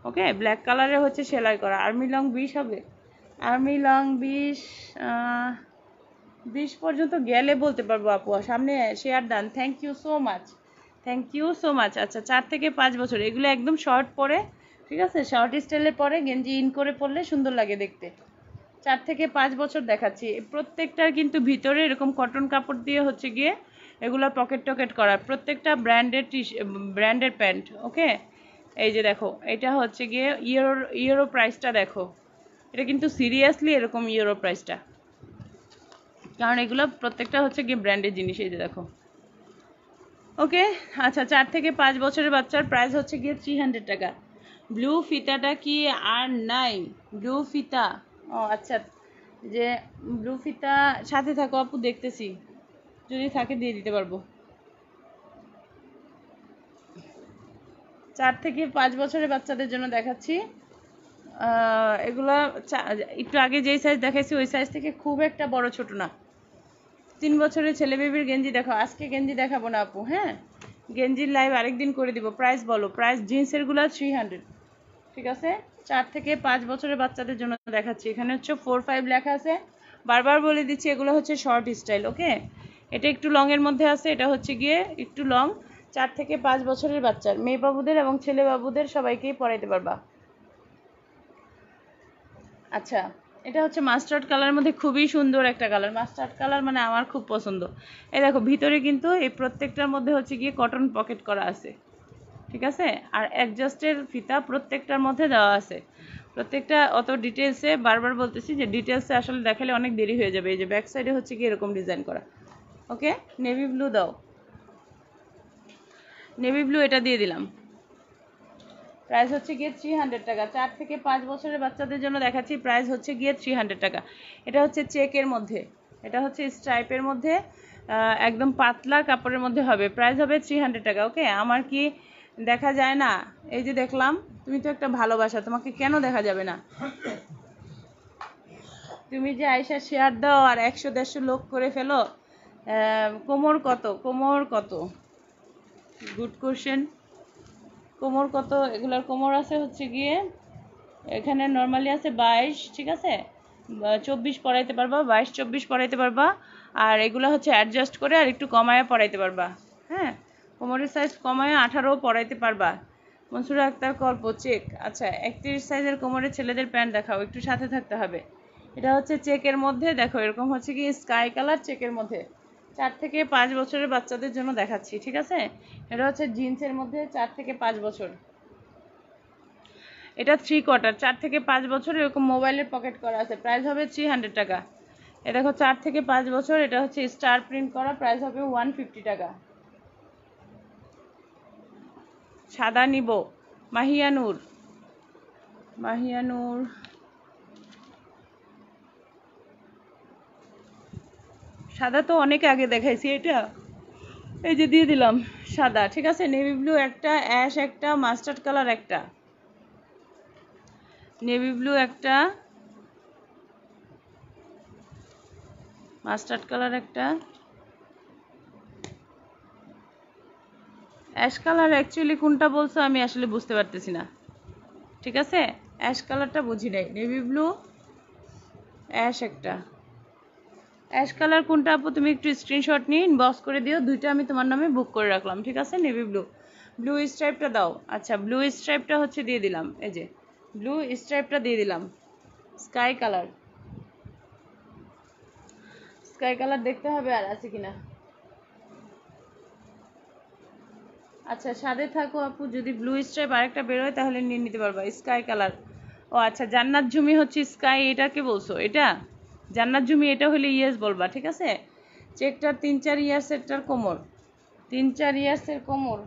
ওকে ব্ল্যাক কালারের হচ্ছে সেলাই করা। আর্মি লং বিশ হবে। আর্মি লং বিশ বিশ পর্যন্ত গেলে বলতে পারব আপু। সামনে share done thank you so much thank you so much আচ্ছা চার থেকে পাঁচ বছর। এগুলো একদম শর্ট পরে, ঠিক আছে? শর্ট স্টাইলে পরে গেঞ্জি ইন করে পরলে সুন্দর লাগে দেখতে। চার থেকে পাঁচ বছর দেখাচ্ছি। প্রত্যেকটার কিন্তু ভিতরে এরকম কটন কাপড় দিয়ে হচ্ছে গিয়ে এগুলো পকেট টকেট করা। প্রত্যেকটা ব্র্যান্ডের টি ব্র্যান্ডের প্যান্ট ওকে এই যে দেখো, এটা হচ্ছে গিয়ে ইউরো ইউরো প্রাইসটা দেখো। এটা কিন্তু সিরিয়াসলি এরকম ইউরো প্রাইসটা কারণ এগুলো প্রত্যেকটা হচ্ছে গিয়ে ব্র্যান্ডের জিনিস, এই যে দেখো। ওকে আচ্ছা চার থেকে পাঁচ বছরের বাচ্চার প্রাইস হচ্ছে গিয়ে থ্রি হান্ড্রেড টাকা। ব্লু ফিতাটা কি আর নাই? ব্লু ফিতা। ও আচ্ছা যে ব্লু ফিতা সাথে থাকো আপু, দেখতেছি। যদি থাকে দিয়ে দিতে পারব। চার থেকে পাঁচ বছরের বাচ্চাদের জন্য দেখাচ্ছি। এগুলা একটু আগে যেই সাইজ দেখাইছি, ওই সাইজ থেকে খুব একটা বড় ছোট না। তিন বছরের ছেলে বেবির গেঞ্জি দেখো আজকে গেঞ্জি দেখাবো না আপু হ্যাঁ? গেঞ্জির লাইভ আরেকদিন করে দিব। প্রাইস বলো প্রাইস জিন্সেরগুলা থ্রি হান্ড্রেড ঠিক আছে? চার থেকে পাঁচ বছরের বাচ্চাদের জন্য দেখাচ্ছি। এখানে হচ্ছে ফোর ফাইভ লেখা আছে। বারবার বলে দিচ্ছি, এগুলো হচ্ছে শর্ট স্টাইল ওকে এটা একটু লং এর মধ্যে আছে, এটা হচ্ছে গিয়ে একটু লং চার থেকে পাঁচ বছরের বাচ্চার মেয়ে বাবুদের এবং ছেলে বাবুদের সবাইকেই পরাইতে পারবা। আচ্ছা এটা হচ্ছে মাস্টার্ড কালার মধ্যে খুবই সুন্দর একটা কালার মাস্টার্ড কালার মানে আমার খুব পছন্দ। এই দেখো, ভিতরে কিন্তু এই প্রত্যেকটার মধ্যে হচ্ছে গিয়ে কটন পকেট করা আছে। ঠিক আছে? আর অ্যাডজাস্টের ফিতা প্রত্যেকটার মধ্যে দেওয়া আছে। প্রত্যেকটা অত ডিটেলসে বারবার বলতেছি যে ডিটেলসে আসলে দেখালে অনেক দেরি হয়ে যাবে। এই যে ব্যাক সাইডে হচ্ছে কি এরকম ডিজাইন করা। ওকে নেভি ব্লু দাও। নেভি ব্লু এটা দিয়ে দিলাম। প্রাইস হচ্ছে গিয়ে থ্রি হান্ড্রেড টাকা। চার থেকে পাঁচ বছরের বাচ্চাদের জন্য দেখাচ্ছি প্রাইস হচ্ছে গিয়ে থ্রি হান্ড্রেড টাকা। এটা হচ্ছে চেকের মধ্যে। এটা হচ্ছে স্ট্রাইপের মধ্যে। একদম পাতলা কাপড়ের মধ্যে হবে। প্রাইস হবে থ্রি হান্ড্রেড টাকা ওকে আমার কি দেখা যায় না? এই যে দেখলাম, তুমি তো একটা ভালোবাসা, তোমাকে কেন দেখা যাবে না? তুমি যে আয়সা শেয়ার দাও আর একশো দেড়শো লোক করে ফেলো কোমর কত? কোমর কত? গুড কোশ্চেন কোমর কত, এগুলোর কোমর আছে হচ্ছে গিয়ে, এখানে নর্মালি আছে বাইশ, ঠিক আছে? চব্বিশ পড়াইতে পারবা, বাইশ, চব্বিশ পড়াইতে পারবা, আর এগুলো হচ্ছে অ্যাডজাস্ট করে আর একটু কমায়া পড়াইতে পারবা হ্যাঁ? কোমরের সাইজ কমায় আঠারো পড়াইতে পারবা। মনসুরা আক্তার কল্প চেক আচ্ছা একত্রিশ সাইজের কোমরের ছেলেদের প্যান্ট দেখাও, একটু সাথে থাকতে হবে। এটা হচ্ছে চেকের মধ্যে, দেখো এরকম হচ্ছে কি স্কাই কালার চেকের মধ্যে। চার থেকে পাঁচ বছরের বাচ্চাদের জন্য দেখাচ্ছি, ঠিক আছে? এটা হচ্ছে জিন্সের মধ্যে চার থেকে পাঁচ বছর। এটা থ্রি কোয়ার্টার চার থেকে পাঁচ বছর এরকম মোবাইলের পকেট করা আছে। প্রাইস হবে থ্রি হান্ড্রেড টাকা। এ দেখো, চার থেকে পাঁচ বছর, এটা হচ্ছে স্টার প্রিন্ট করা প্রাইস হবে ওয়ান ফিফটি টাকা। সাদা নিব মাহিয়ানুর মাহিয়ানুর সাদা তো অনেক আগে দেখাইছি, এটা? এই যে দিয়ে দিলাম সাদা, ঠিক আছে? নেভি ব্লু একটা অ্যাশ একটা মাস্টার্ড কালার একটা। নেভি ব্লু একটা মাস্টার্ড কালার একটা। অ্যাশ কালার অ্যাকচুয়ালি কোনটা বলছো আমি আসলে বুঝতে পারতেছি না। ঠিক আছে? অ্যাশ কালারটা বুঝি নাই। নেভি ব্লু অ্যাশ একটা। অ্যাশ কালার কোনটা আপু? তুমি একটু স্ক্রিনশট নিয়ে ইনবক্স করে দিও। দুইটা আমি তোমার নামে বুক করে রাখলাম, ঠিক আছে? নেভি ব্লু ব্লু স্ট্রাইপটা দাও। আচ্ছা ব্লু স্ট্রাইপটা হচ্ছে দিয়ে দিলাম। এই যে ব্লু স্ট্রাইপটা দিয়ে দিলাম। স্কাই কালার স্কাই কালার দেখতে হবে আর আছে কিনা। আচ্ছা সাদে থাকো আপু। যদি ব্লু স্ট্রাইপ আরেকটা বেরোয় তাহলে নিয়ে নিতে পারবা। স্কাই কালার ও আচ্ছা জান্নাত ঝুমি হচ্ছে স্কাই এটাকে বলছো? এটা? জান্নাত ঝুমি এটা হলে ইয়েস বলবা, ঠিক আছে? চেকটার তিন চার ইয়ার্সেরটার কোমর। তিন চার ইয়ার্সের কোমর।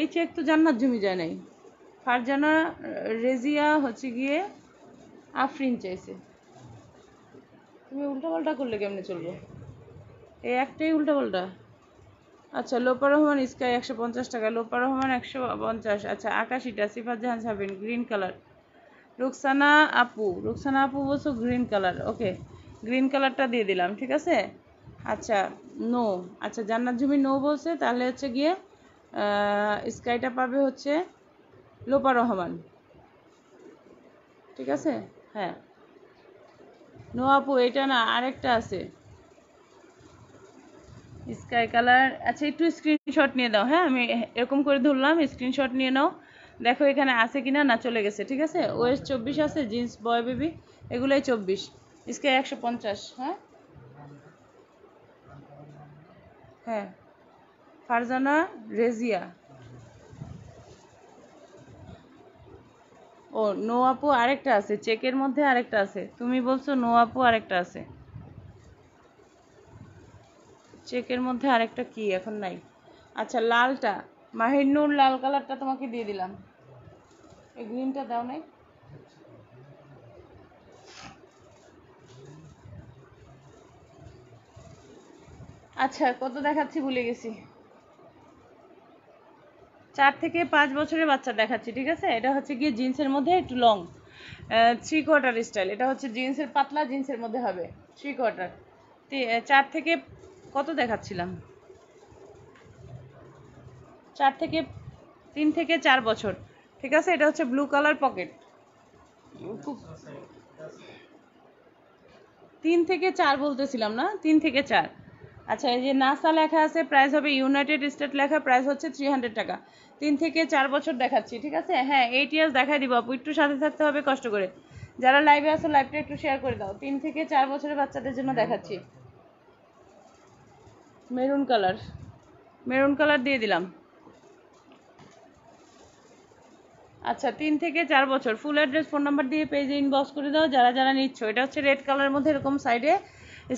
এই চেক তো জান্নাত জমি যায় নাই। ফারজানা, রেজিয়া হচ্ছে গিয়ে আফরিন চাইছে। তুমি উল্টাপাল্টা করলে কেমনে চলবে? এই একটাই উল্টাপাল্টা। আচ্ছা লোপা রহমান স্কাই একশো পঞ্চাশ টাকা, লোপা রহমান একশো পঞ্চাশ। আচ্ছা আকাশিটা, সিফাত জাহান সাবিন গ্রিন কালার। রুকসানা আপু রুকসানা আপু বলছো গ্রিন কালার, ওকে। গ্রিন কালারটা দিয়ে দিলাম, ঠিক আছে? আচ্ছা নো আচ্ছা জান্নাত জমি নো বলছে, তাহলে হচ্ছে গিয়ে স্কাইটা পাবে হচ্ছে লোপা রহমান। ঠিক আছে? হ্যাঁ। নো আপু, এটা না আরেকটা আছে। Sky colour. আচ্ছা একটু স্ক্রিনশট নিয়ে দাও হ্যাঁ আমি এরকম করে ধরলাম স্ক্রিনশট নিয়ে নাও। দেখো এখানে আছে কিনা, না চলে গেছে, ঠিক আছে? ওয়েস্ট চব্বিশ আছে, জিন্স বয় বেবি, এগুলোই চব্বিশ। স্কাই একশো পঞ্চাশ হ্যাঁ? হ্যাঁ। ফারজানা রেজিয়া। ও নো আপু আরেকটা আছে, চেকের মধ্যে আরেকটা আছে। তুমি বলছো নো আপু আরেকটা আছে। চেকের মধ্যে আরেকটা কি এখন নাই। আচ্ছা লালটা। মাহিনুর লাল কালারটা তোমাকে দিয়ে দিলাম। এই গ্রিনটা দাও নাই। আচ্ছা কত দেখাচ্ছি ভুলে গেছি। চার থেকে পাঁচ বছরের বাচ্চা দেখাচ্ছি, ঠিক আছে? এটা হচ্ছে গিয়ে জিন্সের মধ্যে একটু লং। থ্রি কোয়ার্টার স্টাইল এটা হচ্ছে জিন্সের, পাতলা জিন্সের মধ্যে হবে। থ্রি কোয়ার্টার চার থেকে কত দেখাচ্ছিলাম? চার থেকে তিন থেকে চার বছর। ঠিক আছে এটা হচ্ছে ব্লু কালার পকেট খুব তিন থেকে চার বলতেছিলাম না? তিন থেকে চার। আচ্ছা এই যে নাসা লেখা আছে প্রাইস হবে ইউনাইটেড স্টেট লেখা প্রাইস হচ্ছে থ্রি হান্ড্রেড টাকা। তিন থেকে চার বছর দেখাচ্ছি ঠিক আছে? হ্যাঁ এইট ইয়ার্স দেখাই দিব আপু একটু সাথে থাকতে হবে কষ্ট করে। যারা লাইভে আসো লাইভটা একটু শেয়ার করে দাও। তিন থেকে চার বছরের বাচ্চাদের জন্য দেখাচ্ছি। Maroon colour. মেরুন কালার দিয়ে দিলাম। আচ্ছা তিন থেকে চার বছর। ফুল অ্যাড্রেস ফোন নাম্বার দিয়ে পেজে ইনবক্স করে দাও, যারা যারা নিচ্ছ। এটা হচ্ছে রেড কালারের মধ্যে এরকম সাইডে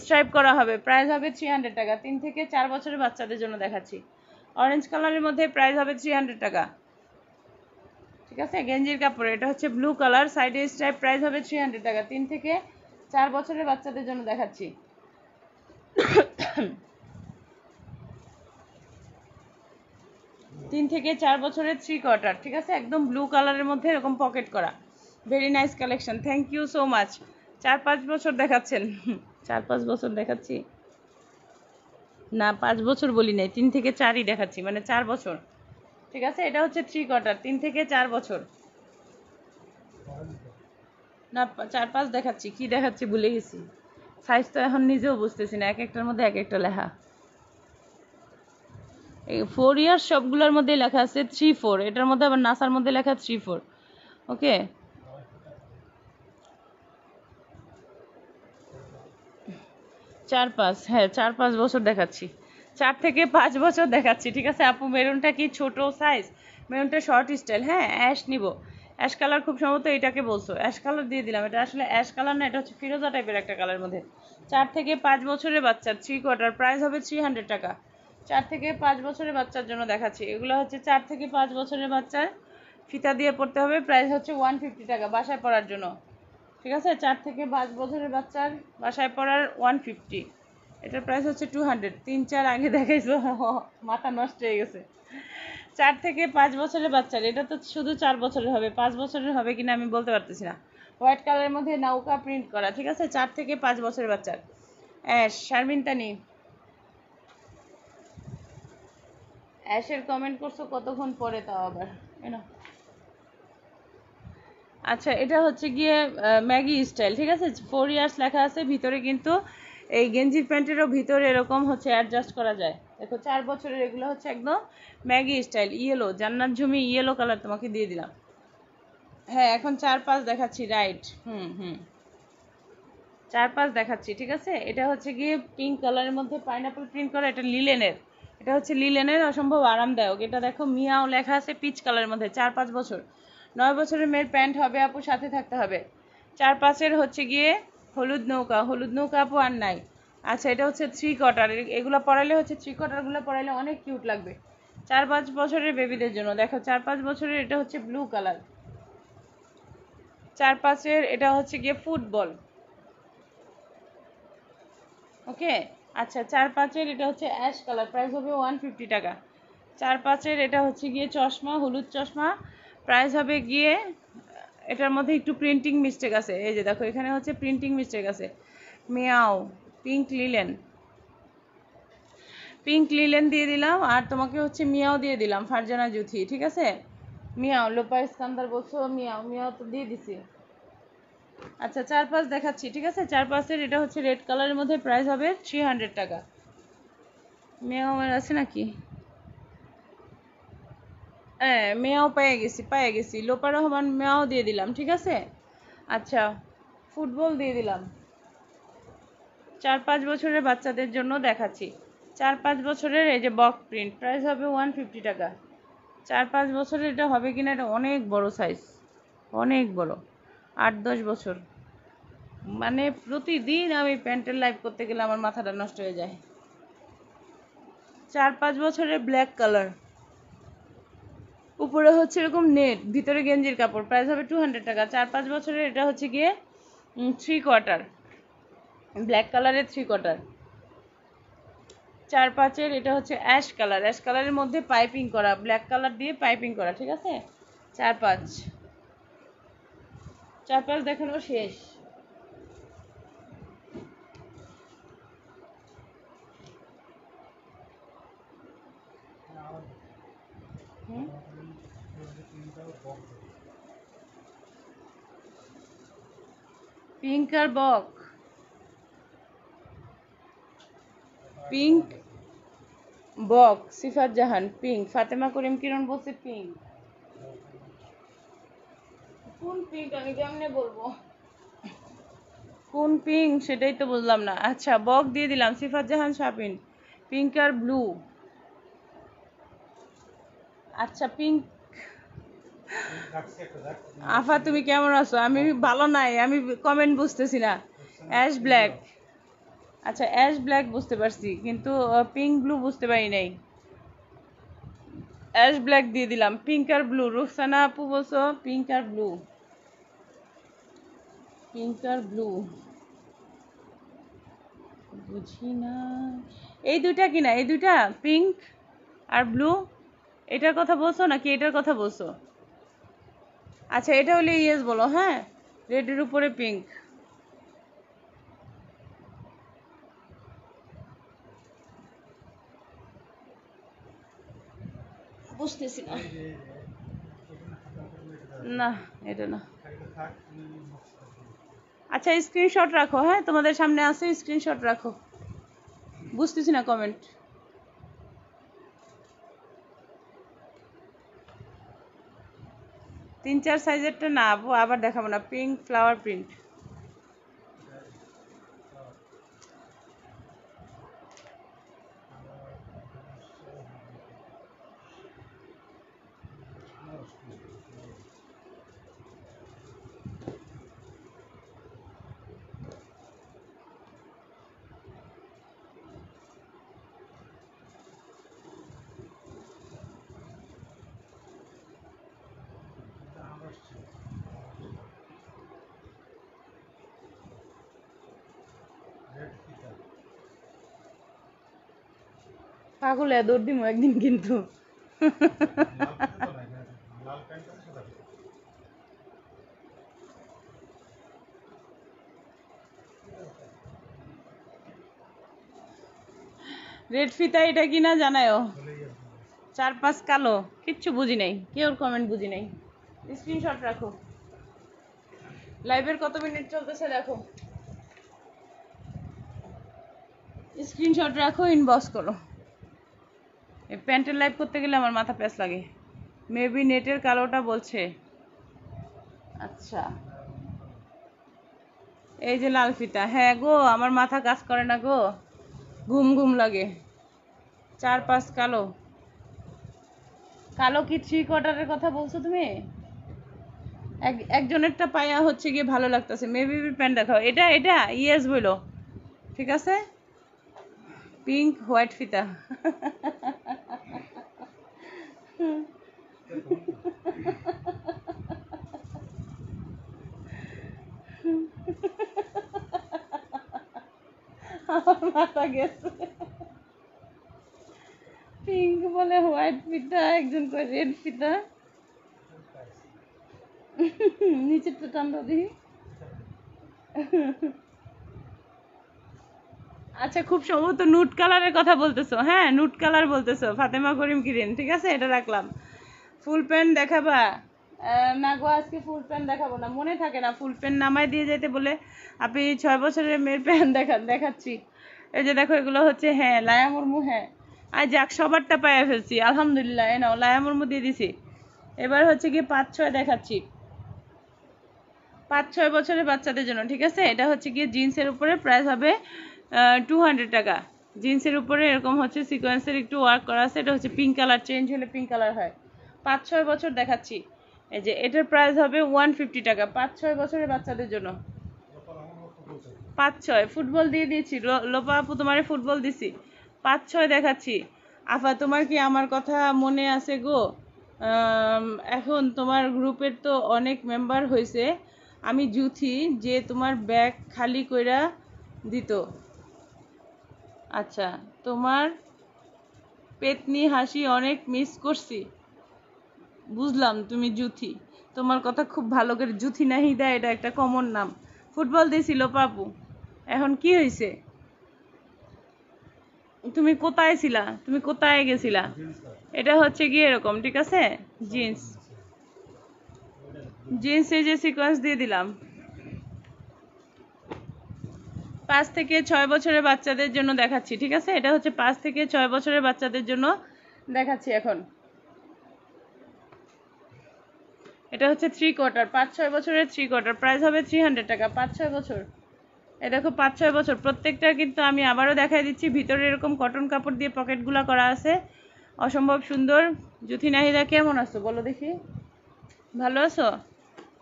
স্ট্রাইপ করা হবে। প্রাইস হবে থ্রি হান্ড্রেড টাকা। তিন থেকে চার বছরের বাচ্চাদের জন্য দেখাচ্ছি। অরেঞ্জ কালারের মধ্যে প্রাইস হবে থ্রি হান্ড্রেড টাকা। ঠিক আছে? গেঞ্জির কাপড়। এটা হচ্ছে ব্লু কালার সাইডে স্ট্রাইপ প্রাইস হবে থ্রি হান্ড্রেড টাকা। তিন থেকে চার বছরের বাচ্চাদের জন্য দেখাচ্ছি। তিন থেকে চার বছরের থ্রি কোয়ার্টার ঠিক আছে? একদম ব্লু কালারের মধ্যে এরকম পকেট করা। Very nice collection thank you so much চার পাঁচ বছর দেখাচ্ছেন। চার পাঁচ বছর দেখাচ্ছি। না, পাঁচ বছর বলি নাই, তিন থেকে চারই দেখাচ্ছি মানে চার বছর। ঠিক আছে? এটা হচ্ছে থ্রি কোয়ার্টার তিন থেকে চার বছর। না, চার পাঁচ দেখাচ্ছি, কি দেখাচ্ছি ভুলে গেছি। সাইজ তো এখন নিজেও বুঝতেছি না, এক একটার মধ্যে এক একটা লেখা। ফোর ইয়ার্স সবগুলোর মধ্যে লেখা আছে থ্রি ফোর এটার মধ্যে আবার নাসার মধ্যে লেখা থ্রি ফোর ওকে? চার পাঁচ হ্যাঁ চার পাঁচ বছর দেখাচ্ছি। চার থেকে পাঁচ বছর দেখাচ্ছি, ঠিক আছে? আপু, মেরুনটা কি ছোট সাইজ মেরুনটা শর্ট স্টাইল হ্যাঁ অ্যাশ নিব। অ্যাশ কালার খুব সম্ভবত এটাকে বলছো। অ্যাশ কালার দিয়ে দিলাম। এটা আসলে অ্যাশ কালার না, এটা হচ্ছে ফিরোজা টাইপের একটা কালার মধ্যে। চার থেকে পাঁচ বছরের বাচ্চা থ্রি কোয়ার্টার প্রাইস হবে থ্রি হান্ড্রেড টাকা। চার থেকে পাঁচ বছরের বাচ্চার জন্য দেখাচ্ছি। এগুলো হচ্ছে চার থেকে পাঁচ বছরের বাচ্চার। ফিতা দিয়ে পড়তে হবে, প্রাইস হচ্ছে ওয়ান ফিফটি টাকা বাসায় পড়ার জন্য। ঠিক আছে? চার থেকে পাঁচ বছরের বাচ্চার বাসায় পড়ার ওয়ান ফিফটি এটার প্রাইস হচ্ছে টু হান্ড্রেড তিন, চার আগে দেখাইছো, মাথা নষ্ট হয়ে গেছে। চার থেকে পাঁচ বছরের বাচ্চার, এটা তো শুধু চার বছরের হবে, পাঁচ বছরের হবে কিনা আমি বলতে পারতেছি না। হোয়াইট কালারের মধ্যে নৌকা প্রিন্ট করা, ঠিক আছে? চার থেকে পাঁচ বছরের বাচ্চার। অ্যাশ শারমিন তানি অ্যাশের কমেন্ট করছ কতক্ষণ পরে তাও আবার আচ্ছা এটা হচ্ছে গিয়ে ম্যাগি স্টাইল ঠিক আছে? ফোর ইয়ার্স লেখা আছে, ভিতরে কিন্তু এই গেঞ্জির প্যান্টেরও ভিতরে এরকম হচ্ছে অ্যাডজাস্ট করা যায়। দেখো, চার বছরের এগুলো হচ্ছে একদম ম্যাগি স্টাইল ইয়েলো জান্নাত ঝুমি ইয়েলো কালার তোমাকে দিয়ে দিলাম। হ্যাঁ এখন চার পাঁচ দেখাচ্ছি রাইট হুম হুম। চার পাঁচ দেখাচ্ছি, ঠিক আছে? এটা হচ্ছে গিয়ে পিঙ্ক কালারের মধ্যে পাইনাপল প্রিন্ট করা, এটা লিলেনের এটা হচ্ছে লিলেনের অসম্ভব আরামদায়ক। এটা দেখো, মিয়াও লেখা আছে পিচ কালারের মধ্যে, চার পাঁচ বছর। নয় বছরের মেয়ের প্যান্ট হবে আপু, সাথে থাকতে হবে। চার পাঁচের হচ্ছে গিয়ে হলুদ নৌকা হলুদ নৌকা আপু আর নাই। আচ্ছা এটা হচ্ছে থ্রি কোয়ার্টার এগুলো পরাইলে হচ্ছে থ্রি কোয়ার্টারগুলো পরাইলে অনেক কিউট লাগবে। চার পাঁচ বছরের বেবিদের জন্য। দেখো, চার পাঁচ বছরের এটা হচ্ছে ব্লু কালার চার পাঁচের এটা হচ্ছে গিয়ে ফুটবল ওকে আচ্ছা চার পাঁচের এটা হচ্ছে অ্যাশ কালার প্রাইস হবে ওয়ান ফিফটি টাকা। চার পাঁচের এটা হচ্ছে গিয়ে চশমা, হলুদ চশমা প্রাইস হবে গিয়ে, এটার মধ্যে একটু প্রিন্টিং মিস্টেক আছে। এই যে দেখো, এখানে হচ্ছে প্রিন্টিং মিস্টেক আছে। মিয়াও পিঙ্ক লিলেন পিঙ্ক লিলেন দিয়ে দিলাম, আর তোমাকে হচ্ছে মিয়াও দিয়ে দিলাম, ফারজানা জুথি, ঠিক আছে? মিয়াও লোপা ইস্কান্দার বলছো, মিয়াও মিয়াও তো দিয়ে দিছি। আচ্ছা চার পাঁচ দেখাচ্ছি, ঠিক আছে? চার পাঁচের এটা হচ্ছে রেড কালারের মধ্যে প্রাইস হবে থ্রি হান্ড্রেড টাকা। মেয়াও আমার আছে নাকি? হ্যাঁ মেয়াও পেয়ে গেছি পেয়ে গেছি। লোপা রহমান মেয়াও দিয়ে দিলাম, ঠিক আছে? আচ্ছা ফুটবল দিয়ে দিলাম। চার পাঁচ বছরের বাচ্চাদের জন্য দেখাচ্ছি। চার পাঁচ বছরের এই যে বক প্রিন্ট, প্রাইস হবে ওয়ান ফিফটি টাকা। চার পাঁচ বছরের এটা হবে কিনা, এটা অনেক বড় সাইজ অনেক বড়। আট দশ বছর। মানে প্রতিদিন আমি প্যান্টের লাইভ করতে গেলে আমার মাথাটা নষ্ট হয়ে যায়। চার পাঁচ বছরের ব্ল্যাক কালার। উপরে হচ্ছে এরকম নেট, ভিতরে গেঞ্জির কাপড়। প্রাইস হবে টু হান্ড্রেড টাকা। চার পাঁচ বছরের এটা হচ্ছে গিয়ে থ্রি কোয়ার্টার ব্ল্যাক কালারের থ্রি কোয়ার্টার চার পাঁচের এটা হচ্ছে অ্যাশ কালার। অ্যাশ কালারের মধ্যে পাইপিং করা। ব্ল্যাক কালার দিয়ে পাইপিং করা, ঠিক আছে? চার পাঁচ চার পাঁচ দেখানো শেষ। পিঙ্ক আর বক। পিঙ্ক বক, সিফাত জাহান, পিঙ্ক। ফাতেমা করিম কিরণ বলছে পিঙ্ক। কোন পিঙ্ক আমি কেমনে বলব? কোন পিঙ্ক সেটাই তো বুঝলাম না। আচ্ছা বক দিয়ে দিলাম। সিফাত জাহান শাপিন। পিঙ্ক আর ব্লু আচ্ছা পিঙ্ক আফা, তুমি কেমন আছো? আমি ভালো নাই। আমি কমেন্ট বুঝতেছি না। অ্যাশ ব্ল্যাক আচ্ছা অ্যাশ ব্ল্যাক বুঝতে পারছি, কিন্তু পিঙ্ক ব্লু বুঝতে পারি নাই। অ্যাশ ব্ল্যাক দিয়ে দিলাম। পিঙ্ক আর ব্লু রুকসানা আপু বলছো পিঙ্ক আর ব্লু পিঙ্ক আর ব্লু বুঝি না। এই দুইটা কি না? এই দুইটা? পিঙ্ক আর ব্লু এটার কথা বলছো নাকি এটার কথা বলছো? আচ্ছা এটা হলে ইয়েস বলো হ্যাঁ? রেডের উপরে পিঙ্ক বুঝতেছি না। না এটা না। আচ্ছা স্ক্রিনশট রাখো হ্যাঁ? তোমাদের সামনে আছে স্ক্রিনশট রাখো। বুঝতেছি না কমেন্ট তিন চার সাইজেরটা না আবার দেখাবো না। পিঙ্ক ফ্লাওয়ার প্রিন্ট পাগল দৌড় দিমো একদিন কিন্তু। রেড ফিতা এটা কিনা জানায়ও। চার পাঁচ কালো, কিচ্ছু বুঝি নাই কেউ কমেন্ট বুঝি নাই। স্ক্রিনশট রাখো। লাইভের কত মিনিট চলতেছে দেখো। স্ক্রিনশট রাখো ইনবক্স করো। প্যান্টের লাইভ করতে গেলে আমার মাথা প্যাস লাগে। মেবি নেটের কালোটা বলছে। আচ্ছা। এই যে লাল ফিতা হ্যাঁ গো, আমার মাথা কাজ করে না গো। ঘুম ঘুম লাগে। চার পাঁচ কালো। কালো কি থ্রি কোয়ার্টারের কথা বলছো তুমি? এক, একজনেরটা পায়া হচ্ছে গিয়ে ভালো লাগতেছে। মেবি প্যান্ট দেখাও। এটা এটা ইয়েস বইলো। ঠিক আছে? পিঙ্ক হোয়াইট ফিতা। আমার মাথা গেছে পিঙ্ক বলে হোয়াইট ফিতা একজন কয় রেড ফিতা নিচেরটা টান্ডা দিই আচ্ছা খুব সম্ভবত নুট কালারের কথা বলতেছো। হ্যাঁ নুট কালার বলতেছো। ফাতেমা করিম কিরিন ঠিক আছে? এটা রাখলাম। ফুল প্যান্ট দেখাবা? আহ, না গো আজকে ফুল প্যান্ট দেখাবো না। মনে থাকে না ফুল প্যান্ট নামায় দিয়ে যেতে বলে। আপনি ছয় বছরের মেয়ের প্যান্ট দেখা দেখাচ্ছি। এই যে দেখো এগুলো হচ্ছে হ্যাঁ লায়া মুরমু হ্যাঁ। আর যাক সবারটা পায়ে ফেলছি। আলহামদুলিল্লাহ এই নাও লায়া মুরমু দিয়ে দিছি। এবার হচ্ছে কি পাঁচ ছয় দেখাচ্ছি। পাঁচ ছয় বছরের বাচ্চাদের জন্য ঠিক আছে? এটা হচ্ছে গিয়ে জিন্সের উপরে প্রাইস হবে টু হান্ড্রেড টাকা। জিন্সের উপরে এরকম হচ্ছে সিকোয়েন্সের একটু ওয়ার্ক করা আছে। এটা হচ্ছে পিঙ্ক কালার চেঞ্জ হলে পিঙ্ক কালার হয়। পাঁচ, ছয় বছর দেখাচ্ছি। এই যে, এটার প্রাইস হবে ওয়ান ফিফটি টাকা। পাঁচ, ছয় বছরের বাচ্চাদের জন্য। পাঁচ, ছয় ফুটবল দিয়ে দিয়েছি। লোপা আপু তোমার ফুটবল দিছি। পাঁচ, ছয় দেখাচ্ছি। আফা, তোমার কি আমার কথা মনে আছে গো? এখন তোমার গ্রুপের তো অনেক মেম্বার হয়েছে আমি জুথি যে তোমার ব্যাগ খালি কইরা দিত। আচ্ছা তোমার পেতনি হাসি অনেক মিস করছি। বুঝলাম তুমি জুথি। তোমার কথা খুব ভালো করে জুথি নাহিদা এটা একটা কমন নাম। ফুটবল দিয়েছিল পাপু। এখন কি হয়েছে? তুমি কোথায় ছিলা? তুমি কোথায় গেছিলা? এটা হচ্ছে গিয়ে এরকম, ঠিক আছে? জিন্স জিন্স যে সিকোয়েন্স দিয়ে দিলাম। পাঁচ থেকে ছয় বছরের বাচ্চাদের জন্য দেখাচ্ছি, ঠিক আছে? এটা হচ্ছে পাঁচ থেকে ছয় বছরের বাচ্চাদের জন্য দেখাচ্ছি এখন। এটা হচ্ছে থ্রি কোয়ার্টার পাঁচ ছয় বছরের থ্রি কোয়ার্টার প্রাইস হবে থ্রি হান্ড্রেড টাকা, পাঁচ ছয় বছর। এ দেখো, পাঁচ ছয় বছর, প্রত্যেকটা কিন্তু আমি আবারও দেখাই দিচ্ছি, ভিতরে এরকম কটন কাপড় দিয়ে পকেটগুলো করা আছে। অসম্ভব সুন্দর। জুথি নাহিদা, কেমন আছো? বলো দেখি। ভালো আছো?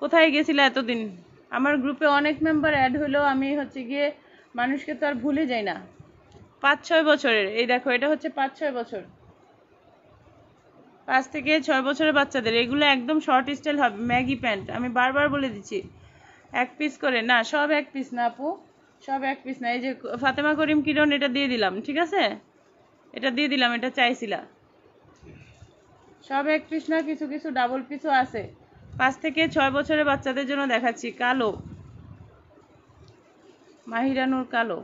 কোথায় গেছিলে এতদিন? আমার গ্রুপে অনেক মেম্বার অ্যাড হলেও আমি হচ্ছে গিয়ে মানুষকে তো আর ভুলে যাই না। পাঁচ, ছয় বছরের। এই দেখো, এটা হচ্ছে পাঁচ, ছয় বছর। পাঁচ থেকে ছয় বছরের বাচ্চাদের। এগুলো একদম শর্ট স্টাইল হবে, ম্যাগি প্যান্ট। আমি বারবার বলে দিচ্ছি, এক পিস করে। না, সব এক পিস না আপু, সব এক পিস না। এই যে ফাতেমা করিম কিরণ, এটা দিয়ে দিলাম, ঠিক আছে? এটা দিয়ে দিলাম, এটা চাইছিলা। সব এক পিস না, কিছু কিছু ডাবল পিসও আছে। পাঁচ থেকে ছয় বছরের বাচ্চাদের জন্য দেখাচ্ছি, কালো। মাহিরানুর কালো।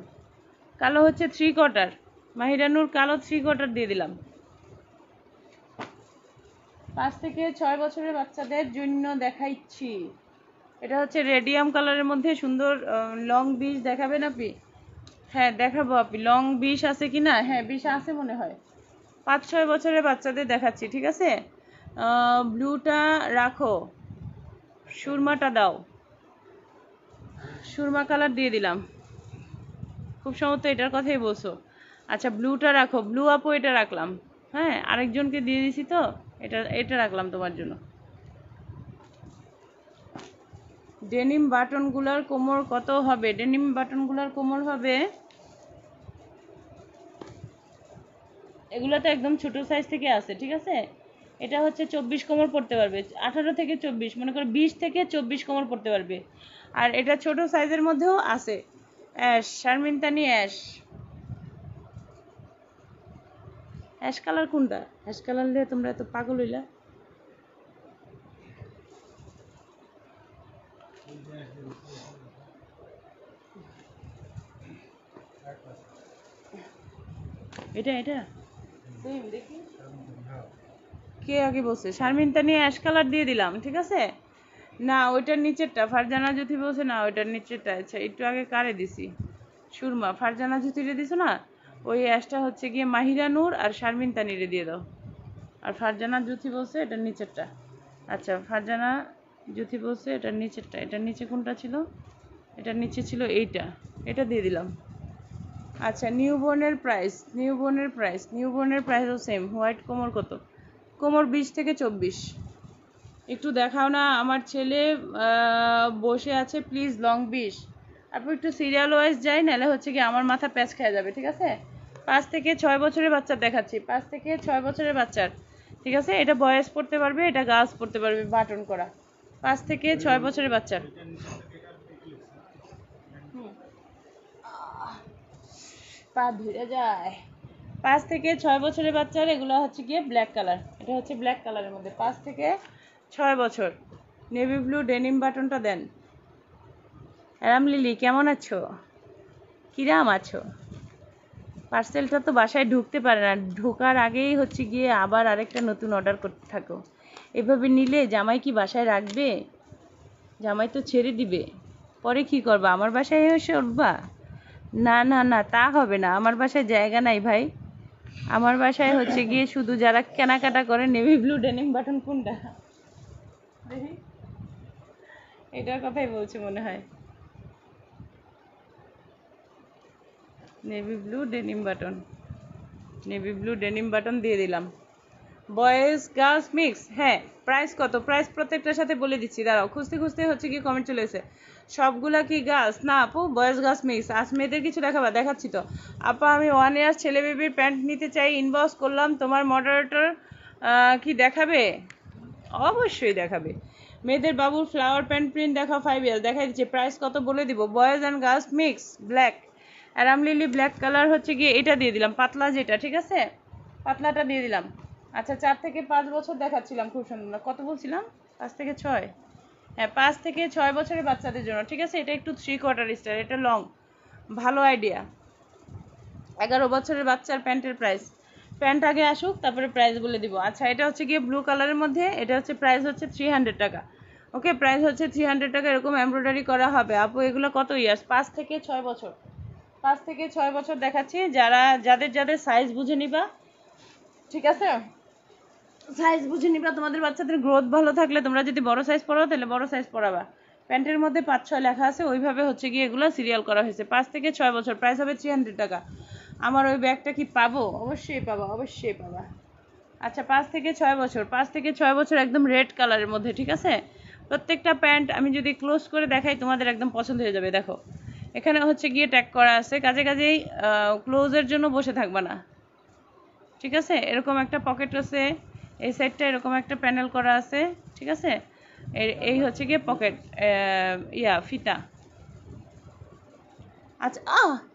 কালো হচ্ছে থ্রি কোয়ার্টার মাহিরানুর কালো থ্রি কোয়ার্টার দিয়ে দিলাম। পাঁচ থেকে ছয় বছরের বাচ্চাদের জন্য দেখাইছি। এটা হচ্ছে রেডিয়াম কালারের মধ্যে সুন্দর লং বিষ দেখাবেন আপনি? হ্যাঁ দেখাবো আপনি। লং বিষ আছে কি না? হ্যাঁ বিষ আছে মনে হয়। পাঁচ, ছয় বছরের বাচ্চাদের দেখাচ্ছি, ঠিক আছে? ব্লুটা রাখো। সুরমাটা দাও। সুরমা কালার দিয়ে দিলাম। খুব সম্ভবত এটার কথাই বলছো। আচ্ছা ব্লুটা রাখো। ব্লু আপু, এটা রাখলাম। হ্যাঁ আরেকজনকে দিয়ে দিছি তো। এটা এটা রাখলাম তোমার জন্য। ডেনিম বাটনগুলোর কোমর কত হবে? ডেনিম বাটনগুলোর কোমর হবে এগুলো তো একদম ছোট সাইজ থেকে আছে, ঠিক আছে? এটা হচ্ছে চব্বিশ কোমর পড়তে পারবে। আঠারো থেকে চব্বিশ, মনে করো বিশ থেকে চব্বিশ কোমর পড়তে পারবে। আর এটা ছোট সাইজের মধ্যেও আছে। Ash Sharmin Tani ash. Ash colour কোনটা? অ্যাশ কালার দিয়ে তোমরা এত পাগল হইলা। এটা এটা? কে আগে বলছে? শারমিন তানি অ্যাশ কালার দিয়ে দিলাম, ঠিক আছে? না, ওইটার নিচেরটা। ফারজানা জ্যোতি বলছে, না, ওইটার নিচেরটা আচ্ছা একটু আগে কারে দিছি? সুরমা। ফারজানা জ্যোতিরে দিছো না? ওই অ্যাশটা হচ্ছে গিয়ে মাহিরা নূর আর শারমিন তানিরে দিয়ে দাও। আর ফারজানা জ্যোতি বলছে, এটার নিচেরটা। আচ্ছা ফারজানা জ্যোতি বলছে, এটার নিচেরটা। এটার নিচে কোনটা ছিল? এটার নিচে ছিল এইটা। এটা দিয়ে দিলাম। আচ্ছা নিউবর্নের প্রাইস। নিউবর্নের প্রাইস। নিউবর্নের প্রাইসও সেম হোয়াইট কোমর কত? কোমর বিশ থেকে চব্বিশ। একটু দেখাও না, আমার ছেলে বসে আছে প্লিজ লং বিশ আপনি একটু সিরিয়াল ওয়াইজ যাই, নাহলে হচ্ছে কি আমার মাথা প্যাচ খেয়ে যাবে, ঠিক আছে? পাঁচ থেকে ছয় বছরের বাচ্চার দেখাচ্ছি, পাঁচ থেকে ছয় বছরের বাচ্চার ঠিক আছে? এটা বয়স পড়তে পারবে, এটা গার্লস পড়তে পারবে বাটন করা। পাঁচ থেকে ছয় বছরের বাচ্চার। পা ধুয়ে যায়। পাঁচ থেকে ছয় বছরের বাচ্চার এগুলো হচ্ছে গিয়ে ব্ল্যাক কালার এটা হচ্ছে ব্ল্যাক কালারের মধ্যে। পাঁচ থেকে ছয় বছর। নেভি ব্লু ডেনিম বাটনটা দেন। অ্যারাম লিলি কেমন আছো? কিরাম আছো? পার্সেলটা তো বাসায় ঢুকতে পারে না। ঢোকার আগেই হচ্ছে গিয়ে আবার আরেকটা নতুন অর্ডার করতে থাকো। এভাবে নিলে জামাই কি বাসায় রাখবে? জামাই তো ছেড়ে দিবে। পরে কি করবা? আমার বাসায় এসে উঠবা? না না না, তা হবে না। আমার বাসায় জায়গা নাই ভাই। আমার বাসায় হচ্ছে গিয়ে শুধু যারা কেনাকাটা করে নেভি ব্লু ডেনিম বাটন কোনটা? এটার কথাই বলছে মনে হয়। Navy blue denim button navy blue denim button দিয়ে দিলাম। বয়েজ গার্লস মিক্স হ্যাঁ প্রাইস কত? প্রাইস প্রত্যেকটার সাথে বলে দিচ্ছি। দাঁড়াও, খুঁজতে খুঁজতে হচ্ছে কি কমেন্ট চলে এসে সবগুলা কি গার্লস না আপু বয়েজ গার্লস মিক্স আজ মেয়েদের কিছু দেখাবা, দেখাচ্ছি তো। আপা, আমি ওয়ান ইয়ার ছেলে বেবির প্যান্ট নিতে চাই ইনবক্স করলাম। তোমার মডারেটর কি দেখাবে? অবশ্যই দেখাবে। মেয়েদের বাবুর ফ্লাওয়ার প্যান্ট প্রিন্ট দেখা ফাইভ ইয়ার দেখাই দিচ্ছে প্রাইস কত বলে দিব? Boys and girls mix black arum লিলি ব্ল্যাক কালার হচ্ছে গিয়ে এটা দিয়ে দিলাম, পাতলা যেটা, ঠিক আছে? পাতলাটা দিয়ে দিলাম। আচ্ছা চার থেকে পাঁচ বছর দেখাচ্ছিলাম খুব সুন্দর। কত বলছিলাম? পাঁচ থেকে ছয়। হ্যাঁ পাঁচ থেকে ছয় বছরের বাচ্চাদের জন্য, ঠিক আছে? এটা একটু থ্রি কোয়ার্টার স্টার এটা লং ভালো আইডিয়া এগারো বছরের বাচ্চার প্যান্টের প্রাইস প্যান্ট আগে আসুক, তারপরে প্রাইস বলে দিব। আচ্ছা এটা হচ্ছে গিয়ে ব্লু কালারের মধ্যে, এটা হচ্ছে প্রাইস হচ্ছে থ্রি হান্ড্রেড টাকা। ওকে প্রাইস হচ্ছে থ্রি হান্ড্রেড টাকা, এরকম এমব্রয়ডারি করা হবে। আপু, এগুলো কত ইয়ার্স পাঁচ থেকে ছয় বছর। পাঁচ থেকে ছয় বছর দেখাচ্ছি, যারা, যাদের যাদের সাইজ বুঝে নিবা। ঠিক আছে? সাইজ বুঝে নিবা, তোমাদের বাচ্চাদের গ্রোথ ভালো থাকলে, তোমরা যদি বড় সাইজ পড়াও, তাহলে বড় সাইজ পড়াবা। প্যান্টের মধ্যে পাঁচ ছয় লেখা আছে, ওইভাবে হচ্ছে গিয়ে এগুলো সিরিয়াল করা হয়েছে। পাঁচ থেকে ছয় বছর প্রাইস হবে থ্রি হান্ড্রেড টাকা। আমার ওই ব্যাগটা কি পাবো? অবশ্যই পাবা অবশ্যই পাবা। আচ্ছা পাঁচ থেকে ছয় বছর। পাঁচ থেকে ছয় বছর একদম রেড কালারের মধ্যে ঠিক আছে? প্রত্যেকটা প্যান্ট আমি যদি ক্লোজ করে দেখাই তোমাদের একদম পছন্দ হয়ে যাবে দেখো। এখানে হচ্ছে গিয়ে ট্যাগ করা আছে। কাজে কাজেই ক্লোজের জন্য বসে থাকবা না। ঠিক আছে? এরকম একটা পকেট আছে। এই সাইডটা এরকম একটা প্যানেল করা আছে। ঠিক আছে? এই- এই হচ্ছে গিয়ে পকেট ইয়া ফিতা। আচ্ছা আহ!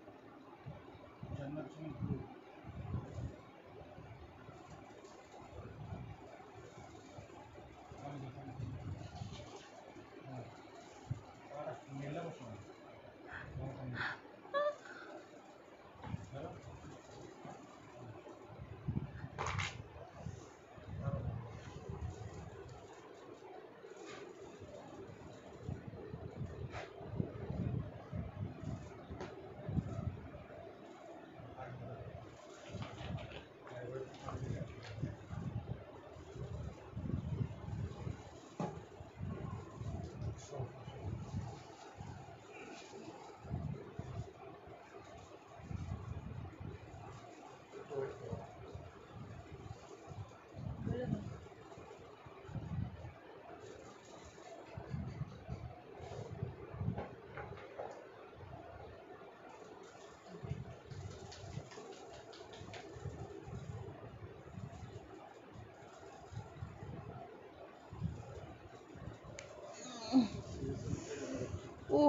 ও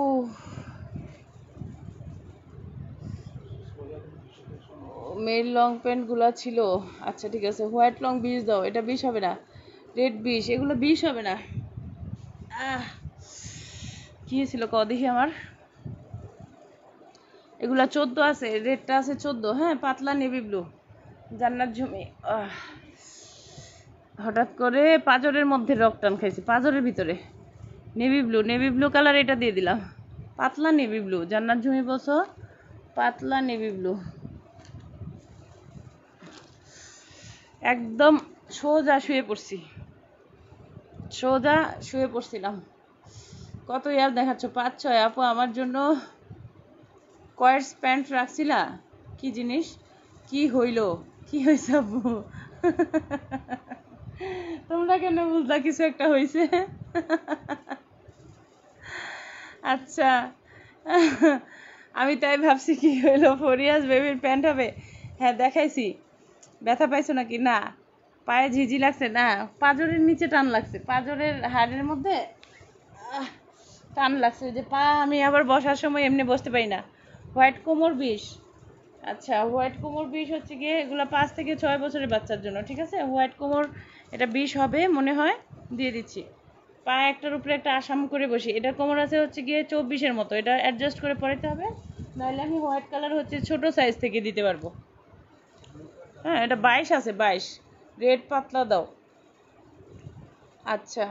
মেল লং প্যান্টগুলো ছিল। আচ্ছা ঠিক আছে। হোয়াইট লং বিষ দাও। এটা বিষ হবে না। রেড বিষ এগুলো বিষ হবে না। কি হয়েছিল ক দেখি আমার? এগুলা চোদ্দ আছে। রেডটা আছে চোদ্দ। হ্যাঁ পাতলা নেভি ব্লু জান্নাত ঝুমি আহ। হঠাৎ করে পাজরের মধ্যে রক টান খাইছি। পাজরের ভিতরে। Navy blue navy blue colour এটা দিয়ে দিলাম। পাতলা নেভি ব্লু জান্নাত ঝুমি বসো পাতলা নেভি ব্লু একদম সোজা শুয়ে পড়ছি। সোজা শুয়ে পড়ছিলাম। কত ইয়ার দেখাচ্ছ? পাঁচ, ছয়। আপু, আমার জন্য কয়েস প্যান্ট রাখছিলা? কি জিনিস? কি হইল? কি হয়েছে আপু? তোমরা কেন বুঝলা? কিছু একটা হয়েছে আচ্ছা। আমি তাই ভাবছি কি হইল ফরিয়াজ বেবির প্যান্ট হবে? হ্যাঁ দেখাইছি। ব্যথা পাইছো নাকি? না। পায়ে ঝিঝি লাগছে? না। পাজরের নিচে টান লাগছে। পাজরের হাড়ের মধ্যে টান লাগছে। যে পা আমি আবার বসার সময় এমনি বসতে পারি না। হোয়াইট কোমর বিষ। আচ্ছা হোয়াইট কোমর বিষ হচ্ছে গিয়ে এগুলো পাঁচ থেকে ছয় বছরের বাচ্চার জন্য, ঠিক আছে? হোয়াইট কোমর, এটা বিষ হবে মনে হয়। দিয়ে দিচ্ছি। পা একটার উপরে একটা আসাম করে বসি। এটার কোমর আছে হচ্ছে গিয়ে চব্বিশের মতো। এটা অ্যাডজাস্ট করে পড়াতে হবে। নাহলে আমি হোয়াইট কালার হচ্ছে ছোট সাইজ থেকে দিতে পারব। হ্যাঁ এটা বাইশ আছে, বাইশ। রেড পাতলা দাও। আচ্ছা।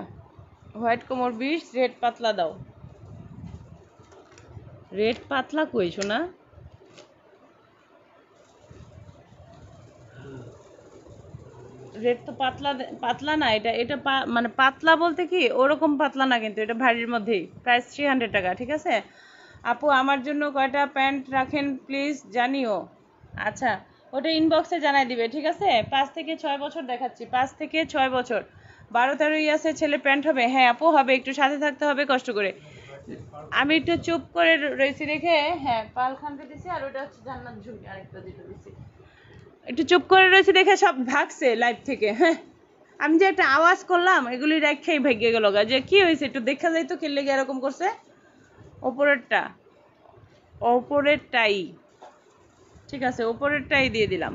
হোয়াইট কোমর বিষ রেড পাতলা দাও। রেড পাতলা কই শোনা রেড তো পাতলা পাতলা না, এটা এটা মানে পাতলা বলতে কি, ওরকম পাতলা না কিন্তু, এটা ভারীর মধ্যেই। প্রাইস থ্রি টাকা, ঠিক আছে? আপু, আমার জন্য কয়টা প্যান্ট রাখেন প্লিজ জানিও। আচ্ছা ওটা ইনবক্সে জানাই দিবে, ঠিক আছে? পাঁচ থেকে ছয় বছর দেখাচ্ছি, পাঁচ থেকে ছয় বছর। বারো তেরো ইয়াসে ছেলে প্যান্ট হবে? হ্যাঁ আপু, হবে, একটু সাথে থাকতে হবে, কষ্ট করে। আমি একটু চুপ করে রয়েছি দেখে হ্যাঁ পাল খানকে দিছি আর ওটা হচ্ছে জান্নাত ঝুমকি আরেকটা যেটা দিছি। একটু চুপ করে রয়েছে দেখে সব ভাগছে লাইভ থেকে হ্যাঁ। আমি যে একটা আওয়াজ করলাম এগুলি রেখেই ভেঙে গেল যে কি হয়েছে, একটু দেখা যায় তো খেললে গিয়ে এরকম করছে? ওপরেরটা, ওপরেরটাই। ঠিক আছে, ওপরেরটাই দিয়ে দিলাম।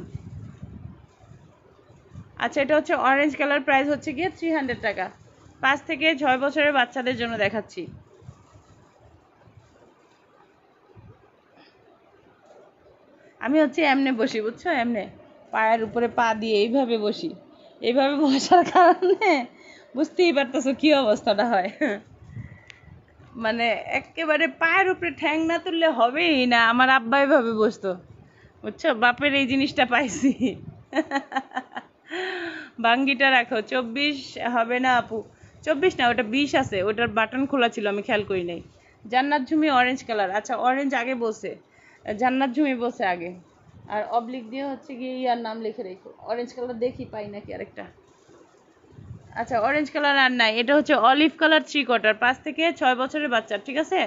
আচ্ছা এটা হচ্ছে অরেঞ্জ কালার প্রাইস হচ্ছে গিয়ে থ্রি হান্ড্রেড টাকা। পাঁচ থেকে ছয় বছরের বাচ্চাদের জন্য দেখাচ্ছি। আমি হচ্ছে এমনে বসি, বুঝছ? এমনে। পায়ের উপরে পা দিয়ে এইভাবে বসি। এইভাবে বসার কারণে বুঝতেই পারতেছো কি অবস্থাটা হয়। মানে একেবারে পায়ের উপরে ঠ্যাং না তুললে হবেই না, আমার আব্বা এভাবে বসতো। বুঝছ? বাপের এই জিনিসটা পাইছি। বাঙ্গিটা রাখো। চব্বিশ হবে না আপু? চব্বিশ না, ওটা বিশ আছে। ওটার বাটন খোলা ছিল, আমি খেয়াল করি নাই। জান্নাত ঝুমি অরেঞ্জ কালার আচ্ছা অরেঞ্জ আগে বসে জান্নাত ঝুমি বসে আগে। আর অবলিক দিয়ে হচ্ছে গিয়ে ইয়ার নাম লিখে রেখো। অরেঞ্জ কালার দেখি পাই নাকি আরেকটা। আচ্ছা অরেঞ্জ কালার আর নাই। এটা হচ্ছে অলিভ কালার থ্রি কোয়ার্টার পাঁচ থেকে ছয় বছরের বাচ্চা, ঠিক আছে?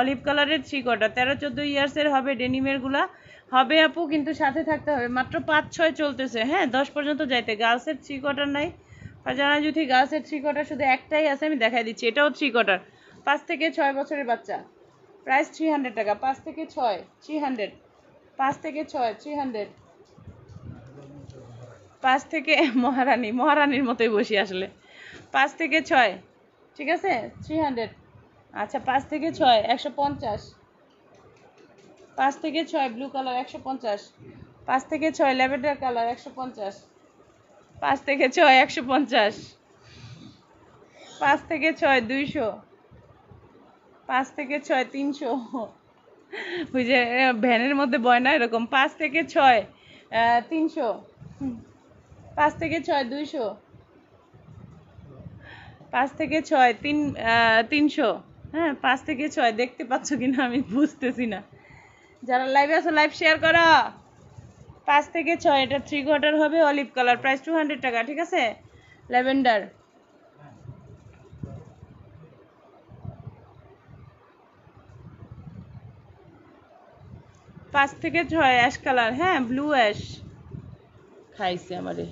অলিভ কালারের থ্রি কোয়ার্টার তেরো, চোদ্দ ইয়ার্সের হবে ডেনিমেরগুলা। হবে আপু, কিন্তু সাথে থাকতে হবে। মাত্র পাঁচ, ছয় চলতেছে। হ্যাঁ দশ পর্যন্ত যাইতে। গার্লসের থ্রি কোয়ার্টার নাই। জানা যদি গার্লসের থ্রি কোয়ার্টার শুধু একটাই আছে, আমি দেখাই দিচ্ছি। এটাও থ্রি কোয়ার্টার পাঁচ থেকে ছয় বছরের বাচ্চা। প্রাইস থ্রি হান্ড্রেড টাকা। পাঁচ থেকে ছয় থ্রি হান্ড্রেড পাঁচ থেকে ছয় থ্রি হান্ড্রেড পাঁচ থেকে মহারানী, মহারানীর মতোই বসি আসলে। পাঁচ থেকে ছয়, ঠিক আছে? থ্রি হান্ড্রেড আচ্ছা পাঁচ থেকে ছয়, একশো পঞ্চাশ। পাঁচ থেকে ছয় ব্লু কালার একশো পঞ্চাশ। পাঁচ থেকে ছয় ল্যাভেন্ডার কালার একশো পঞ্চাশ। পাঁচ থেকে ছয়, একশো পঞ্চাশ। পাঁচ থেকে ছয়, দুইশো। পাঁচ থেকে ছয়, তিনশো। ওই যে ভ্যানের মধ্যে বয় না, এরকম পাঁচ থেকে ছয় তিনশো। পাঁচ থেকে ছয়, দুইশো। পাঁচ থেকে ছয়, তিন তিনশো। হ্যাঁ পাঁচ থেকে ছয়, দেখতে পাচ্ছ কিনা আমি বুঝতেছি না। যারা লাইভে আছো, লাইভ শেয়ার করো। পাঁচ থেকে ছয়, এটা থ্রি কোয়ার্টার হবে, olive colour, price two hundred টাকা, ঠিক আছে? ল্যাভেন্ডার। পাঁচ থেকে ছয় অ্যাশ কালার হ্যাঁ ব্লু অ্যাশ। খাইছে আমারে।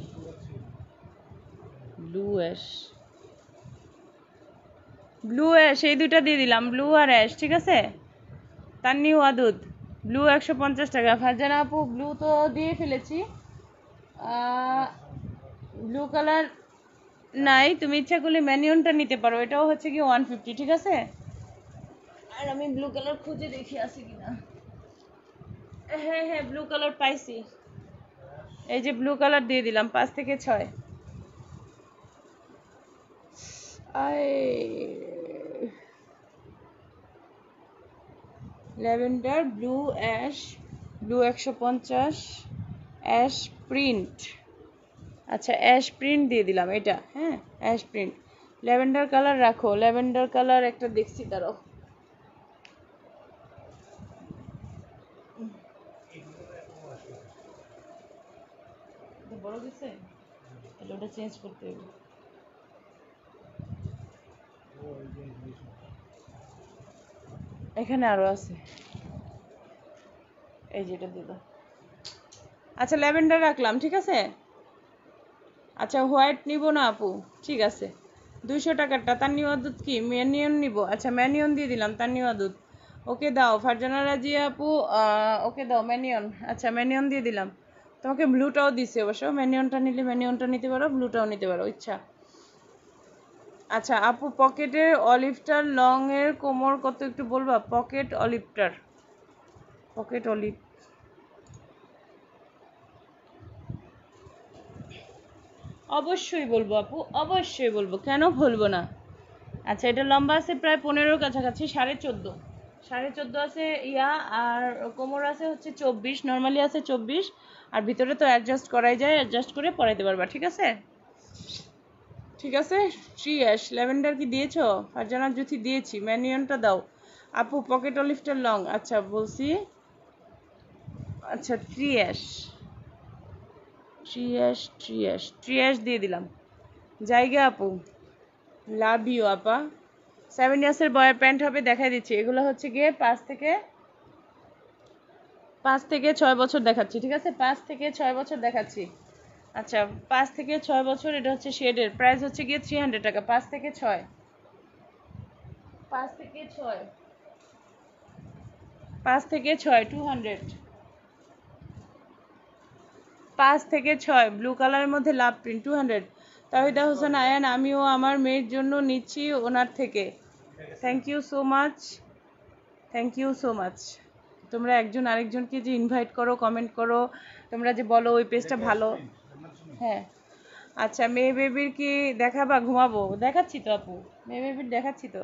Blue ash. ব্লু অ্যাশ এই দুইটা দিয়ে দিলাম ব্লু আর অ্যাশ ঠিক আছে? তার তান্নি দুধ। ব্লু একশো পঞ্চাশ টাকা। ফারজানা আপু ব্লু তো দিয়ে ফেলেছি। ব্লু কালার নাই তুমি ইচ্ছা করলে ম্যানিয়নটা নিতে পারো। এটাও হচ্ছে কি ওয়ান ফিফটি ঠিক আছে? আর আমি ব্লু কালার খুঁজে দেখি আছে কিনা। হ্যাঁ হ্যাঁ ব্লু কালার পাইছি। এই যে ব্লু কালার দিয়ে দিলাম, পাঁচ থেকে ছয়। ল্যাভেন্ডার ব্লু অ্যাশ ব্লু একশো পঞ্চাশ অ্যাশ প্রিন্ট আচ্ছা অ্যাশ প্রিন্ট দিয়ে দিলাম, এটা হ্যাঁ অ্যাশ প্রিন্ট ল্যাভেন্ডার কালার রাখো ল্যাভেন্ডার কালার একটা দেখছি তারও বড় দিছে? তাহলে ওটা চেঞ্জ করতে হবে। এখানে আরও আছে। এই যেটা দিল আচ্ছা ল্যাভেন্ডার রাখলাম, ঠিক আছে? আচ্ছা হোয়াইট নিব না আপু? ঠিক আছে। দুইশো টাকারটা, তার নিওয়া দুধ কি? ম্যানিয়ন নিব। আচ্ছা ম্যানিয়ন দিয়ে দিলাম, তার নিওয়া দুধ। ওকে দাও, ফারজানা রাজিয়া আপু ওকে দাও, ম্যানিয়ন। আচ্ছা ম্যানিয়ন দিয়ে দিলাম। তোমাকে ব্লুটাও দিছে অবশ্য। ম্যানিয়নটা নিলে ম্যানিয়নটা নিতে পারো ব্লুটাও নিতে পারো, ইচ্ছা। আচ্ছা আপু পকেটের অলিভটার লং এর কোমর কত একটু বলবা? পকেট অলিভটার পকেট অলিভ অবশ্যই বলব আপু, অবশ্যই বলব, কেন বলব না? আচ্ছা এটা লম্বা আছে প্রায় পনেরোর কাছাকাছি, সাড়ে চোদ্দ। সাড়ে চোদ্দ আছে ইয়া, আর কোমর আছে হচ্ছে চব্বিশ নর্মালি আছে চব্বিশ। আর ভিতরে তো অ্যাডজাস্ট করাই যায় অ্যাডজাস্ট করে পরাইতে পারবা, ঠিক আছে? ঠিক আছে? অ্যাশ ল্যাভেন্ডার কি দিয়েছ? ফারজানা জুথি দিয়েছি। ম্যানিয়নটা দাও। আপু পকেট অলিফটার লং আচ্ছা বলছি। আচ্ছা থ্রি অ্যাশ থ্রি অ্যাশ দিয়ে দিলাম। জায়গা, আপু। লাভ ইউ আপা। সেভেন ইয়ার্সের বয়ের প্যান্ট হবে, দেখাই দিচ্ছি। এগুলো হচ্ছে গিয়ে পাঁচ থেকে পাঁচ থেকে ছয় বছর দেখাচ্ছি, ঠিক আছে? পাঁচ থেকে ছয় বছর দেখাচ্ছি। আচ্ছা পাঁচ থেকে ছয় বছর, এটা হচ্ছে শেডের। প্রাইস হচ্ছে গিয়ে থ্রি হান্ড্রেড টাকা, পাঁচ থেকে ছয়। পাঁচ থেকে ছয়। পাঁচ থেকে ছয় টু হান্ড্রেড পাঁচ থেকে ছয় ব্লু কালারের মধ্যে love print two hundred Tahida Hossain, Ayan, আমিও আমার মেয়ের জন্য নিচ্ছি ওনার থেকে। Thank you so much thank you so much তোমরা একজন আরেকজনকে যে ইনভাইট করো কমেন্ট করো তোমরা যে বলো ওই পেজটা ভালো। হ্যাঁ। আচ্ছা মেয়ে বেবির কি দেখাবা? ঘুমাবো? দেখাচ্ছি তো আপু। মেয়ে বেবির দেখাচ্ছি তো।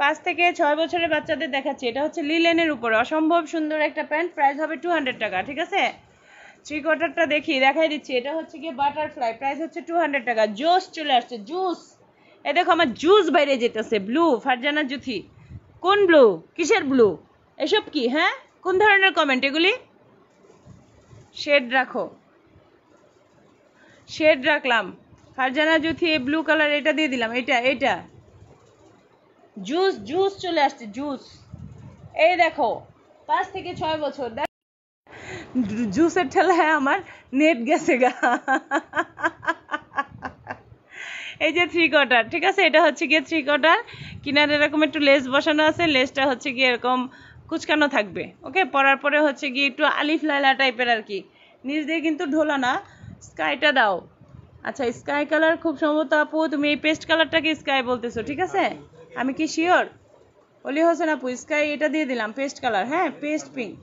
পাঁচ থেকে ছয় বছরের বাচ্চাদের দেখাচ্ছি। এটা হচ্ছে লিলেনের উপরে। অসম্ভব সুন্দর একটা প্যান্ট প্রাইস হবে টু হান্ড্রেড টাকা ঠিক আছে? থ্রি কোয়ার্টারটা দেখি দেখাই দিচ্ছি। এটা হচ্ছে গিয়ে বাটারফ্লাই প্রাইস হচ্ছে টু হান্ড্রেড টাকা। জুস চলে আসছে জুস এ দেখো আমার জুস বাইরে যেতেছে ব্লু ফারজানা জুথি। কোন ব্লু কিসের ব্লু এসব কি হ্যাঁ? কোন ধরনের কমেন্ট এগুলি? শেড রাখো। শেড রাখলাম। ফারজানা জুথি, এই ব্লু কালার এটা দিয়ে দিলাম। এটা এটা। জুস জুস চলে আসছে জুস এই দেখো, পাঁচ থেকে ছয় বছর। জুসের ঠেলায় আমার নেট গেছে গা। এই যে থ্রি কোয়ার্টার ঠিক আছে? এটা হচ্ছে গিয়ে থ্রি কোয়ার্টার কিনারে এরকম একটু লেস বসানো আছে লেসটা হচ্ছে গিয়ে এরকম কুচকানো থাকবে? ওকে পরার পরে হচ্ছে গিয়ে একটু আলিফ লাইলা টাইপের আর কি। নিচ দিয়ে কিন্তু ঢোলা না স্কাইটা দাও। আচ্ছা স্কাই কালার খুব সম্ভবত আপু, তুমি এই পেস্ট কালারটাকে স্কাই বলতেছো, ঠিক আছে? আমি কি শিওর অলি হোসেন আপু স্কাই এটা দিয়ে দিলাম পেস্ট কালার হ্যাঁ পেস্ট পিঙ্ক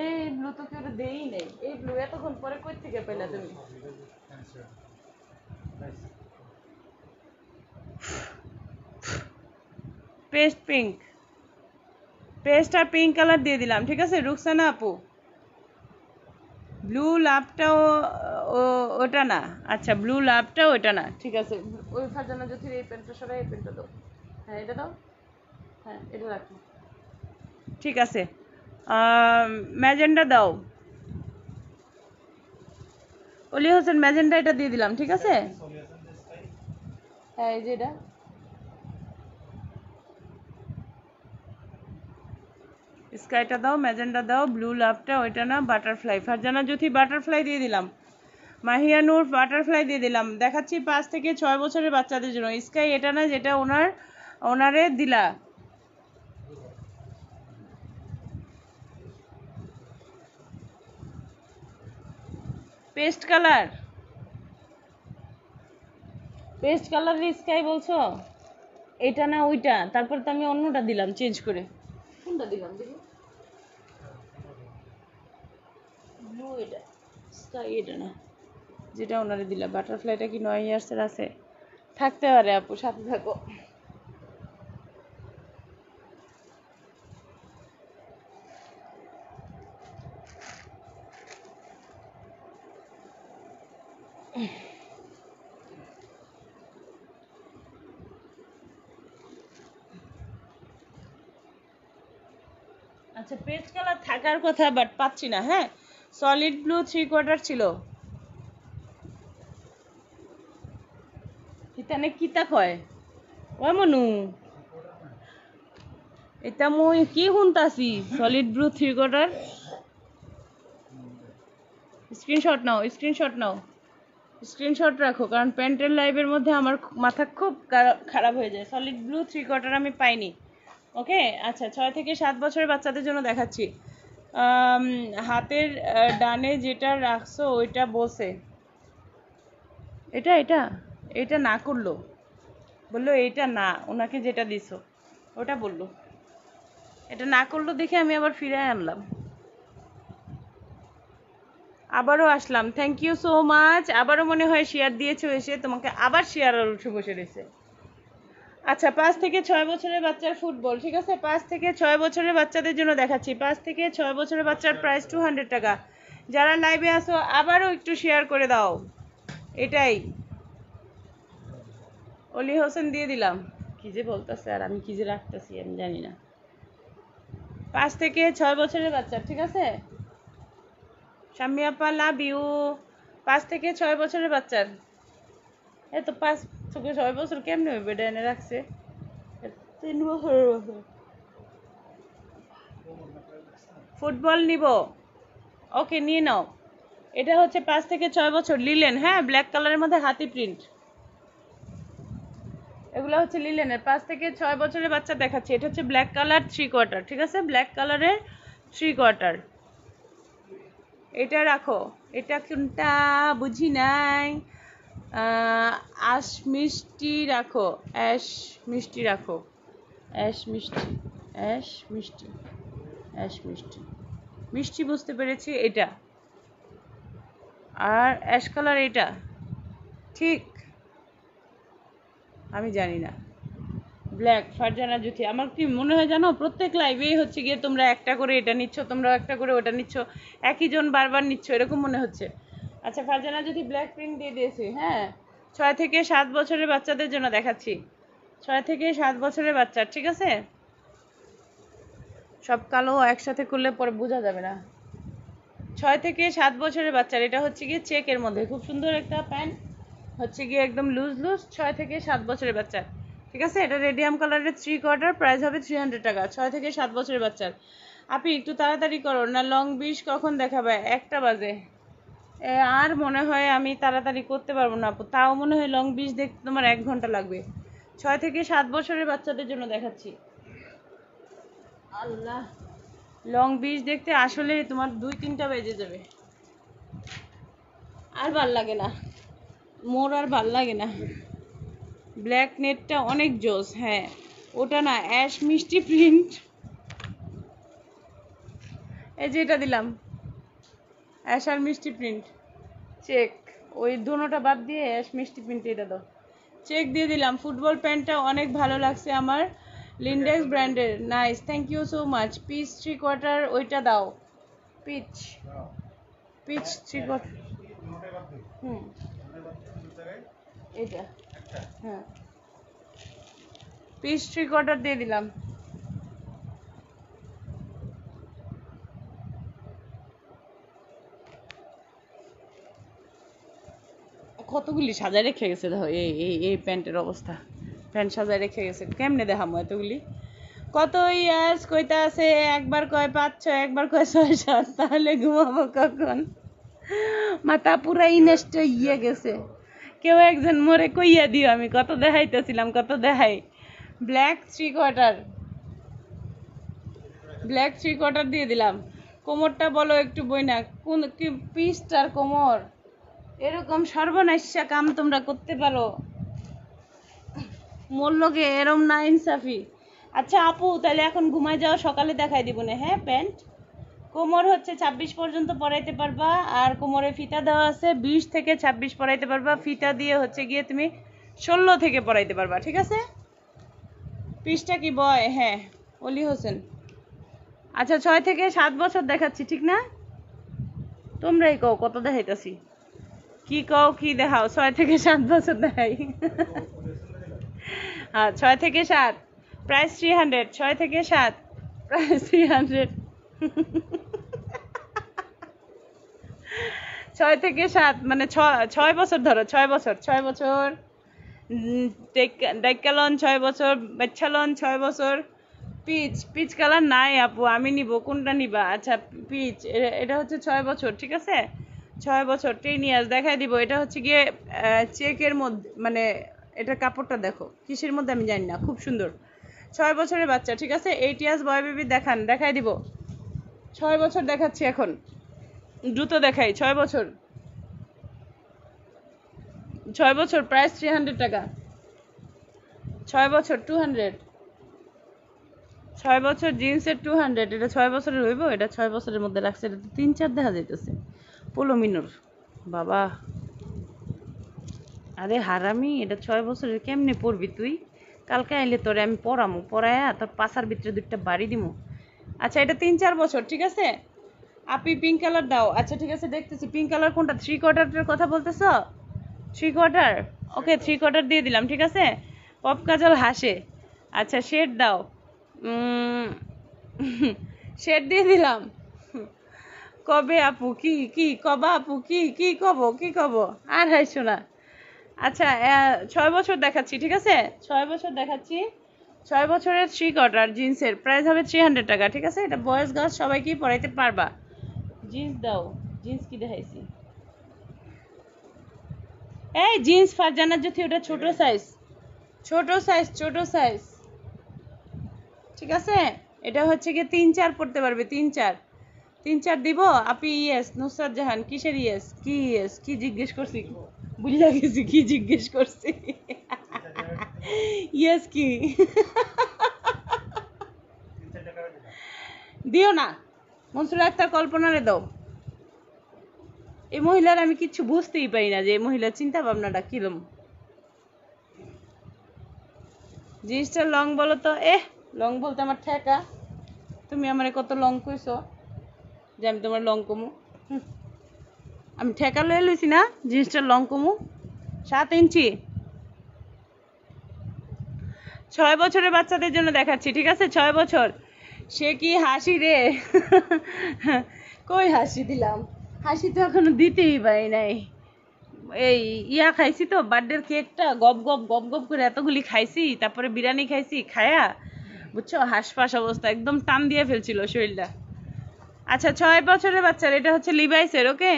এই ব্লু তো কেউ দেই নেই। এই ব্লু এতক্ষণ পরে কই থেকে পেলে তুমি? পেস্ট পিঙ্ক পেস্ট আর পিঙ্ক কালার দিয়ে দিলাম ঠিক আছে? রুকসানা আপু? ব্লু লাভটাও ওটা না। আচ্ছা ব্লু লাভটাও ওটা না। ঠিক আছে ওই ফাজানা জ্যোতির এই প্যান্টটা সরাই এই প্যান্টটা দাও। হ্যাঁ এটা দাও? হ্যাঁ এটা রাখো। ঠিক আছে। ম্যাজেন্ডা দাও। অলি হোসেন ম্যাজেন্ডা এটা দিয়ে দিলাম ঠিক আছে? হ্যাঁ এই যে এটা। স্কাইটা দাও, ম্যাজেন্ডা দাও, ব্লু লাভটা, ওইটা না, বাটারফ্লাই। ফারজানা জ্যোতি বাটারফ্লাই দিয়ে দিলাম। মাহিয়া নূর বাটারফ্লাই দিয়ে দিলাম। দেখাচ্ছি পাঁচ থেকে ছয় বছরের বাচ্চাদের জন্য। স্কাই, এটা না, যেটা ওনার, ওনারে দিলা। Paste colour. Paste colour sky বলছো? এটা না, ওইটা। তারপর তো আমি অন্যটা দিলাম, চেঞ্জ করে। কোনটা দিলাম দেখি ব্লু এটা স্কাই এটা না। যেটা ওনারে দিলাম। বাটারফ্লাইটা কি নয় ইয়ার্সের আছে? থাকতে পারে আপু, সাথে থাকো আচ্ছা পেস্ট কালার থাকার কথা বাট পাচ্ছি না হ্যাঁ? সলিড ব্লু থ্রি কোয়ার্টার ছিল। ইতানে কিতা কয়? ও মনু? এটা মই কি শুনতাছি? Solid blue three quarter screenshot নাও স্ক্রিনশট নাও। স্ক্রিনশট রাখো, কারণ প্যান্টের লাইভের মধ্যে আমার মাথা খুব খারা- খারাপ হয়ে যায়। সলিড ব্লু থ্রি কোয়ার্টার আমি পাইনি। ওকে আচ্ছা ছয় থেকে সাত বছরের বাচ্চাদের জন্য দেখাচ্ছি। হাতের ডানে যেটা রাখছো ওইটা বসে। এটা এটা? এটা না করল। বলল এটা না ওনাকে যেটা দিছো ওটা বলল। এটা না করল দেখে আমি আবার ফিরে আনলাম। আবারও আসলাম। থ্যাংক ইউ সো মাচ আবারও মনে হয় শেয়ার দিয়েছ এসে তোমাকে আবার শেয়ার আর উঠে বসে রয়েছে। আচ্ছা পাঁচ থেকে ছয় বছরের বাচ্চার ফুটবল, ঠিক আছে? পাঁচ থেকে ছয় বছরের বাচ্চাদের জন্য দেখাচ্ছি। পাঁচ থেকে ছয় বছরের বাচ্চার প্রাইস টু হান্ড্রেড টাকা। যারা লাইভে আসো আবারও একটু শেয়ার করে দাও। এটাই। অলি হোসেন দিয়ে দিলাম। কি যে বলতেছে আর আমি কি যে রাখতেছি, আমি জানি না। পাঁচ থেকে ছয় বছরের বাচ্চা ঠিক আছে? শাম্মী আপা লাভ ইউ পাঁচ থেকে ছয় বছরের বাচ্চার। এ তো পাঁচ থেকে ছয় বছর কেমনে হইবে এটা এনে রাখছে? তিন বছর ফুটবল নিব। ওকে, নিয়ে নাও। এটা হচ্ছে পাঁচ থেকে ছয় বছর লিলেন হ্যাঁ? ব্ল্যাক কালারের মধ্যে হাতি প্রিন্ট। এগুলো হচ্ছে লিলেনের। পাঁচ থেকে ছয় বছরের বাচ্চা দেখাচ্ছি। এটা হচ্ছে ব্ল্যাক কালার থ্রি কোয়ার্টার, ঠিক আছে? ব্ল্যাক কালারের থ্রি কোয়ার্টার। এটা রাখো। এটা কোনটা? বুঝি নাই। আশ মিষ্টি রাখো, অ্যাশ মিষ্টি রাখো। অ্যাশ মিষ্টি অ্যাশ মিষ্টি অ্যাশ মিষ্টি। মিষ্টি বুঝতে পেরেছি, এটা। আর অ্যাশ কালার এটা। ঠিক। আমি জানি না। ব্ল্যাক, ফারজানা জুথি আমার কি মনে হয় জানো, প্রত্যেক লাইভেই হচ্ছে গিয়ে তোমরা একটা করে এটা নিচ্ছ তোমরা একটা করে ওটা নিচ্ছ, একই জন বারবার নিচ্ছ, এরকম মনে হচ্ছে। আচ্ছা ফারজানা যদি ব্ল্যাক প্রিন্ট দিয়ে দিয়েছি হ্যাঁ? ছয় থেকে সাত বছরের বাচ্চাদের জন্য দেখাচ্ছি। ছয় থেকে সাত বছরের বাচ্চা, ঠিক আছে? সব কালো একসাথে করলে পরে বোঝা যাবে না। ছয় থেকে সাত বছরের বাচ্চার, এটা হচ্ছে গিয়ে চেকের মধ্যে। খুব সুন্দর একটা প্যান্ট হচ্ছে গিয়ে একদম লুজ লুজ ছয় থেকে সাত বছরের বাচ্চা ঠিক আছে? এটা রেডিয়াম কালারের থ্রি কোয়ার্টার প্রাইস হবে থ্রি হান্ড্রেড টাকা। ছয় থেকে সাত বছরের বাচ্চার। আপনি একটু তাড়াতাড়ি করো, না লং বিশ কখন দেখাবে? একটা বাজে। আর মনে হয় আমি তাড়াতাড়ি করতে পারব না আপু। তাও মনে হয় লং বিশ দেখতে তোমার এক ঘণ্টা লাগবে। ছয় থেকে সাত বছরের বাচ্চাদের জন্য দেখাচ্ছি। আল্লাহ। লং বিচ দেখতে আসলে তোমার দুই তিনটা বেজে যাবে। আর ভালো লাগে না। মোর আর ভালো লাগে না। ব্ল্যাক নেটটা অনেক জোস হ্যাঁ। ওটা না অ্যাশ মিষ্টি প্রিন্ট এই যে এটা দিলাম। অ্যাশ আর মিষ্টি প্রিন্ট। চেক ওই দুটোটা বাদ দিয়ে অ্যাশ মিষ্টি প্রিন্ট এটা দাও। চেক দিয়ে দিলাম। ফুটবল প্যান্টটা অনেক ভালো লাগছে আমার। লিন্ডেক্স ব্র্যান্ডের nice thank you so much piece three quarter ওইটা দাও। পিচ পিচ থ্রি কোয়ার্টার হুম। এটা হ্যাঁ। পিচ থ্রি কোয়ার্টার দিয়ে দিলাম। কতগুলি সাজায় রেখে গেছে? দেখো, এই এই এই প্যান্টের অবস্থা। প্যান্ট সাজায় রেখে গেছে। কেমনে দেখামো এতগুলি? কত ইয়ার্স কইতা আছে, একবার কয় পাঁচ ছয়, একবার কয় ছয় সাত, তাহলে ঘুমাবো কখন? মাথা পুরা ইনষ্ট ইয়ে গেছে। কেউ একজন মরে কইয়া দিও, আমি কত দেখাইতেছিলাম, কত দেখাই। Black three quarter black three quarter দিয়ে দিলাম। কোমরটা বলো একটু বই না কোন পিসটার কোমর? এরকম সর্বনাশা কাম তোমরা করতে পারো। মূল্যকে এরম না ইনসাফি। আচ্ছা আপু, তাহলে এখন ঘুমায় যাও, সকালে দেখাই দিব না হ্যাঁ প্যান্ট? কোমর হচ্ছে ছাব্বিশ পর্যন্ত পরাইতে পারবা, আর কোমরে ফিতা দেওয়া আছে, বিশ থেকে ছাব্বিশ পরাইতে পারবা। ফিতা দিয়ে হচ্ছে গিয়ে তুমি ষোলো থেকে পরাইতে পারবা, ঠিক আছে? পিসটা কি বয়? হ্যাঁ অলি হোসেন। আচ্ছা ছয় থেকে সাত বছর দেখাচ্ছি, ঠিক না? তোমরাই কও, কত দেখাইতাছি? কি কও, কি দেখাও? ছয় থেকে সাত বছর দেখাই। হ্যাঁ ছয় থেকে সাত। প্রাইস থ্রি হান্ড্রেড ছয় থেকে সাত। প্রাইস থ্রি হান্ড্রেড ছয় থেকে সাত মানে ছয় বছর ধরো, ছয় বছর ছয় বছর। ডাইকালন ছয় বছর বাচ্চালন ছয় বছর। পিচ পিচ কালার নাই আপু, আমি নিব, কোনটা নিবা? আচ্ছা পিচ এটা হচ্ছে ছয় বছর, ঠিক আছে? ছয় বছর টেন ইয়ার্স দেখাই দিব। এটা হচ্ছে গিয়ে চেকের মধ্যে মানে এটা কাপড়টা দেখো। কিসের মধ্যে আমি জানি না, খুব সুন্দর। ছয় বছরের বাচ্চা, ঠিক আছে? এইট ইয়ার্স বয় বেবি দেখান, দেখাই দিব। ছয় বছর দেখাচ্ছি এখন। দ্রুত দেখাই, ছয় বছর। ছয় বছর প্রাইস থ্রি হান্ড্রেড টাকা। ছয় বছর টু হান্ড্রেড ছয় বছর জিন্সের টু হান্ড্রেড এটা ছয় বছরের হইব, এটা ছয় বছরের মধ্যে রাখছে, এটা তিন চার দেখা যাইতেছে। পোলো মিনুর। বাবা। আরে হারামি, এটা ছয় বছরের কেমনে পড়বি তুই? কালকে আইলে তোরে আমি পড়ামু, পড়ায়া তোর পাশার ভিতরে দুইটা বাড়ি দিমু। আচ্ছা এটা তিন চার বছর, ঠিক আছে? আপনি পিঙ্ক কালার দাও। আচ্ছা ঠিক আছে, দেখতেছি। পিঙ্ক কালার কোনটা? থ্রি কোয়ার্টারের কথা বলতেছ? Three quarter? Okay, three quarter দিয়ে দিলাম, ঠিক আছে? পপ কাজল হাসে। আচ্ছা শেড দাও। শেড দিয়ে দিলাম। কবে আপু? কি কি কবা আপু? কি কি কব? কি কব? আর হাইছো না আচ্ছা ছয় বছর দেখাচ্ছি, ঠিক আছে? ছয় বছর দেখাচ্ছি। ছয় বছরের থ্রি কটার জিন্সের প্রাইস হবে থ্রি হান্ড্রেড টাকা, ঠিক আছে? এটা বয়েজ গার্লস সবাইকেই পরাইতে পারবা। জিন্স দাও জিন্স কি দেখাইছি এই জিন্স ফারজানার যদি ওটা ছোট সাইজ ছোট সাইজ ছোট সাইজ ঠিক আছে? এটা হচ্ছে কি তিন চার পড়তে পারবে, তিন চার। তিন চার দিব? আপনি ইয়েস নুসরাত জাহান, কিসের ইয়েস কি ইয়েস কি জিজ্ঞেস করছি? বুঝলা গেছি, কি জিজ্ঞেস করছি? ইয়েস কি? দিও না। মনসুর আক্তার কল্পনারে দাও। এই মহিলার আমি কিচ্ছু বুঝতেই পারি না যে এই মহিলার চিন্তা ভাবনাটা কিরম। জিনিসটা লং বলো তো। এহ, লং বলতে আমার ঠেকা। তুমি আমারে কত লং কইছো? যে আমি তোমার লং কমু। আমি ঠেকা লয়ে লইছি না, জিনিসটা লং কমু। সাত ইঞ্চি। ছয় বছরের বাচ্চাদের জন্য দেখাচ্ছি, ঠিক আছে? ছয় বছর। সে কি হাসি রে? কই হাসি দিলাম? হাসি তো এখনও দিতেই পারি নাই। এই ইয়া খাইছি তো, বার্থডের কেকটা, গপ গপ গপ গপ করে এতগুলি খাইছি, তারপরে বিরিয়ানি খাইছি, খায়া, বুঝছ? হাঁসফাঁস অবস্থা, একদম টান দিয়ে ফেলছিল শরীরটা। আচ্ছা ছয় বছরের বাচ্চার, এটা হচ্ছে লিভাইসের ওকে?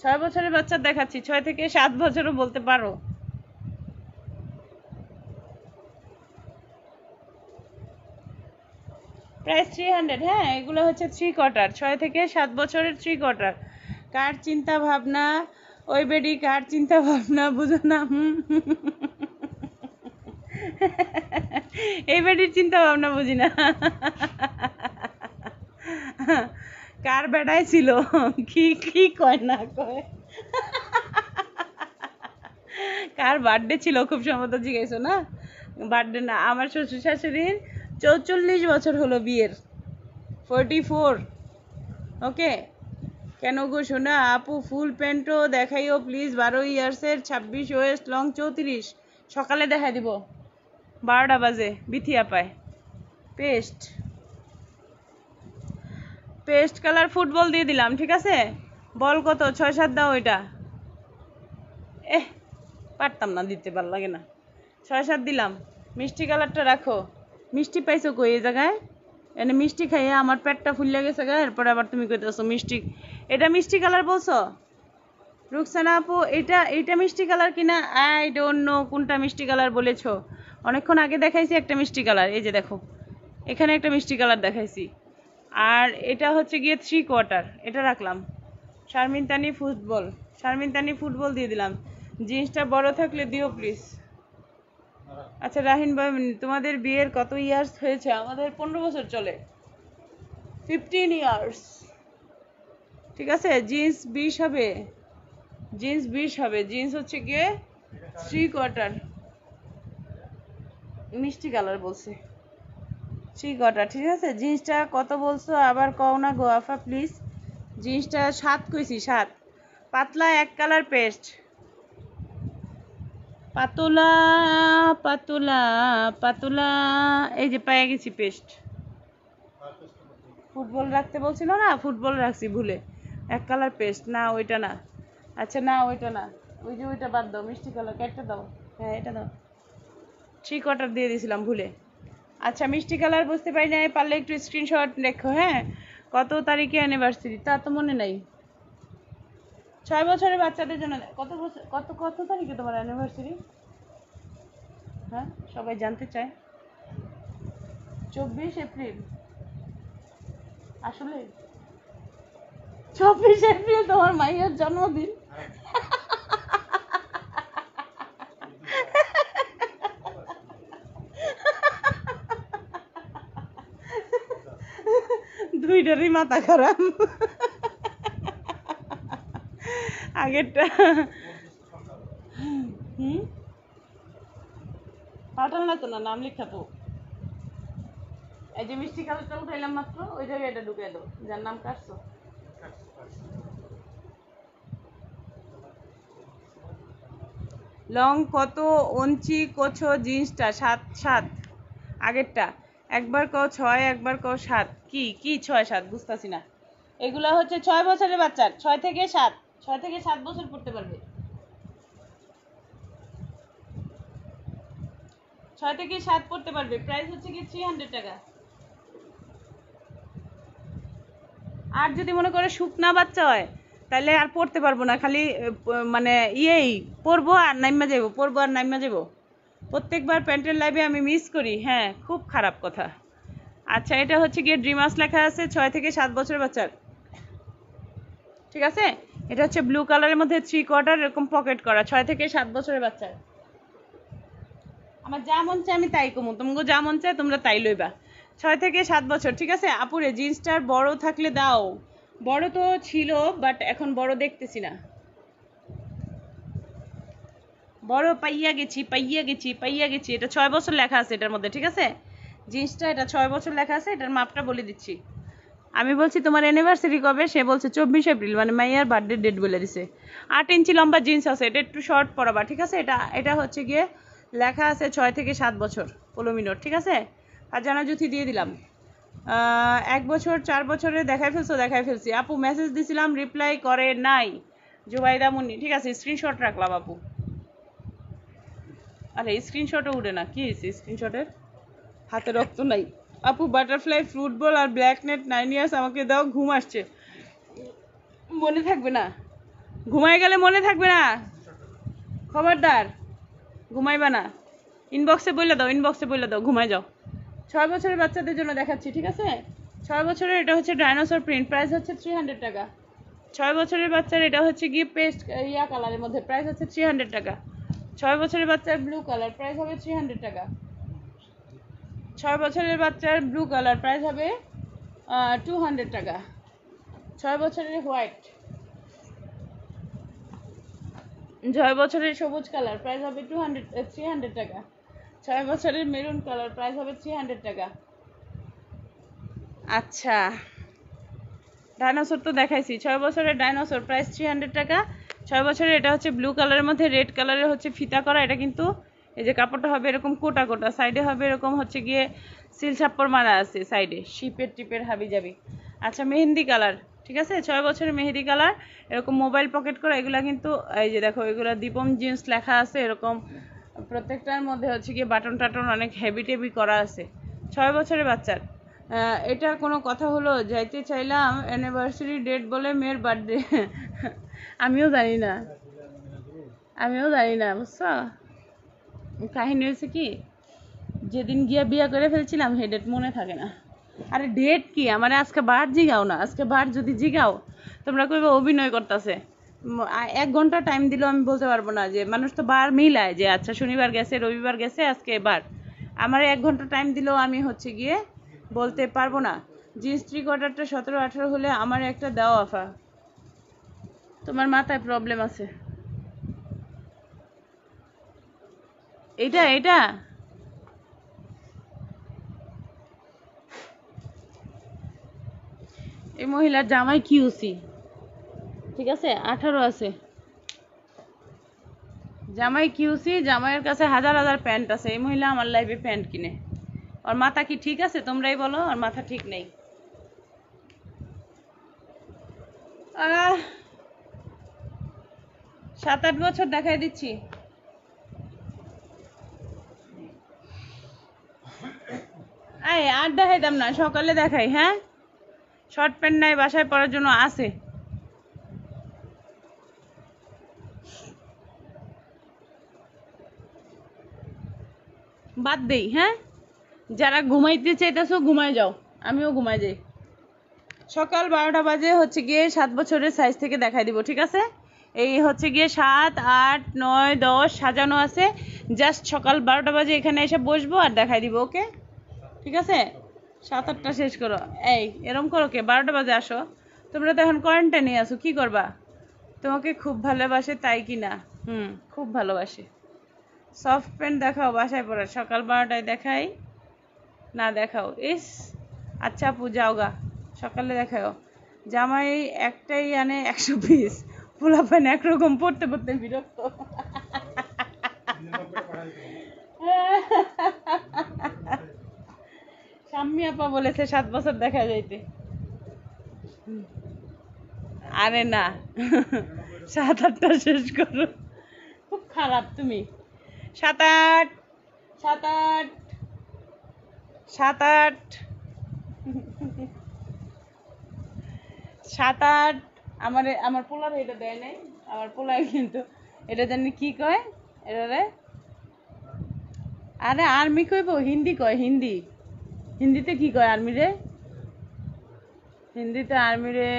ছয় বছরের বাচ্চার দেখাচ্ছি, ছয় থেকে সাত বছরও বলতে পারো। প্রাইস থ্রি হান্ড্রেড হ্যাঁ এগুলো হচ্ছে থ্রি কোয়ার্টার ছয় থেকে সাত বছরের থ্রি কোয়ার্টার কার চিন্তা ভাবনা? ওই বেডি, কার চিন্তা ভাবনা? বুঝো না। এই বেডির চিন্তা ভাবনা বুঝি না। কার বেড়ায় ছিল? কি কি কয় না কয়? কার বার্থডে ছিল খুব সম্ভবত জিজ্ঞেসো না? বার্থডে না, আমার শ্বশুর শাশুড়ির চৌচল্লিশ বছর হলো বিয়ের। ফোরটি ফোর ওকে কেন গো শোনা আপু, ফুল প্যান্টও দেখাইও প্লিজ বারো ইয়ার্সের ছাব্বিশ ওয়েস্ট লং চৌত্রিশ। সকালে দেখাই দিব। বারোটা বাজে, বিথিয়া পায়। পেস্ট পেস্ট কালার ফুটবল দিয়ে দিলাম, ঠিক আছে? বল কত? ছয় সাত দাও ওইটা। এহ, পারতাম না, দিতে ভালো লাগে না। ছয় সাত দিলাম। মিষ্টি কালারটা রাখো। মিষ্টি পাইছো কই এই জায়গায়? এনে মিষ্টি খাইয়ে আমার পেটটা ফুলে গেছে গা, এরপরে আবার তুমি কইতেছো মিষ্টি। এটা মিষ্টি কালার বলছো? রুকসানা আপু, এটা এটা মিষ্টি কালার কিনা? আই ডোন্ট নো কোনটা মিষ্টি কালার বলেছ। অনেকক্ষণ আগে দেখাইছি একটা মিষ্টি কালার, এই যে দেখো। এখানে একটা মিষ্টি কালার দেখাইছি। আর এটা হচ্ছে গিয়ে থ্রি কোয়ার্টার এটা রাখলাম। শারমিন তানি ফুটবল শারমিন তানি ফুটবল দিয়ে দিলাম। জিন্সটা বড় থাকলে দিও প্লিজ আচ্ছা রাহিন ভাই, তোমাদের বিয়ের কত ইয়ার্স হয়েছে? আমাদের পনেরো বছর চলে। ফিফটিন ইয়ার্স ঠিক আছে? জিন্স বিশ হবে। জিন্স বিশ হবে। জিন্স হচ্ছে গিয়ে থ্রি কোয়ার্টার মিষ্টি কালার বলছে। থ্রি কোয়ার্টার ঠিক আছে? জিন্সটা কত বলছো? আবার কও না গো আফা প্লিজ জিন্সটা সাত কইছি, সাত। পাতলা এক কালার পেস্ট। পাতলা পাতলা পাতলা। এই যে পেয়ে গেছি পেস্ট। ফুটবল রাখতে বলছিল না? ফুটবল রাখছি, ভুলে। এক কালার পেস্ট। না, ওইটা না। আচ্ছা না, ওইটা না। ওই যে ওইটা বাদ দাও, মিষ্টি কালার, কেটে দাও। হ্যাঁ এটা দাও। থ্রি কোয়ার্টার দিয়ে দিয়েছিলাম ভুলে। আচ্ছা মিষ্টি কালার বুঝতে পারি না পারলে একটু স্ক্রিনশট লেখো হ্যাঁ? কত তারিখে অ্যানিভার্সারি তা তো মনে নাই। ছয় বছরের বাচ্চাদের জন্য, কত বছর, কত কত তারিখে তোমার অ্যানিভার্সারি হ্যাঁ সবাই জানতে চায়। চব্বিশ এপ্রিল। আসলে? চব্বিশ এপ্রিল তোমার মাইয়ের জন্মদিন। দুইটারই মাথা খারাপ। আগেরটা হুম? পাল্টাল না তো না, নাম লিখাবো এই যে মিষ্টি কালারটা উঠাইলাম মাত্র ওই জায়গায় এটা ঢুকে দাও, যার নাম কাটছো। লং কত, অঞ্চি কোছো, জিন্সটা, সাত সাত। আগেরটা। একবার কও ছয়, একবার কও সাত। কি কি ছয়, সাত বুঝতেছি না। এগুলা হচ্ছে ছয় বছরের বাচ্চার, ছয় থেকে সাত, ছয় থেকে সাত বছর পড়তে পারবে। ছয় থেকে সাত পড়তে পারবে প্রাইস হচ্ছে কি থ্রি হান্ড্রেড টাকা। আর যদি মনে করে শুকনা বাচ্চা হয়, তাহলে আর পড়তে পারব না, খালি মানে ইয়েই, পরবো আর নাইমা যাব পরবো আর নাইমা যাব প্রত্যেকবার প্যান্টের লাইভে আমি মিস করি হ্যাঁ খুব খারাপ কথা। আচ্ছা এটা হচ্ছে গিয়ে ড্রিমার্স লেখা আছে, ছয় থেকে সাত বছর বাচ্চার। ঠিক আছে? এটা হচ্ছে ব্লু কালারের মধ্যে থ্রি কোয়ার্টার এরকম পকেট করা, ছয় থেকে সাত বছরের বাচ্চার। আমার যা মন চায় আমি তাই কমু। তোমাকে যা মন চায় তোমরা তাই লইবা। ছয় থেকে সাত বছর, ঠিক আছে? আপুরে জিন্সটার বড় থাকলে দাও। বড় তো ছিল বাট এখন বড় দেখতেছি না। বড় পাইয়া গেছি পাইয়া গেছি পাইয়া গেছি। এটা ছয় বছর লেখা আছে এটার মধ্যে, ঠিক আছে? জিন্সটা, এটা ছয় বছর লেখা আছে, এটার মাপটা বলে দিচ্ছি। আমি বলছি, তোমার অ্যানিভার্সারি কবে? সে বলছে, চব্বিশ এপ্রিল মানে মাইয়ার বার্থডে ডেট বলে দিছে। আট ইঞ্চি লম্বা জিন্স আছে, এটা একটু শর্ট পরাবা, ঠিক আছে? এটা এটা হচ্ছে গিয়ে লেখা আছে ছয় থেকে সাত বছর ষোলো মিনিট ঠিক আছে? আর জানা জুথি দিয়ে দিলাম। এক বছর, চার বছরে দেখাই ফেলছো, দেখাই ফেলছি। আপু মেসেজ দিছিলাম রিপ্লাই করে নাই। জুবাইদা মুন্নি, ঠিক আছে স্ক্রিনশট রাখলাম আপু। আরে স্ক্রিনশটও উঠে না, কি হয়েছে স্ক্রিনশটের হাতে রক্ত নাই। আপু বাটারফ্লাই ফ্রুট বল আর ব্ল্যাক নেট নাইন ইয়ার্স আমাকে দাও, ঘুম আসছে। মনে থাকবে না। ঘুমায় গেলে মনে থাকবে না। খবরদার, ঘুমাইবা না। ইনবক্সে বলে দাও ইনবক্সে বলে দাও ঘুমাই যাও। ছয় বছরের বাচ্চাদের জন্য দেখাচ্ছি, ঠিক আছে? ছয় বছরের, এটা হচ্ছে ডাইনোসর প্রিন্ট প্রাইস হচ্ছে থ্রি হান্ড্রেড টাকা। ছয় বছরের বাচ্চার, এটা হচ্ছে গিয়ে পেস্ট ইয়া কালারের মধ্যে প্রাইস হচ্ছে থ্রি হান্ড্রেড টাকা। ছয় বছরের বাচ্চার ব্লু কালার প্রাইস হবে থ্রি হান্ড্রেড টাকা। ছয় বছরের বাচ্চার ব্লু কালার প্রাইস হবে টু হান্ড্রেড টাকা। ছয় বছরের হোয়াইট ছয় বছরের সবুজ কালার প্রাইস হবে টু হান্ড্রেড থ্রি হান্ড্রেড টাকা। ছয় বছরের মেরুন কালার প্রাইস হবে থ্রি হান্ড্রেড টাকা। আচ্ছা। ডাইনোসর তো দেখাইছি। ছয় বছরের ডাইনোসর প্রাইস থ্রি হান্ড্রেড টাকা। ছয় বছরের এটা হচ্ছে ব্লু কালারের মধ্যে রেড কালারের হচ্ছে ফিতা করা, এটা কিন্তু এই যে কাপড়টা হবে এরকম কোটা কোটা সাইডে হবে এরকম হচ্ছে গিয়ে সিল ছাপ্পর মারা আছে সাইডে শিপের টিপের হাবি যাবি আচ্ছা মেহেন্দি কালার ঠিক আছে? ছয় বছরের মেহেদি কালার এরকম মোবাইল পকেট করা, এগুলা কিন্তু, এই যে দেখো, এগুলা দীপম জিন্স লেখা আছে, এরকম প্রত্যেকটার মধ্যে হচ্ছে গিয়ে বাটন টাটন অনেক হেভি টেভি করা আছে। ছয় বছরের বাচ্চার। এটা কোনো কথা হলো? যাইতে চাইলাম অ্যানিভার্সারি ডেট বলে মেয়ের বার্থডে আমিও জানি না। আমিও জানি না, বুঝছ? কাহিনী হয়েছে কি, যেদিন গিয়া বিয়া করে ফেলছিলাম, সেই ডেট মনে থাকে না। আরে ডেট কি? আমার আজকে বার জিগাও না, আজকে বার যদি জিগাও, তোমরা কইবে অভিনয় করতেছে। এক ঘণ্টা টাইম দিলেও আমি বলতে পারব না যে, মানুষ তো বার মিলায় যে আচ্ছা শনিবার গেছে, রবিবার গেছে, আজকে বার। আমার এক ঘণ্টা টাইম দিলেও আমি হচ্ছে গিয়ে বলতে পারব না। জিন্স থ্রি কোয়ার্টারটা সতেরো আঠারো হলে আমার একটা দাও আফা। তোমার মাথায় প্রবলেম আছে। এটা এটা এই মহিলার জামাই কিউসি ঠিক আছে? আঠারো আছে। জামাই কিউসি জামাইয়ের কাছে হাজার হাজার প্যান্ট আছে। এই মহিলা আমার লাইফে প্যান্ট কিনে। ওর মাথা কি ঠিক আছে? তোমরাই বলো, ওর মাথা ঠিক নেই। সাত আট বছর দেখাই দিচ্ছি। এই, আর দেখাইতাম না, সকালে দেখাই হ্যাঁ? শর্ট প্যান্ট নাই, বাসায় পরার জন্য আছে। বাদ দেই হ্যাঁ? যারা ঘুমাইতে চাইতেছো, ঘুমায় যাও, আমিও ঘুমাই যাই। সকাল বারোটা বাজে, হচ্ছে গিয়ে সাত বছরের সাইজ থেকে দেখাই দিব, ঠিক আছে? এই হচ্ছে গিয়ে সাত, আট, নয়, দশ, সাজানো আছে। জাস্ট সকাল বারোটা বাজে, এখানে এসে বসবো আর দেখাই দিব, ওকে? ঠিক আছে? সাত আটটা শেষ করো। এই এরম করো কে? বারোটা বাজে আসো। তোমরা তো এখন কোয়ারেন্টাইনে আছো কি করবা? তোমাকে খুব ভালোবাসে তাই কি না? হুম খুব ভালোবাসে। সফট প্যান্ট দেখাও বাসায় পরে সকাল বারোটায় দেখাই না দেখাও। ইস আচ্ছা আপু যাও গা। সকালে দেখাও। জামাই একটাই আনে একশো পিস পোলা প্যান্ট একরকম পড়তে পড়তে বিরক্ত। শাম্মী আপা বলেছে সাত বছর দেখা যাইতে। আরে না। সাত আটটা শেষ করো। খুব খারাপ তুমি। সাত আট সাত আট সাত আট সাত আট। আমার আমার পোলার এটা দেয় নাই। আমার পোলার কিন্তু এটা জানি কি কয়? এটারে? আরে আর্মি কইব? হিন্দি কয়, হিন্দি। হিন্দিতে কি কয় আর্মি রে হিন্দিতে আর্মি রে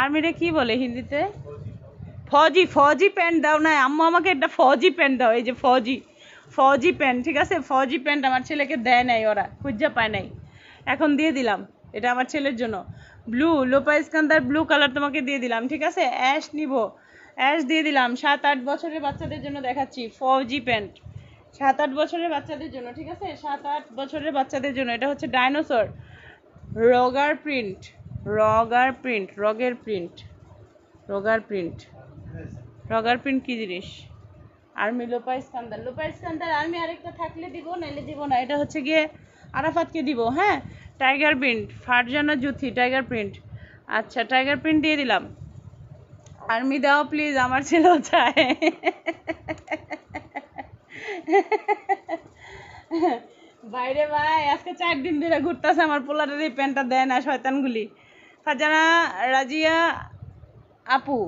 আর্মি রে কি বলে হিন্দিতে? ফৌজি ফৌজি প্যান্ট দাও না, আম্মু আমাকে একটা ফৌজি প্যান্ট দাও, এই যে ফৌজি ফৌজি প্যান্ট ঠিক আছে? ফৌজি প্যান্ট আমার ছেলেকে দেয় নাই ওরা, খুঁজা পায় নাই। এখন দিয়ে দিলাম, এটা আমার ছেলের জন্য। Blue Lopa Iskandar blue colour তোমাকে দিয়ে দিলাম, ঠিক আছে? অ্যাশ নিব অ্যাশ দিয়ে দিলাম, সাত আট বছরের বাচ্চাদের জন্য দেখাচ্ছি, ফৌজি প্যান্ট সাত আট বছরের বাচ্চাদের জন্য, ঠিক আছে? সাত আট বছরের বাচ্চাদের জন্য। এটা হচ্ছে ডাইনোসর। রগার প্রিন্ট। রগার প্রিন্ট। রগের প্রিন্ট। রগার প্রিন্ট। রগার প্রিন্ট কি জিনিস? আর্মি লোপা ইস্কান্দার লোপা ইস্কান্দার আর্মি আরেকটা থাকলে দিব, নাইলে দিব না। এটা হচ্ছে গিয়ে আরাফাতকে দিব হ্যাঁ? Tiger print. Farzana Juthi, tiger print. আচ্ছা টাইগার প্রিন্ট দিয়ে দিলাম। আর্মি দাও, প্লিজ, আমার ছেলেও চায়। বাইরে ভাই, আজকে চার দিন ধরে ঘুরতেছে আমার পোলারের এই প্যান্টটা, দেয় না শয়তানগুলি। ফারজানা, রাজিয়া, আপু।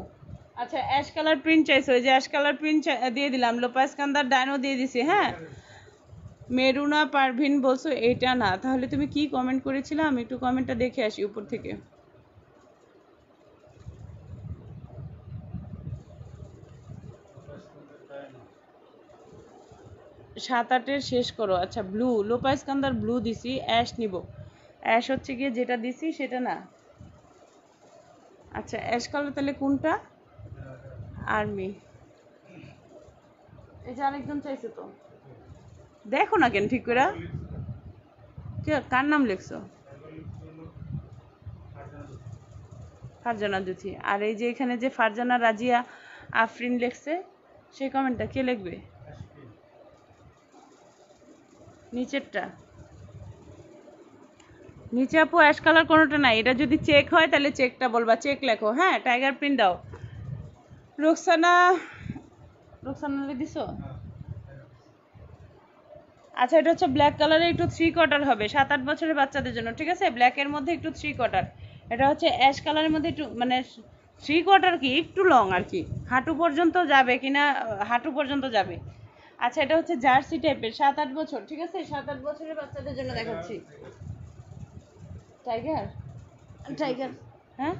আচ্ছা অ্যাশ কালার প্রিন্ট চাইছো, ওই যে অ্যাশ কালার প্রিন্ট দিয়ে দিলাম লোপাস কান্দার ডাইনো দিয়ে দিছি হ্যাঁ? মেরুনা, পারভিন বলছো এটা না। তাহলে তুমি কি কমেন্ট করেছিলে? আমি একটু কমেন্টটা দেখে আসি উপর থেকে। সাত আটের শেষ করো। আচ্ছা ব্লু লোপাস কান্দার ব্লু দিছি অ্যাশ নিব। অ্যাশ হচ্ছে গিয়ে যেটা দিছি সেটা না? আচ্ছা অ্যাশ কালার তাহলে কোনটা? আর্মি এই যে আরেকজন চাইছে তো। দেখো না কেন ঠিক করে। কার নাম লিখছো? ফারজানা জুথি আর এই যে এখানে যে ফারজানা রাজিয়া আফরিন লিখছে, সেই কমেন্টটা কে লিখবে? নিচেরটা। নিচে আপু অ্যাশ কালার কোনোটা নাই। এটা যদি চেক হয়, তাহলে চেকটা বলবা। চেক লেখো। হ্যাঁ টাইগার প্রিন্ট দাও। রোকসানা রোকসানা দিছো? আচ্ছা এটা হচ্ছে ব্ল্যাক কালারের একটু থ্রি কোয়ার্টার হবে। সাত আট বছরের বাচ্চাদের জন্য, ঠিক আছে? ব্ল্যাকের মধ্যে একটু থ্রি কোয়ার্টার এটা হচ্ছে অ্যাশ কালারের মধ্যে একটু মানে থ্রি কোয়ার্টার কি? একটু লং আর কি। হাঁটু পর্যন্ত যাবে কিনা, হাঁটু পর্যন্ত যাবে। আচ্ছা এটা হচ্ছে জার্সি টাইপের সাত আট বছর ঠিক আছে? সাত আট বছরের বাচ্চাদের জন্য দেখাচ্ছি। টাইগার টাইগার হ্যাঁ?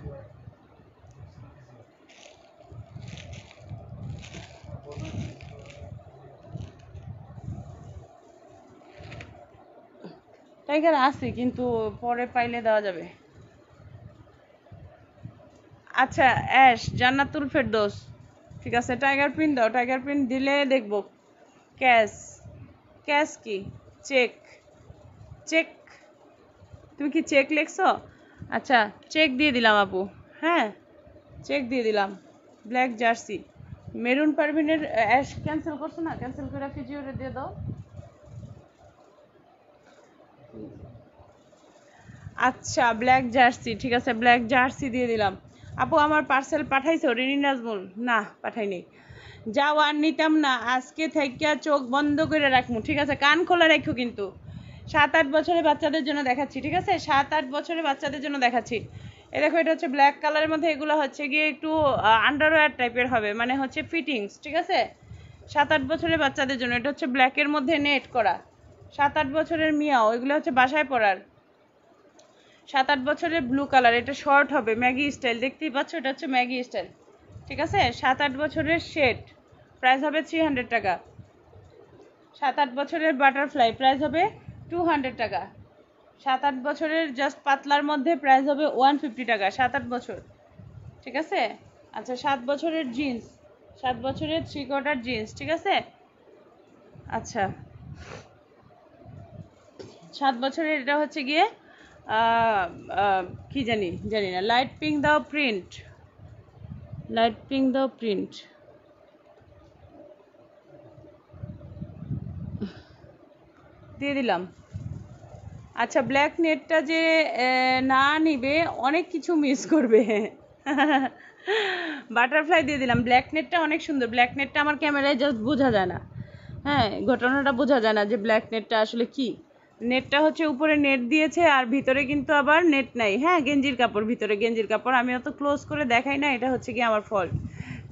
টাইগার আছে কিন্তু পরে পাইলে দেওয়া যাবে। আচ্ছা অ্যাশ জান্নাতুল ফেরদৌস। ঠিক আছে টাইগার প্রিন্ট দাও টাইগার প্রিন্ট দিলে দেখব। ক্যাশ ক্যাশ কি? Check check. তুমি কি চেক লিখছো? আচ্ছা চেক দিয়ে দিলাম আপু। হ্যাঁ চেক দিয়ে দিলাম। Black jersey. মেরুন পারভিনের অ্যাশ ক্যান্সেল করছ না? ক্যান্সেল করে ফিজিওরে দিয়ে দাও। আচ্ছা ব্ল্যাক জার্সি। ঠিক আছে, ব্ল্যাক জার্সি দিয়ে দিলাম। আপু, আমার পার্সেল পাঠাইছো রিনি নাজমুল? না, পাঠাইনি। যাও আর নিতাম না, আজকে থেকে চোখ বন্ধ করে রাখমু, ঠিক আছে? কান খোলা রাখো কিন্তু। সাত আট বছরের বাচ্চাদের জন্য দেখাচ্ছি, ঠিক আছে? সাত আট বছরের বাচ্চাদের জন্য দেখাচ্ছি। এ দেখো, এটা হচ্ছে ব্ল্যাক কালারের মধ্যে এগুলো হচ্ছে গিয়ে একটু আন্ডারওয়্যার টাইপের হবে মানে হচ্ছে ফিটিংস ঠিক আছে? সাত আট বছরের বাচ্চাদের জন্য, এটা হচ্ছে ব্ল্যাকের মধ্যে নেট করা। সাত আট বছরের মিয়াও, এগুলো হচ্ছে বাসায় পরার। সাত আট বছরের ব্লু কালার এটা শর্ট হবে ম্যাগি স্টাইল দেখতেই পাচ্ছ? এটা হচ্ছে ম্যাগি স্টাইল ঠিক আছে? সাত আট বছরের শেড। প্রাইস হবে থ্রি হান্ড্রেড টাকা। সাত আট বছরের বাটারফ্লাই প্রাইস হবে টু হান্ড্রেড টাকা। সাত আট বছরের জাস্ট পাতলার মধ্যে প্রাইস হবে ওয়ান ফিফটি টাকা সাত আট বছর। ঠিক আছে? আচ্ছা সাত বছরের জিন্স সাত বছরের থ্রি কোয়ার্টার জিন্স ঠিক আছে? আচ্ছা। সাত বছরের এটা হচ্ছে গিয়ে কি জানি জানি না। লাইট পিঙ্ক দাও প্রিন্ট লাইট পিঙ্ক দাও প্রিন্ট দিয়ে দিলাম। আচ্ছা ব্ল্যাক নেটটা যে না নিবে, অনেক কিছু মিস করবে। বাটারফ্লাই দিয়ে দিলাম। ব্ল্যাক নেটটা অনেক সুন্দর। ব্ল্যাক নেটটা আমার ক্যামেরায় জাস্ট বোঝা যায় না। হ্যাঁ ঘটনাটা বোঝা যায় না যে ব্ল্যাক নেটটা আসলে কি। নেটটা হচ্ছে উপরে নেট দিয়েছে আর ভিতরে কিন্তু আবার নেট নাই। হ্যাঁ গেঞ্জির কাপড়, ভিতরে গেঞ্জির কাপড়। আমি অত ক্লোজ করে দেখাই না, এটা হচ্ছে কি আমার ফল্ট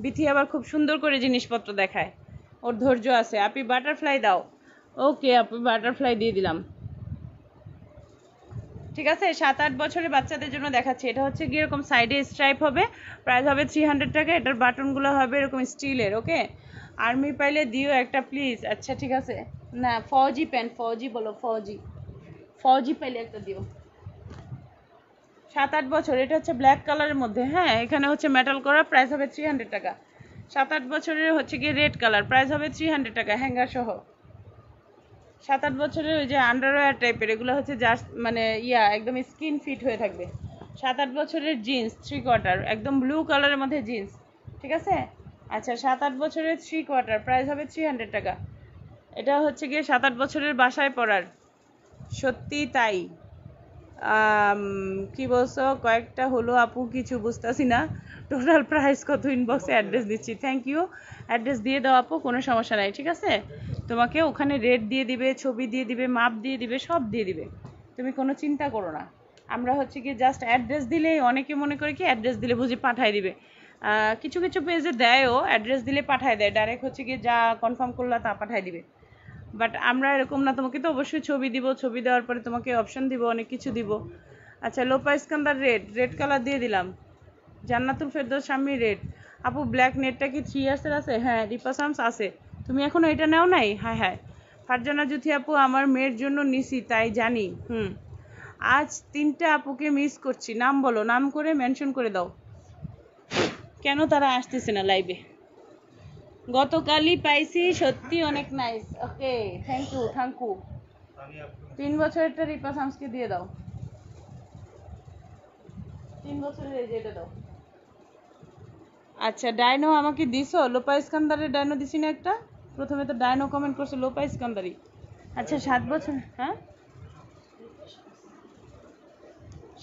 বিথি আবার খুব সুন্দর করে জিনিসপত্র দেখায়। ওর ধৈর্য আছে। আপনি বাটারফ্লাই দাও। ওকে আপনি বাটারফ্লাই দিয়ে দিলাম। ঠিক আছে? সাত, আট বছরের বাচ্চাদের জন্য দেখাচ্ছি। এটা হচ্ছে গিয়ে এরকম সাইডে স্ট্রাইপ হবে। প্রাইস হবে থ্রি হান্ড্রেড টাকা। এটার বাটনগুলো হবে এরকম স্টিলের ওকে আর্মি পাইলে দিও একটা প্লিজ আচ্ছা ঠিক আছে। না, ফৌজি প্যান্ট ফৌজি বলো, ফৌজি। ফৌজি পাইলে একটা দিও। সাত, আট বছর, এটা হচ্ছে ব্ল্যাক কালারের মধ্যে হ্যাঁ? এখানে হচ্ছে মেটাল করা প্রাইস হবে থ্রি হান্ড্রেড টাকা। সাত, আট বছরের হচ্ছে গিয়ে রেড কালার প্রাইস হবে থ্রি হান্ড্রেড টাকা হ্যাঙ্গার সহ। সাত, আট বছরের ওই যে আন্ডারওয়্যার টাইপের এগুলো হচ্ছে জাস্ট মানে ইয়া, একদম স্কিন ফিট হয়ে থাকবে। সাত, আট বছরের জিন্স থ্রি কোয়ার্টার একদম ব্লু কালারের মধ্যে জিন্স ঠিক আছে? আচ্ছা সাত, আট বছরের থ্রি কোয়ার্টার প্রাইস হবে থ্রি হান্ড্রেড টাকা। এটা হচ্ছে গিয়ে সাত আট বছরের বাসায় পড়ার। সত্যি তাই। কি বলছো? কয়েকটা হলো আপু, কিছু বুঝতেছি না। টোটাল প্রাইস কত? ইনবক্সে অ্যাড্রেস দিচ্ছি। থ্যাংক ইউ অ্যাড্রেস দিয়ে দাও আপু, কোনো সমস্যা নাই, ঠিক আছে? তোমাকে ওখানে রেট দিয়ে দিবে, ছবি দিয়ে দিবে মাপ দিয়ে দিবে, সব দিয়ে দিবে। তুমি কোনো চিন্তা করো না। আমরা হচ্ছে কি জাস্ট অ্যাড্রেস দিলেই অনেকে মনে করে কি অ্যাড্রেস দিলে বুঝি পাঠায় দিবে। কিছু কিছু পেজে দেয়ও অ্যাড্রেস দিলে পাঠায় দেয়। ডাইরেক্ট হচ্ছে কি যা কনফার্ম করলা তা পাঠায় দিবে। বাট আমরা এরকম না, তোমাকে তো অবশ্যই ছবি দিব, ছবি দেওয়ার পরে তোমাকে অপশন দিব, অনেক কিছু দিব। আচ্ছা Lopa Iskandar red red colour দিয়ে দিলাম। জান্নাতুল ফেরদৌস স্বামী রেড আপু ব্ল্যাক নেটটা কি থ্রি ইয়ার্সের আছে? হ্যাঁ রিপা সামস আছে। তুমি এখনও এটা নাও নাই? হ্যাঁ হ্যাঁ। ফারজানা জুথি আপু, আমার মেয়ের জন্য নিছি, তাই জানি। হুম। আজ তিনটা আপুকে মিস করছি। নাম বলো, নাম করে মেনশন করে দাও। কেন তারা আসতেছে না লাইভে গতকালই পাইছি সত্যি অনেক nice okay thank you thank you তিন বছরেরটা রিপা শামসকে দিয়ে দাও। তিন বছরের এই দাও। আচ্ছা ডাইনো আমাকে দিছো? লোপা ইস্কান্দারের ডাইনো দিছি না একটা? প্রথমে তো ডাইনো কমেন্ট করছে লোপা ইস্কান্দারি আচ্ছা সাত বছর। হ্যাঁ?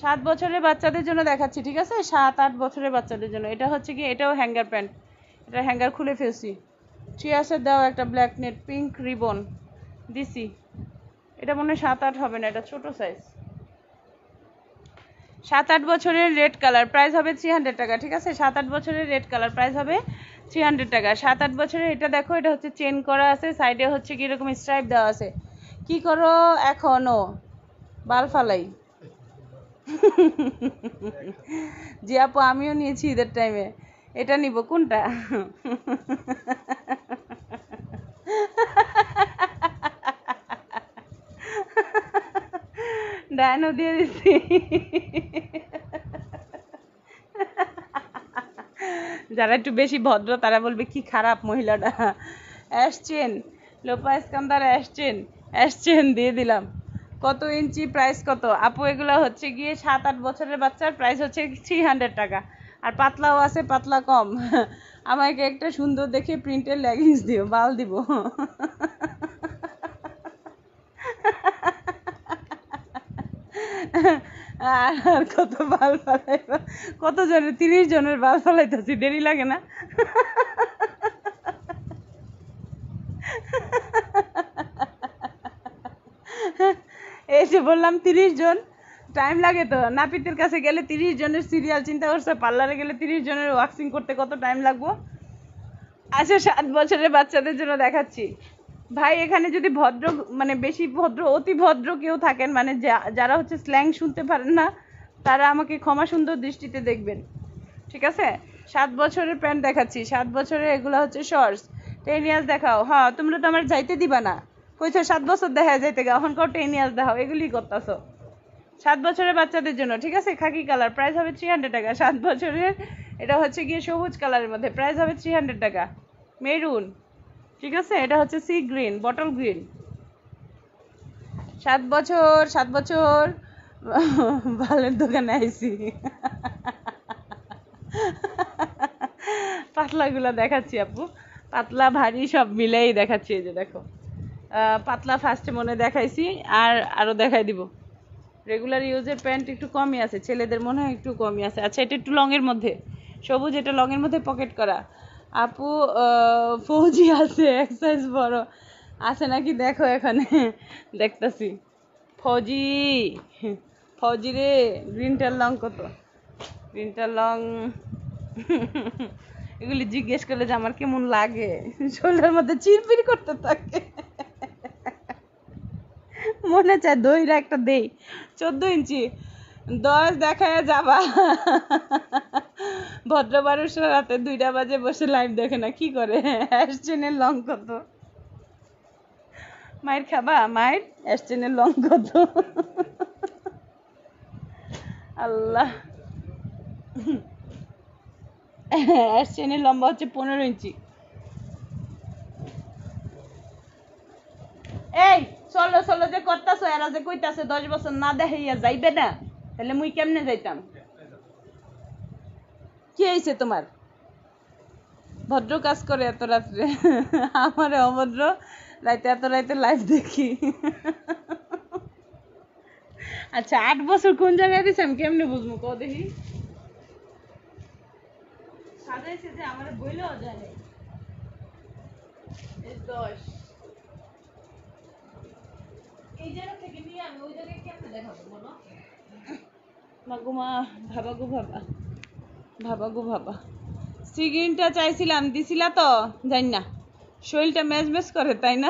সাত বছরের বাচ্চাদের জন্য দেখাচ্ছি ঠিক আছে? সাত আট বছরের বাচ্চাদের জন্য। এটা হচ্ছে কি এটাও হ্যাঙ্গার প্যান্ট এটা হ্যাঙ্গার খুলে ফেলছি। চিয়াসের দাও একটা ব্ল্যাক নেট পিঙ্ক রিবন দিছি। এটা মনে সাত আট হবে না, এটা ছোট সাইজ সাত আট বছরের রেড কালার প্রাইস হবে থ্রি হান্ড্রেড টাকা, ঠিক আছে? সাত আট বছরের রেড কালার প্রাইস হবে থ্রি হান্ড্রেড টাকা। সাত আট বছরের, এটা দেখো, এটা হচ্ছে চেন করা আছে সাইডে হচ্ছে কীরকম স্ট্রাইপ দেওয়া আছে। কি করো এখনও বাল ফালাই জি আপু, আমিও নিয়েছি ঈদের টাইমে এটা নিব, কোনটা? ডায়নো দিয়ে দিচ্ছি যারা একটু বেশি ভদ্র, তারা বলবে, কি খারাপ মহিলাটা। অ্যাসচেন লোপা ইস্কান্দার অ্যাসচেন অ্যাসচেন দিয়ে দিলাম। কত ইঞ্চি প্রাইস কত? আপু, এগুলো হচ্ছে গিয়ে সাত আট বছরের বাচ্চার প্রাইস হচ্ছে থ্রি হান্ড্রেড টাকা। আর পাতলাও আছে, পাতলা কম। আমাকে একটা সুন্দর দেখে প্রিন্টের লেগিংস দিও, বাল দিব। আর কত বাল ফালাইবা? কত জনের তিরিশ জনের বাল ফালাইতেছি, দেরি লাগে না। এই যে বললাম তিরিশ জন। টাইম লাগে তো। নাপিতের কাছে গেলে তিরিশ জনের সিরিয়াল চিন্তা করছে, পার্লারে গেলে তিরিশ জনের ওয়াক্সিং করতে কত টাইম লাগবো? আচ্ছা সাত বছরের বাচ্চাদের জন্য দেখাচ্ছি। ভাই, এখানে যদি ভদ্র মানে বেশি ভদ্র, অতি ভদ্র কেউ থাকেন মানে যারা হচ্ছে স্ল্যাং শুনতে পারেন না, তারা আমাকে ক্ষমা সুন্দর দৃষ্টিতে দেখবেন। ঠিক আছে? সাত বছরের প্যান্ট দেখাচ্ছি। সাত বছরের এগুলো হচ্ছে শর্টস টেন ইয়ার্স দেখাও। হ্যাঁ তোমরা তো আমার যাইতে দিবা না। কইছো সাত বছর দেখা যাইতে গা, এখন কাউ টেন ইয়ার্স দেখাও। এগুলি করতেছো। সাত বছরের বাচ্চাদের জন্য, ঠিক আছে? খাকি কালার প্রাইস হবে থ্রি হান্ড্রেড টাকা। সাত বছরের, এটা হচ্ছে গিয়ে সবুজ কালারের মধ্যে প্রাইস হবে থ্রি হান্ড্রেড টাকা। মেরুন, ঠিক আছে? এটা হচ্ছে সি গ্রিন বটল গ্রিন সাত বছর সাত বছর ভালের দোকানে আইছি। পাতলাগুলো দেখাচ্ছি আপু। পাতলা, ভারী, সব মিলেই দেখাচ্ছি এই যে দেখো। পাতলা ফার্স্টে মনে দেখাইছি, আর আরও দেখাই দিব। রেগুলার ইউজের প্যান্ট একটু কমই আছে, ছেলেদের মনে হয় একটু কমই আছে। আচ্ছা এটা একটু লংয়ের মধ্যে। সবুজ, এটা লংয়ের মধ্যে পকেট করা। আপু ফৌজি আছে, এক সাইজ বড়। আছে নাকি? দেখো এখানে। দেখতাছি। ফৌজি। ফৌজি রে গ্রিনটার লং কত? গ্রিনটার লং এগুলি জিজ্ঞেস করলে যে আমার কেমন লাগে? শরীরের মধ্যে চিরপির করতে থাকে। মনে চায় দইরা একটা দেই। চোদ্দ ইঞ্চি। দশ দেখায় যাবা। ভদ্র মানুষরা রাতে দুইটা বাজে বসে লাইভ দেখে না, কি করে? অ্যাসচেনের লং কত? মায়ের খাবা? মায়ের? অ্যাসচেনের লং কত? আল্লাহ। অ্যাসচেনের লম্বা হচ্ছে পনেরো ইঞ্চি। এই! চলো চলো যে করতাছো, এরা যে কইতাছে দশ বছর না দেখাইয়া যাইবে না, তাহলে মুই কেমনে যাইতাম? কি হয়েছে তোমার? ভদ্র কাজ করে এত রাত্রে। আমার অভদ্র, রাইতে এত রাইতে লাইভ দেখি। আচ্ছা আট বছর কোন জায়গায় দিছে আমি কেমনে বুঝব? কও দেখি। সাজাইছে যে আমার বইলেও জানে দশ। চাইছিলাম, দিছিলা তো, জানি না। শরীরটা ম্যাচ ম্যাচ করে, তাই না?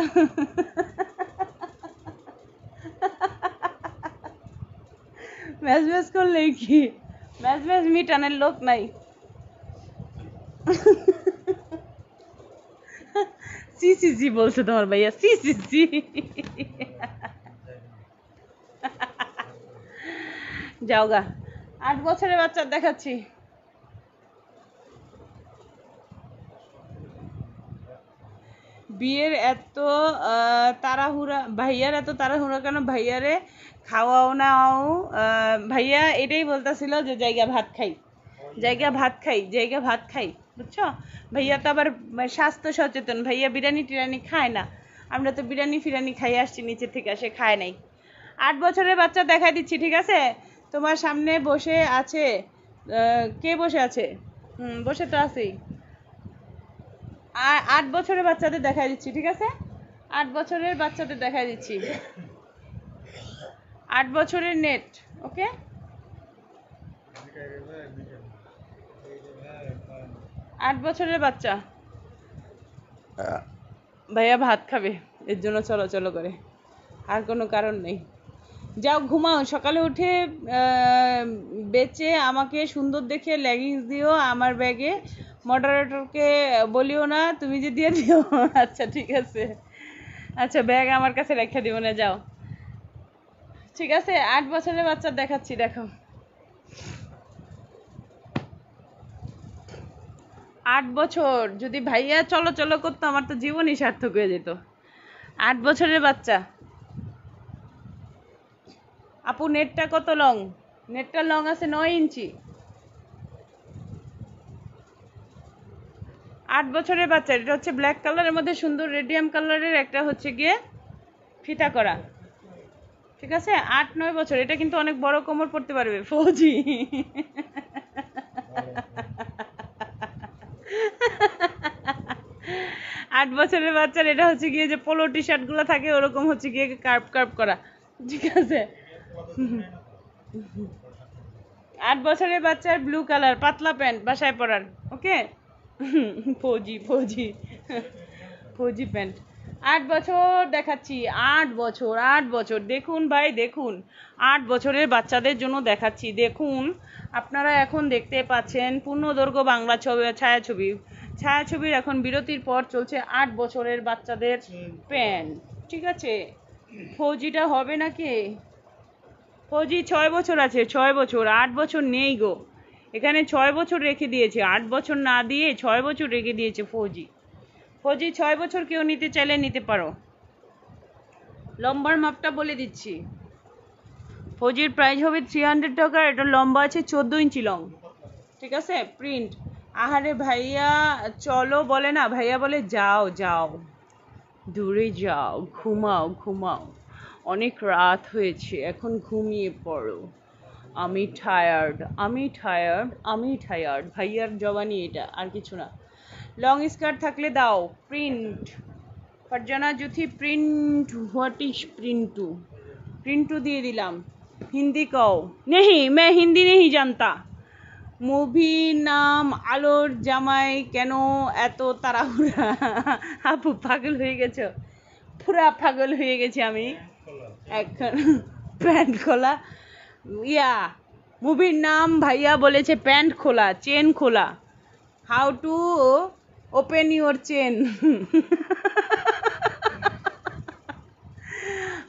ম্যাচ ম্যাচ করলেই কি? ম্যাচ ম্যাচ মিটানের লোক নাই। সি সি সি বলছে তোমার ভাইয়া, সি সি সি। যাও গা আট বছরের বাচ্চা দেখাচ্ছি। বিয়ের এত তাড়াহুড়া, ভাইয়ার এত তাড়াহুড়া কেন? ভাইয়ারে খাওয়াও নাও। ভাইয়া এটাই বলতেছিল যে, জায়গা ভাত খাই, জায়গা ভাত খাই, জায়গা ভাত খাই। বুঝছ? ভাইয়া তো আবার স্বাস্থ্য সচেতন। ভাইয়া বিরিয়ানি টিরানি খায় না। আমরা তো বিরিয়ানি ফিরানি খাই আসছি নিচে থেকে সে খায় নাই। আট বছরের বাচ্চা দেখাই দিচ্ছি, ঠিক আছে? তোমার সামনে বসে আছে কে বসে আছে? হুম বসে তো আর আট বছরের বাচ্চাদের দেখাই দিচ্ছি ঠিক আছে? আট বছরের বাচ্চাদের দেখাই দিচ্ছি। আট বছরের নেট ওকে আট বছরের বাচ্চা। ভাইয়া ভাত খাবে এর জন্য চলাচল করে। আর কোনো কারণ নেই। যাও ঘুমাও, সকালে উঠে বেচে আমাকে সুন্দর দেখে লেগিংস দিও আমার ব্যাগে মডারেটরকে বলিও না, তুমি যে দিয়ে দিও। আচ্ছা ঠিক আছে। আচ্ছা ব্যাগ আমার কাছে রেখে দিও না যাও। ঠিক আছে, আট বছরের বাচ্চা দেখাচ্ছি, দেখো। আট বছর, যদি ভাইয়া চলো চলো করতো, আমার তো জীবনই সার্থক হয়ে যেত। আট বছরের বাচ্চা। আপু, নেটটা কত লং নেটটা লং আছে নয় ইঞ্চি। আট বছরের বাচ্চা, এটা হচ্ছে ব্ল্যাক কালারের মধ্যে সুন্দর রেডিয়াম কালারের একটা হচ্ছে গিয়ে ফিতা করা। ঠিক আছে? আট, নয় বছর, এটা কিন্তু অনেক বড় কোমর পড়তে পারবে, ফৌজি। আট বছরের বাচ্চার, এটা হচ্ছে গিয়ে যে পোলো টি শার্টগুলো থাকে, ওরকম হচ্ছে গিয়ে কার্ভ কার্ভ করা। ঠিক আছে? আট বছরের বাচ্চার ব্লু কালার পাতলা প্যান্ট বাসায় পরার ওকে ফৌজি ফৌজি ফৌজি প্যান্ট আট বছর দেখাচ্ছি আট বছর আট বছর দেখুন ভাই দেখুন। আট বছরের বাচ্চাদের জন্য দেখাচ্ছি দেখুন। আপনারা এখন দেখতে পাচ্ছেন পূর্ণদৈর্ঘ্য বাংলা ছবি ছায়াছবি। ছায়াছবির এখন বিরতির পর চলছে আট বছরের বাচ্চাদের প্যান্ট ঠিক আছে? ফৌজিটা হবে নাকি? ফৌজি, ছয় বছর আছে, ছয় বছর, আট বছর নেই গো। এখানে ছয় বছর রেখে দিয়েছে, আট বছর না দিয়ে ছয় বছর রেখে দিয়েছে ফৌজি। ফৌজি, ছয় বছর কেউ নিতে চাইলে নিতে পারো। লম্বার মাপটা বলে দিচ্ছি। ফৌজির প্রাইস হবে থ্রি হান্ড্রেড টাকা, এটা লম্বা আছে চোদ্দ ইঞ্চি লং ঠিক আছে? প্রিন্ট আহারে ভাইয়া, চলো বলে না, ভাইয়া বলে, যাও যাও। দূরে যাও, ঘুমাও ঘুমাও। অনেক রাত হয়েছে, এখন ঘুমিয়ে পড়ো। আমি টায়ার্ড আমি টায়ার্ড আমি টায়ার্ড ভাইয়ার জবানি এটা, আর কিছু না। লং স্কার্ট থাকলে দাও print Farzana Juthi print what is প্রিন্টু প্রিন্টু দিয়ে দিলাম। হিন্দি কও। নেহি, মে হিন্দি নেহি জানতা। মুভি নাম আলোর জামাই কেন এত তাড়াহুড়া? আপু, পাগল হয়ে গেছো। পুরা পাগল হয়ে গেছি আমি। এখন প্যান্ট খোলা। ইয়া, মুভির নাম ভাইয়া বলেছে প্যান্ট খোলা, চেন খোলা। How to open your chain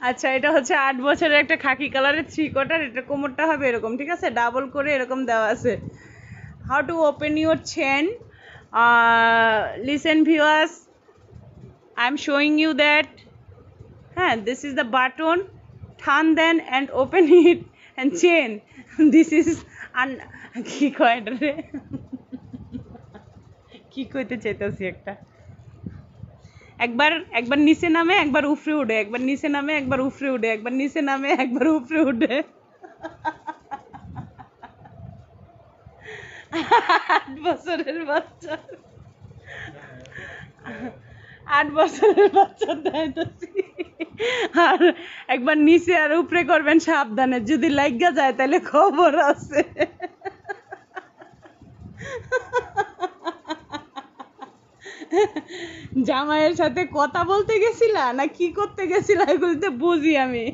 আচ্ছা এটা হচ্ছে আট বছরের একটা খাকি কালারের থ্রি কোয়ার্টার এটা কোমরটা হবে এরকম, ঠিক আছে? ডাবল করে এরকম দেওয়া আছে। How to open your chain listen viewers I am showing you that হ্যাঁ this is the button turn then and open it and chain this is আন কি কয় এটা রে কি কইতে চাইতেছি একটা একবার একবার নিচে নামে একবার উফরে উঠে একবার নিচে নামে একবার উফরে উঠে একবার নিচে নামে একবার উফরে উঠে আট বছরের বাচ্চা আট বছরের বাচ্চা দেখাইতেছি। আর একবার নিচে আর উপরে করবেন সাবধানে। যদি লাইগা যায় তাহলে খবর আছে। জামাইয়ের সাথে কথা বলতে গেছিলা না কি করতে গেছিলা এগুলো তো বুঝি আমি।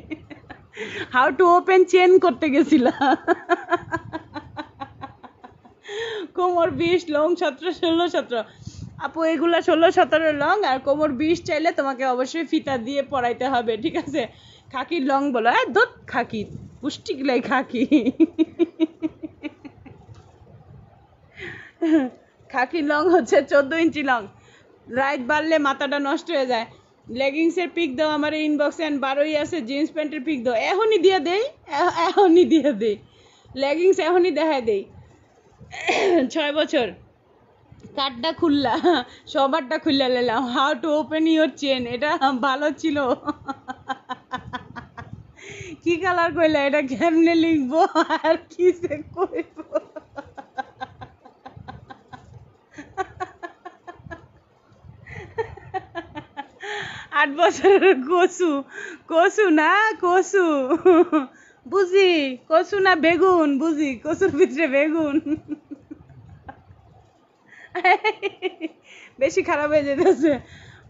হাউ টু ওপেন চেন করতে গেছিলা। কোমর বিশ লং, সতেরো, ষোলো, সতেরো। আপু, এগুলা ষোলো, সতেরো লং আর কোমর বিশ চাইলে তোমাকে অবশ্যই ফিতা দিয়ে পরাইতে হবে, ঠিক আছে? খাকির লং বলো হ্যাঁ দোত খাকি পুষ্টি গিলাই খাকি খাকির লং হচ্ছে চোদ্দ ইঞ্চি লং। রাইট বাড়লে মাথাটা নষ্ট হয়ে যায়। লেগিংসের পিক দাও আমার ইনবক্সে অ্যান্ড বারোই আছে জিন্স প্যান্টের পিক দাও। এখনই দিয়ে দেই এখনই দিয়ে দেই। লেগিংস এখনই দেখায় দেই। ছয় বছর। কার্ডটা খুললা, সবারটা খুললা নিলাম how to open your chain এটা ভালো ছিল। কি কালার কইলা, এটা কেমনে লিখব, আর কি সে আট বছরের কসু কসু না, কসু। বুঝি, কসু না বেগুন, বুঝি, কসুর ভিতরে বেগুন। বেশি খারাপ হয়ে যেতেছে।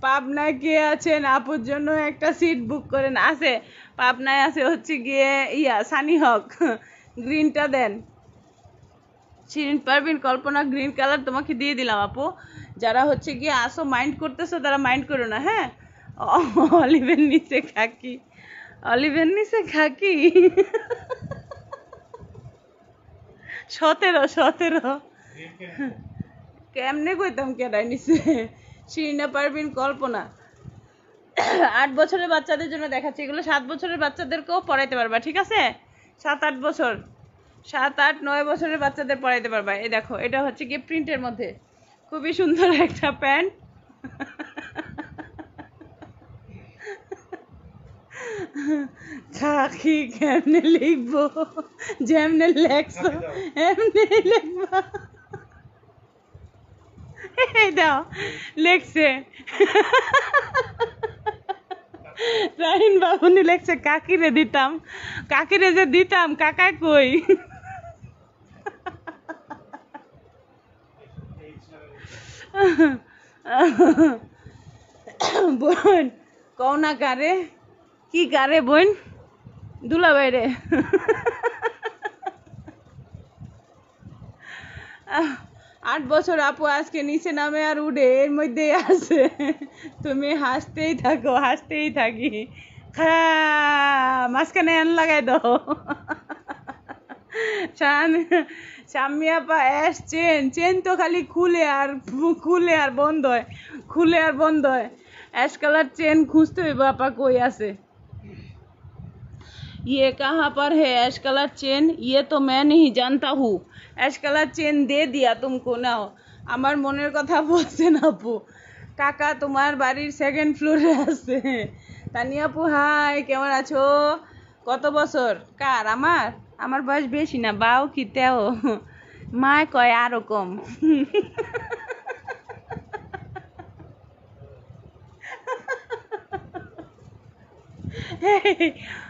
পাবনায় কে আছেন? আপুর জন্য একটা সিট বুক করেন। আছে, পাবনায় আছে হচ্ছে গিয়ে ইয়া, সানি হক। গ্রিনটা দেন। শিরিন পারবিন কল্পনা গ্রিন কালার তোমাকে দিয়ে দিলাম আপু। যারা হচ্ছে গিয়ে আসো মাইন্ড করতেছো, তারা মাইন্ড করো না হ্যাঁ? অলিভের নিচে খাকি। অলিভের নিচে খাকি? সতেরো সতেরো। কেমনে কইতাম কেডাই নিছে? শিরিনা পারবিন কল্পনা। আট বছরের বাচ্চাদের জন্য দেখাচ্ছি। এগুলো সাত বছরের বাচ্চাদেরকেও পড়াইতে পারবা ঠিক আছে? সাত আট বছর। সাত আট নয় বছরের বাচ্চাদের পড়াইতে পারবা। এই দেখো এটা হচ্ছে কি প্রিন্টের মধ্যে। খুবই সুন্দর একটা প্যান্ট। খাকি কেমনে লিখব? যেমনে লেখছো এমনি লিখবা। দাও, লেখছে। রাহিন বাবুনি লেখছে, কাকিরে দিতাম, কাকিরে যে দিতাম কাকায় কই? বোন, কও না কারে কি কারে বোন? দুলা বাইরে। আট বছর আপু আজকে নিচে নামে আর উঠে এর মধ্যেই আছে। তুমি হাসতেই থাকো, হাসতেই থাকি। মাঝখানে এন লাগাই দাও। শান শাম্মি আপা চেন চেন তো খালি খুলে আর খুলে আর বন্ধ হয়, খুলে আর বন্ধ হয়। অ্যাশ কালার চেন খুঁজতে হইব আপা কই আছে? ये कहाँ पर है ऐश कलर चेन ये तो मैं नहीं जानता हूँ ऐश कलर चेन दे दिया तुमको নাও আমার মনের কথা বলছেন আপু কাকা তোমার বাড়ির সেকেন্ড ফ্লোরে আছে তানিয়া আপু হাই কেমন আছো কত বছর কার আমার আমার বয়স বেশি না বাও কি তেও মায় কয় আরো কম আহা,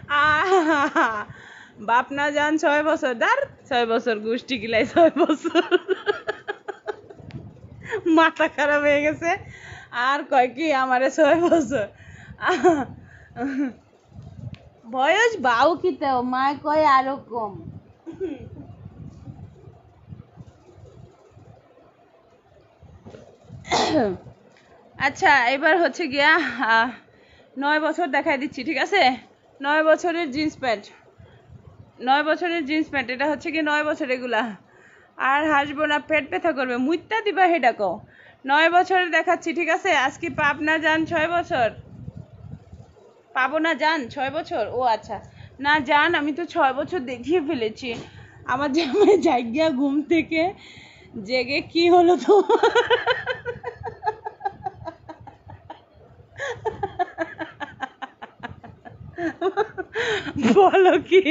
বাপ না যান ছয় বছর। দার ছয় বছর গোষ্ঠী কিলাই ছয় বছর। মাথা খারাপ হয়ে গেছে। আর কয় কি, আমারে ছয় বছর। বয়স বাউ কি তেও, মায় কয় আরও কম। আচ্ছা এবার হচ্ছে গিয়া নয় বছর দেখাই দিচ্ছি, ঠিক আছে? নয় বছরের জিন্স প্যান্ট। নয় বছরের জিন্স প্যান্ট, এটা হচ্ছে কি নয় বছর এগুলা। আর হাসবো না, পেট ব্যথা করবে। মুইতা দিবা হেডা কও। নয় বছরের দেখাচ্ছি, ঠিক আছে? আজকে পাপ না যান ছয় বছর। পাবো না যান, ছয় বছর? ও আচ্ছা। না যান, আমি তো ছয় বছর দেখিয়ে ফেলেছি। আমার জামাই জায়গা ঘুম থেকে জেগে কি হলো তো বলো কি?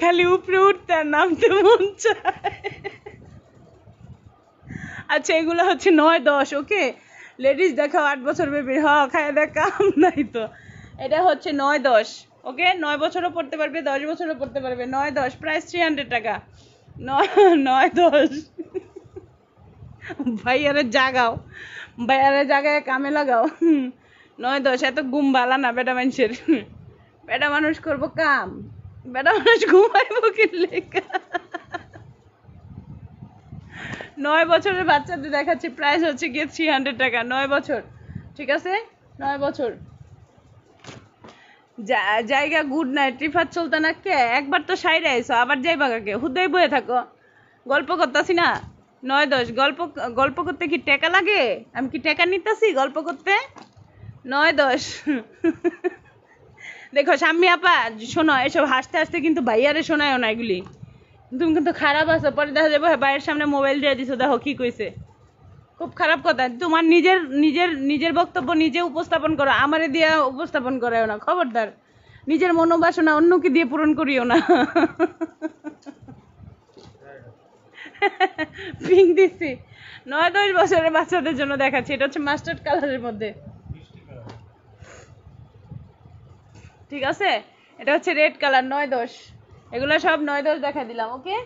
খালি উপরে উঠতে আর নামতে মন চায়। আচ্ছা এগুলো হচ্ছে নয়, দশ, ওকে? লেডিস দেখাও, আট বছর বেবি। হ, খায় দেখ নাই তো। এটা হচ্ছে নয়, দশ, ওকে? নয় বছরও পড়তে পারবে, দশ বছরও পড়তে পারবে। নয়, দশ, প্রাইস থ্রি হান্ড্রেড টাকা। নয় নয়, দশ। ভাইয়ারে জাগাও। ভাইয়ারে জাগায় কামে লাগাও। নয় দশ, এত ঘুম বালা না বেটা মানুষের। বেটা মানুষ করব কাম। বেটা মানুষ ঘুমাইবো কি লেখা? নয় বছরের বাচ্চাদের দেখাচ্ছি প্রাইস হচ্ছে গিয়ে থ্রি হান্ড্রেড টাকা, নয় বছর। ঠিক আছে? নয় বছর। জায়গা গুড নাইট রিফাত সুলতানা কে? একবার তো সাইডে আইসো, আবার যাইবা কাকে? হুদাই বয়ে থাকো। গল্প করতেছি না? নয় দশ, গল্প গল্প করতে কি টাকা লাগে? আমি কি টাকা নিতেছি গল্প করতে? নয় দশ। দেখো সাম্মি আপা, শোনো, এসব হাসতে হাসতে কিন্তু ভাইয়ারে শোনায়ও না এগুলি। তুমি কিন্তু খারাপ আছো, পরে দেখা যাবে ভাইয়ের সামনে মোবাইল দিয়ে দিছো, দেখো কি কইছে। খুব খারাপ কথা, তোমার নিজের নিজের নিজের বক্তব্য নিজে উপস্থাপন করো, আমারে দিয়ে উপস্থাপন করাও না, খবরদার। নিজের মনোবাসনা অন্যকে দিয়ে পূরণ করিও না। পিঙ্ক দিচ্ছি। নয় দশ বছরের বাচ্চাদের জন্য দেখাচ্ছি, এটা হচ্ছে মাস্টার্ড কালারের মধ্যে বৃষ্টি করা ঠিক আছে? এটা হচ্ছে রেড কালার নয় দশ। এগুলো সব নয় দশ দেখা দিলাম, ওকে?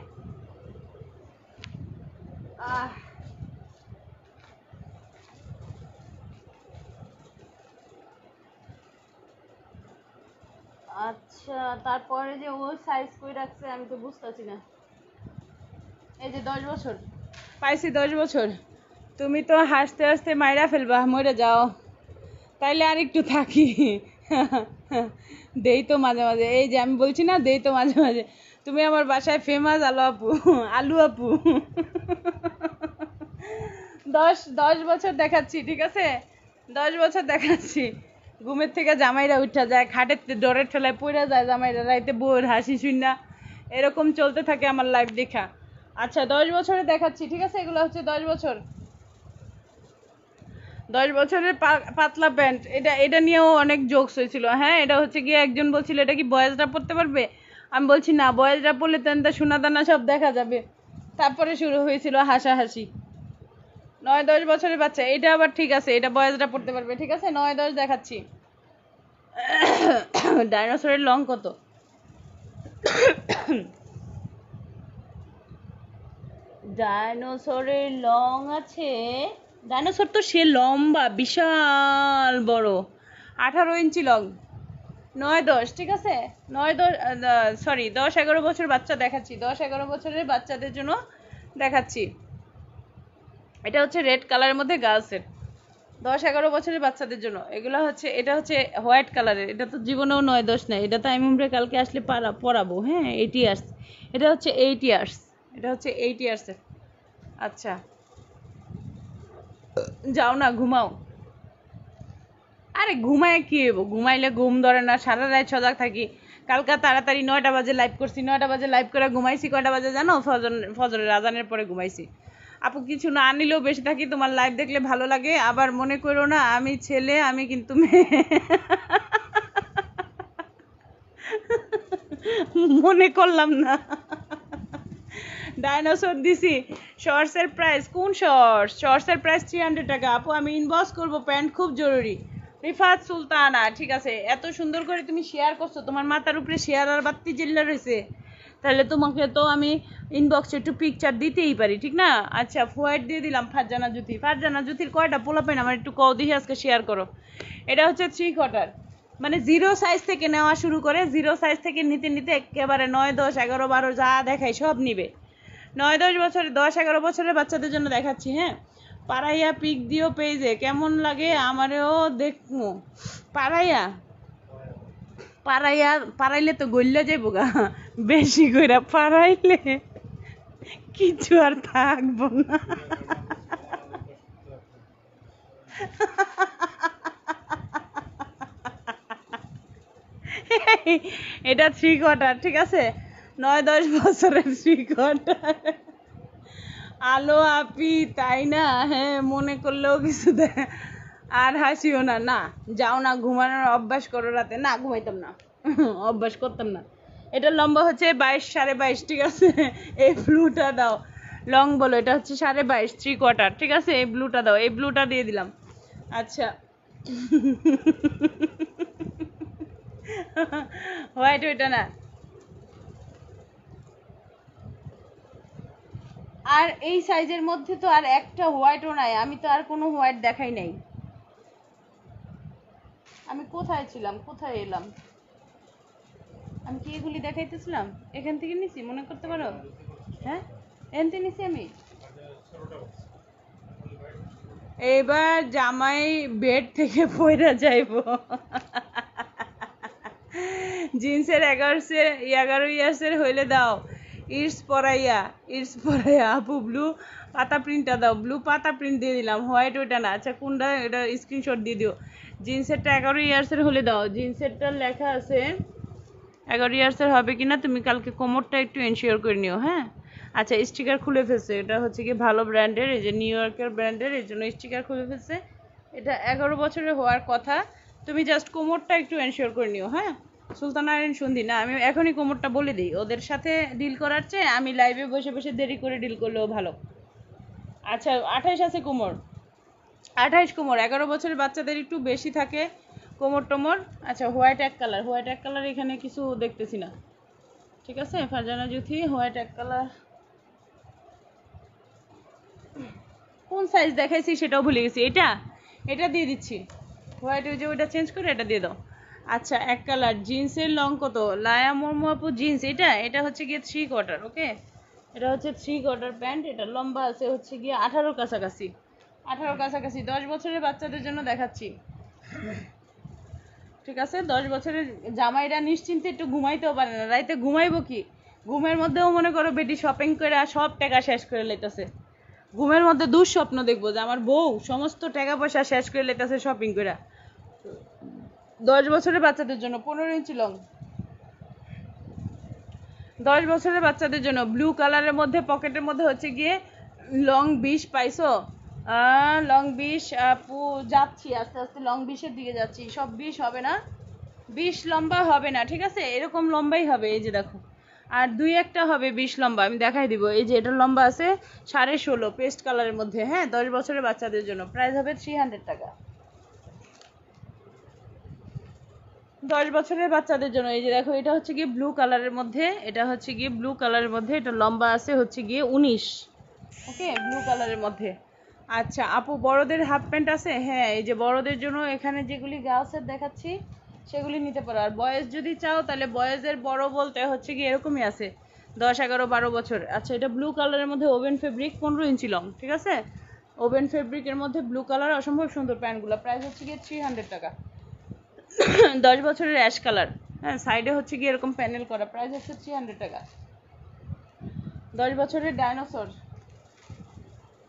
আচ্ছা তারপরে যে ও সাইজ করে রাখছে আমি তো বুঝতেছি না। এই যে দশ বছর। পাইছি দশ বছর। তুমি তো হাসতে হাসতে মাইরা ফেলবা, মরে যাও। তাইলে আর একটু থাকি। দেই তো মাঝে মাঝে। এই যে আমি বলছি না, দেই তো মাঝে মাঝে। তুমি আমার বাসায় ফেমাস আলু আপু আলু আপু। দশ দশ বছর দেখাচ্ছি, ঠিক আছে? দশ বছর দেখাচ্ছি। ঘুমের থেকে জামাইরা উঠা যায়, খাটের ডরের ঠেলায় পড়ে যায় জামাইরা, রাইতে বউর হাসি শুননা এরকম চলতে থাকে আমার লাইফ দেখা। আচ্ছা দশ বছরে দেখাচ্ছি, ঠিক আছে? এগুলো হচ্ছে দশ বছর। দশ বছরের পাতলা প্যান্ট। এটা এটা নিয়েও অনেক জোকস হয়েছিল। হ্যাঁ এটা হচ্ছে গিয়ে একজন বলছিল, এটা কি বয়েজরা পড়তে পারবে? আমি বলছি, না, বয়েজরা পড়লে তেনটা সোনা দানা সব দেখা যাবে। তারপরে শুরু হয়েছিল হাসাহাসি। নয়, দশ বছরের বাচ্চা, এটা আবার ঠিক আছে, এটা বয়েজরা পড়তে পারবে। ঠিক আছে, নয়, দশ দেখাচ্ছি। ডাইনোসরের লং কত? ডাইনোসরের লং আছে ডাইনোসর তো সে লম্বা, বিশাল বড়। আঠারো ইঞ্চি লং নয় দশ, ঠিক আছে? নয় দশ সরি দশ এগারো বছর বাচ্চা দেখাচ্ছি। দশ এগারো বছরের বাচ্চাদের জন্য দেখাচ্ছি। এটা হচ্ছে রেড কালারের মধ্যে গার্লসের দশ এগারো বছরের বাচ্চাদের জন্য। এগুলো হচ্ছে, এটা হচ্ছে হোয়াইট কালারের এটা তো জীবনেও নয় দশ নেই। এটা তো আমি আমরা কালকে আসলে পারা পড়াবো হ্যাঁ এইট ইয়ার্স এটা হচ্ছে এইট ইয়ার্স এটা হচ্ছে এইট ইয়ার্সের আচ্ছা। যাও না, ঘুমাও। আরে ঘুমায় কি হইব? ঘুমাইলে ঘুম ধরে না, সারা রাত সজাগ থাকি। কালকা তাড়াতাড়ি নয়টা বাজে লাইভ করছি, নয়টা বাজে লাইভ করে ঘুমাইছি, কয়টা বাজে জানো? ফজর, ফজরের আজানের পরে ঘুমাইছি। আপু, কিছু না আনিলেও বেশি থাকি, তোমার লাইভ দেখলে ভালো লাগে। আবার মনে করো না, আমি ছেলে, আমি কিন্তু মেয়ে। মনে করলাম না। ডাইনোসর দিছি। শর্টসের প্রাইস কোন শর্টস শর্টসের প্রাইস থ্রি হান্ড্রেড টাকা। আপু, আমি ইনবক্স করব প্যান্ট খুব জরুরি। রিফাত সুলতানা, ঠিক আছে। এত সুন্দর করে তুমি শেয়ার করছ, তোমার মাথার উপরে শেয়ার আর বাত্তি জিল্লা রয়েছে। তাহলে তোমাকে তো আমি ইনবক্সে একটু পিকচার দিতেই পারি, ঠিক না? আচ্ছা হোয়াইট দিয়ে দিলাম ফারজানা জুতি ফারজানা জুতির কয়টা? পোলা পেন আমার একটু কও দেখি, আজকে শেয়ার করো। এটা হচ্ছে থ্রি কোয়ার্টার মানে জিরো সাইজ থেকে নেওয়া শুরু করে জিরো সাইজ থেকে নিতে নিতে একেবারে নয়, দশ, এগারো, বারো, যা দেখায় সব নিবে। নয়, দশ বছর, দশ, এগারো বছরের বাচ্চাদের জন্য দেখাচ্ছি হ্যাঁ? পাড়াইয়া পিক দিও পেজে, কেমন লাগে আমারও দেখমু। পাড়াইয়া পাড়াইয়া পাড়াইলে তো গল্লা যাইব গা। বেশি কইরা পাড়াইলে কিছু আর থাকব না। এটা থ্রি কোয়ার্টার ঠিক আছে? নয়, দশ বছরের কোয়ার্টার আলো আপি, তাই না? হ্যাঁ মনে করলেও কিছু আর হাসিও না। না, যাও না, ঘুমানোর অভ্যাস করো রাতে। না, ঘুমাইতাম না। অভ্যাস করতাম না। এটা লম্বা হচ্ছে বাইশ, সাড়ে বাইশ, ঠিক আছে? এই ব্লুটা দাও। লং বলো, এটা হচ্ছে সাড়ে বাইশ থ্রি কোয়ার্টার ঠিক আছে? এই ব্লুটা দাও, এই ব্লুটা দিয়ে দিলাম। আচ্ছা। হোয়াইট ওইটা না। আর এই সাইজের মধ্যে তো আর একটা হোয়াইটও নাই। আমি তো আর কোনো হোয়াইট দেখাই নাই। আমি কোথায় ছিলাম? কোথায় এলাম? আমি কি এগুলি দেখাইতেছিলাম? এখান থেকে নিছি, মনে করতে পারো? হ্যাঁ? এখান থেকে নিছি আমি। এবার জামাই বেড থেকে পড়ে যাইব। জিন্সের এগারোশের এগারো ইয়ার্সের হইলে দাও। ইটস পরাইয়া ইটস পরাইয়া, আপু ব্লু পাতা প্রিন্টটা দাও। ব্লু পাতা প্রিন্ট দিয়ে দিলাম। হোয়াইট ওইটা না। আচ্ছা কোনটা? এটা স্ক্রিনশট দিয়ে দিও। জিন্সেরটা এগারো ইয়ার্সের হলে দাও। জিন্সেরটা লেখা আছে এগারো ইয়ার্সের হবে কিনা, তুমি কালকে কোমরটা একটু এনশিওর করে নিও হ্যাঁ? আচ্ছা স্টিকার খুলে ফেলছে। এটা হচ্ছে কি ভালো ব্র্যান্ডের এই যে নিউ ইয়র্কের ব্র্যান্ডের এই জন্য স্টিকার খুলে ফেলছে। এটা এগারো বছরের হওয়ার কথা। তুমি জাস্ট কোমরটা একটু এনশিওর করে নিও হ্যাঁ? সুলতানা আইন সন্ধি না, আমি এখনই কোমরটা বলে দিই, ওদের সাথে ডিল করার চেয়ে আমি লাইভে বসে বসে দেরি করে ডিল করলেও ভালো। আচ্ছা আঠাইশ আছে কোমর। আঠাইশ কোমর, এগারো বছরের বাচ্চাদের একটু বেশি থাকে কোমর টোমর। আচ্ছা হোয়াইট এক কালার হোয়াইট এক কালার এখানে কিছু দেখতেছি না। ঠিক আছে, ফারজানা জুথি হোয়াইট এক কালার কোন সাইজ দেখাইছি সেটাও ভুলে গেছি, এটা? এটা দিয়ে দিচ্ছি। হোয়াইট ওই যে ওইটা চেঞ্জ করে, এটা দিয়ে দাও। আচ্ছা এক কালার। জিন্সের লং কত? লায়া মোর্মু জিন্স। এটা? এটা হচ্ছে গিয়ে থ্রি কোয়ার্টার ওকে এটা হচ্ছে থ্রি কোয়ার্টার প্যান্ট এটা লম্বা আছে হচ্ছে গিয়ে আঠারো কাছাকাছি। আঠারো কাছাকাছি। দশ বছরের বাচ্চাদের জন্য দেখাচ্ছি। ঠিক আছে? দশ বছরের জামাইরা নিশ্চিন্তে একটু ঘুমাইতেও পারে না। রাইতে ঘুমাইবো কি? ঘুমের মধ্যেও মনে করো বেটি শপিং করে সব টাকা শেষ করে লেতেছে। ঘুমের মধ্যে দুঃস্বপ্ন দেখব যে আমার বউ সমস্ত টাকা পয়সা শেষ করে লেতেছে শপিং করে। দশ বছরের বাচ্চাদের জন্য, পনেরো ইঞ্চি লং দশ বছরের বাচ্চাদের জন্য ব্লু কালারের মধ্যে পকেটের মধ্যে হচ্ছে গিয়ে লং বিশ পাইছো? লং আপু, যাচ্ছি, আস্তে আস্তে লং বিশের দিকে যাচ্ছি। সব বিশ হবে না? বিশ লম্বা হবে না, ঠিক আছে? এরকম লম্বাই হবে, এই যে দেখো। আর দুই একটা হবে বিশ লম্বা, আমি দেখাই দিব। এই যে এটা লম্বা আছে, সাড়ে ষোলো পেস্ট কালারের মধ্যে হ্যাঁ? দশ বছরের বাচ্চাদের জন্য প্রাইস হবে থ্রি হান্ড্রেড টাকা। দশ বছরের বাচ্চাদের জন্য। এই যে দেখো, এটা হচ্ছে গিয়ে ব্লু কালারের মধ্যে, এটা হচ্ছে গিয়ে ব্লু কালারের মধ্যে, এটা লম্বা আছে, হচ্ছে গিয়ে উনিশ। ওকে? ব্লু কালারের মধ্যে। আচ্ছা আপু, বড়দের হাফ প্যান্ট আছে? হ্যাঁ এই যে বড়দের জন্য এখানে যেগুলি গার্লসের দেখাচ্ছি, সেগুলি নিতে পারো। আর বয়েজ যদি চাও, তাহলে বয়েজের বড় বলতে হচ্ছে কি এরকমই আছে। দশ, এগারো, বারো বছর। আচ্ছা এটা ব্লু কালারের মধ্যে ওভেন ফেব্রিক পনেরো ইঞ্চি লং ঠিক আছে? ওভেন ফেব্রিকের মধ্যে ব্লু কালার অসম্ভব সুন্দর প্যান্টগুলো প্রাইস হচ্ছে গিয়ে থ্রি টাকা। দশ বছরের অ্যাশ কালার। হ্যাঁ সাইডে হচ্ছে গিয়ে এরকম প্যানেল করা। প্রাইস হচ্ছে থ্রি হান্ড্রেড টাকা। দশ বছরের ডাইনোসর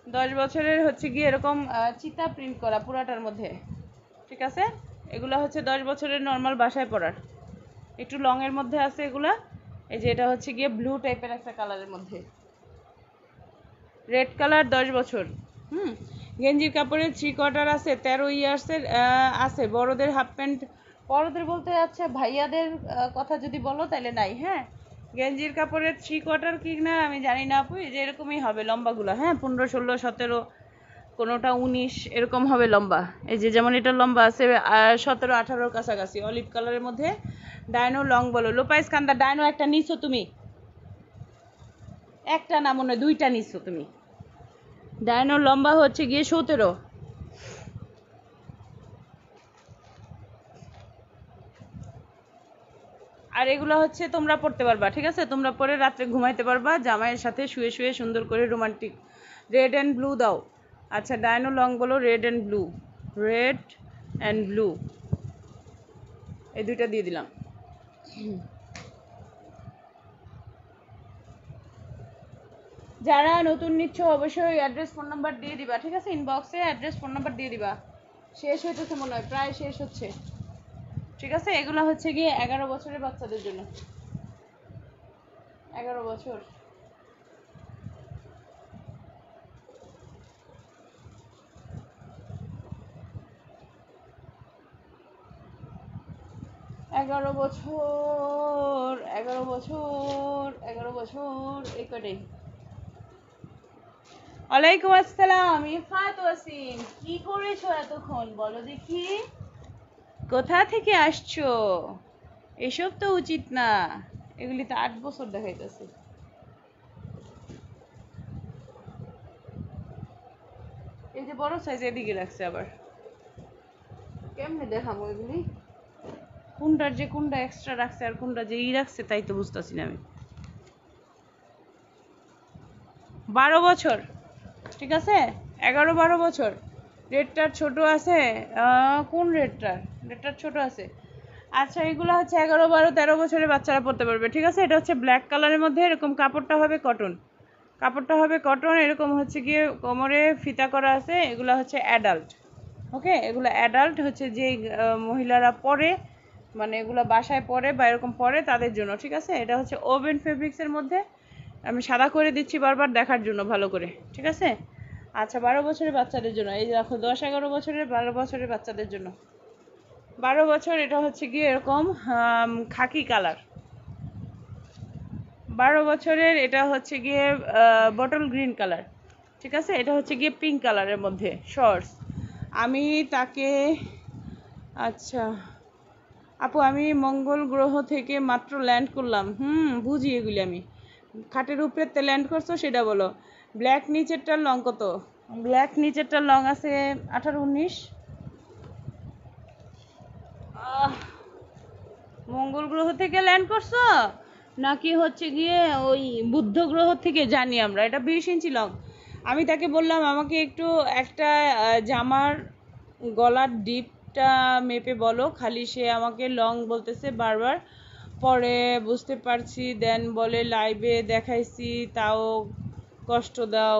দশ বছরের হচ্ছে গিয়ে এরকম চিতা প্রিন্ট করা পুরাটার মধ্যে। ঠিক আছে? এগুলো হচ্ছে দশ বছরের নর্মাল বাসায় পরার। একটু লং এর মধ্যে আছে এগুলা। এই যে এটা হচ্ছে গিয়ে ব্লু টাইপের একটা কালারের মধ্যে। রেড কালার দশ বছর। হুম? গেঞ্জির কাপড়ের থ্রি কোয়ার্টার আছে, তেরো ইয়ার্সের আছে। বড়দের হাফ প্যান্ট বড়দের বলতে আচ্ছা ভাইয়াদের কথা যদি বলো তাহলে নাই হ্যাঁ? গেঞ্জির কাপড়ের থ্রি কোয়ার্টার কি না আমি জানি না আপু যে এরকমই হবে লম্বাগুলো হ্যাঁ? পনেরো, ষোলো, সতেরো, কোনোটা উনিশ, এরকম হবে লম্বা। এই যে যেমন এটা লম্বা আছে সতেরো, আঠারোর কাছাকাছি অলিভ কালারের মধ্যে ডায়নো লং বলো। লোপাইস কান্দা ডায়নো একটা নিছো তুমি? একটা না মনে দুইটা নিছো তুমি। ডায়নো লম্বা হচ্ছে গিয়ে সতেরো। আর এগুলো হচ্ছে তোমরা পড়তে পারবা, ঠিক আছে? তোমরা পরে রাত্রে ঘুমাইতে পারবা, জামাইয়ের সাথে শুয়ে শুয়ে সুন্দর করে রোমান্টিক রেড অ্যান্ড ব্লু দাও। আচ্ছা ডায়নো লং বলো red and blue red and blue এই দুইটা দিয়ে দিলাম। যারা নতুন নিচ্ছ, অবশ্যই অ্যাড্রেস ফোন নাম্বার দিয়ে দিবা, ঠিক আছে? ইনবক্সে অ্যাড্রেস ফোন নাম্বার দিয়ে দিবা। শেষ হইতেছে মনে হয়, প্রায় শেষ হচ্ছে। ঠিক আছে? এগুলো হচ্ছে গিয়ে এগারো বছরের বাচ্চাদের জন্য। এগারো বছর। এগারো বছর এগারো বছর এগারো বছর, এই কটাই। ওয়ালাইকুম আসসালাম ইফাত ওয়াসিম, কি করেছ এতক্ষণ? বলো দেখি। কোথা থেকে আসছো? এসব তো উচিত না। এগুলি তো আট বছর দেখাইতেছে। এই যে বড় সাইজ এদিকে রাখছে আবার। কেমনে দেখাবো এগুলি? কোনটার যে কোনটা এক্সট্রা রাখছে আর কোনটা যে ই রাখছে তাই তো বুঝতেছি না আমি। বারো বছর ঠিক আছে? এগারো বারো বছর। রেডটার ছোট আছে? কোন রেডটার রেডটার ছোট আছে। আচ্ছা এগুলো হচ্ছে এগারো, বারো, তেরো বছরের বাচ্চারা পড়তে পারবে, ঠিক আছে? এটা হচ্ছে ব্ল্যাক কালারের মধ্যে, এরকম কাপড়টা হবে কটন কাপড়টা হবে কটন এরকম হচ্ছে গিয়ে কোমরে ফিতা করা আছে, এগুলো হচ্ছে অ্যাডাল্ট ওকে এগুলো অ্যাডাল্ট হচ্ছে যে মহিলারা পরে মানে এগুলো বাসায় পরে বা এরকম পরে তাদের জন্য, ঠিক আছে? এটা হচ্ছে ওভেন ফেব্রিক্সের মধ্যে, আমি সাদা করে দিচ্ছি বারবার দেখার জন্য ভালো করে, ঠিক আছে? আচ্ছা বারো বছরের বাচ্চাদের জন্য। এই দেখো, দশ, এগারো বছরের, বারো বছরের বাচ্চাদের জন্য। বারো বছর, এটা হচ্ছে গিয়ে এরকম খাকি কালার। বারো বছরের, এটা হচ্ছে গিয়ে বটল গ্রিন কালার। ঠিক আছে? এটা হচ্ছে গিয়ে পিঙ্ক কালারের মধ্যে, শর্টস। আমি তাকে আচ্ছা আপু, আমি মঙ্গল গ্রহ থেকে মাত্র ল্যান্ড করলাম। হুম, বুঝি এগুলি আমি। খাটের উপরে ল্যান্ড করছ, সেটা বলো। ব্ল্যাক নিচেরটার লং কত? ব্ল্যাক নিচেরটার লং আছে আঠারো উনিশ। মঙ্গল গ্রহ থেকে ল্যান্ড করছ? নাকি হচ্ছে গিয়ে ওই বুদ্ধ গ্রহ থেকে জানি আমরা? এটা বিশ ইঞ্চি লং। আমি তাকে বললাম, আমাকে একটু একটা জামার গলার ডিপটা মেপে বলো। খালি সে আমাকে লং বলতেছে বারবার। পরে বুঝতে পারছি দেন বলে লাইভে দেখাইছি, তাও কষ্ট দাও,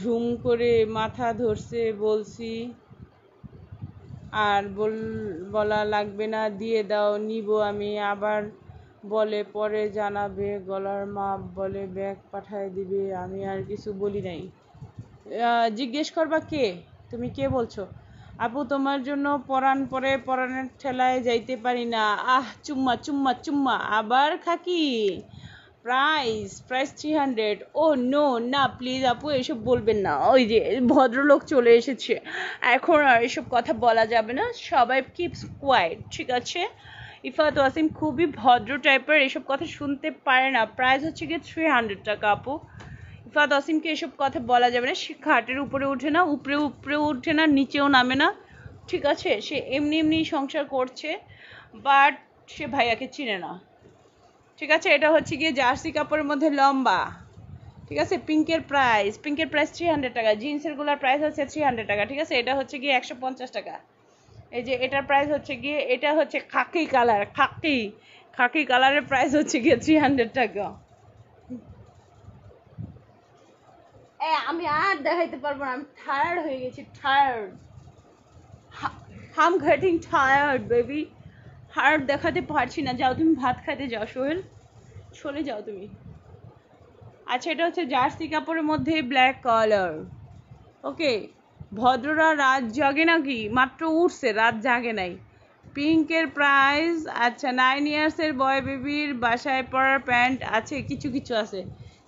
ঢুম করে মাথা ধরছে বলছি। আর বল, বলা লাগবে না, দিয়ে দাও, নিব আমি। আবার বলে, পরে জানাবে, গলার মাপ বলে, ব্যাগ পাঠায় দিবে, আমি আর কিছু বলি নাই। জিজ্ঞেস করবা কে? তুমি কে বলছো? আপু, তোমার জন্য পরাণ পরে পরাণের ঠেলায় যাইতে পারি না। আহ, চুম্মা চুম্মা চুম্মা, আবার khaki? Price price three hundred oh no না প্লিজ আপু, এসব বলবেন না। ওই যে, ভদ্রলোক চলে এসেছে। এখন আর এসব কথা বলা যাবে না। সবাই কিপস কোয়াইট ঠিক আছে? ইফাত ওয়াসিম খুবই ভদ্র টাইপের এসব কথা শুনতে পারে না। প্রাইস হচ্ছে গিয়ে থ্রি হান্ড্রেড টাকা আপু। ইফাত অসীমকে এসব কথা বলা যাবে না। সে খাটের উপরে ওঠে না, উপরে উপরে ওঠে না, নিচেও নামে না। ঠিক আছে? সে এমনি এমনি সংসার করছে বাট সে ভাইয়াকে চিনে না। ঠিক আছে? এটা হচ্ছে গিয়ে জার্সি কাপড়ের মধ্যে লম্বা। ঠিক আছে? পিঙ্কের প্রাইস পিঙ্কের প্রাইস থ্রি হান্ড্রেড টাকা। জিন্সেরগুলার প্রাইস হচ্ছে থ্রি হান্ড্রেড টাকা। ঠিক আছে? এটা হচ্ছে গিয়ে একশো পঞ্চাশ টাকা। এই যে এটার প্রাইস হচ্ছে গিয়ে, এটা হচ্ছে খাকি কালার খাকি। খাকি কালারের প্রাইস হচ্ছে গিয়ে থ্রি হান্ড্রেড টাকা। এ, আমি আর দেখাইতে পারব না। আমি টায়ার্ড হয়ে গেছি টায়ার্ড হাম গেটিং টায়ার্ড বেবি হার্ট দেখাতে পারছি না। যাও তুমি ভাত খাতে যাও, সোহেল। চলে যাও তুমি। আচ্ছা এটা হচ্ছে জার্সি কাপড়ের মধ্যে ব্ল্যাক কালার ওকে, ভদ্ররা রাত জাগে নাকি? মাত্র উঠছে, রাত জাগে নাই। পিঙ্কের প্রাইস আচ্ছা নাইন ইয়ার্সের বয় বেবির বাসায় পরার প্যান্ট আছে, কিছু কিছু আছে।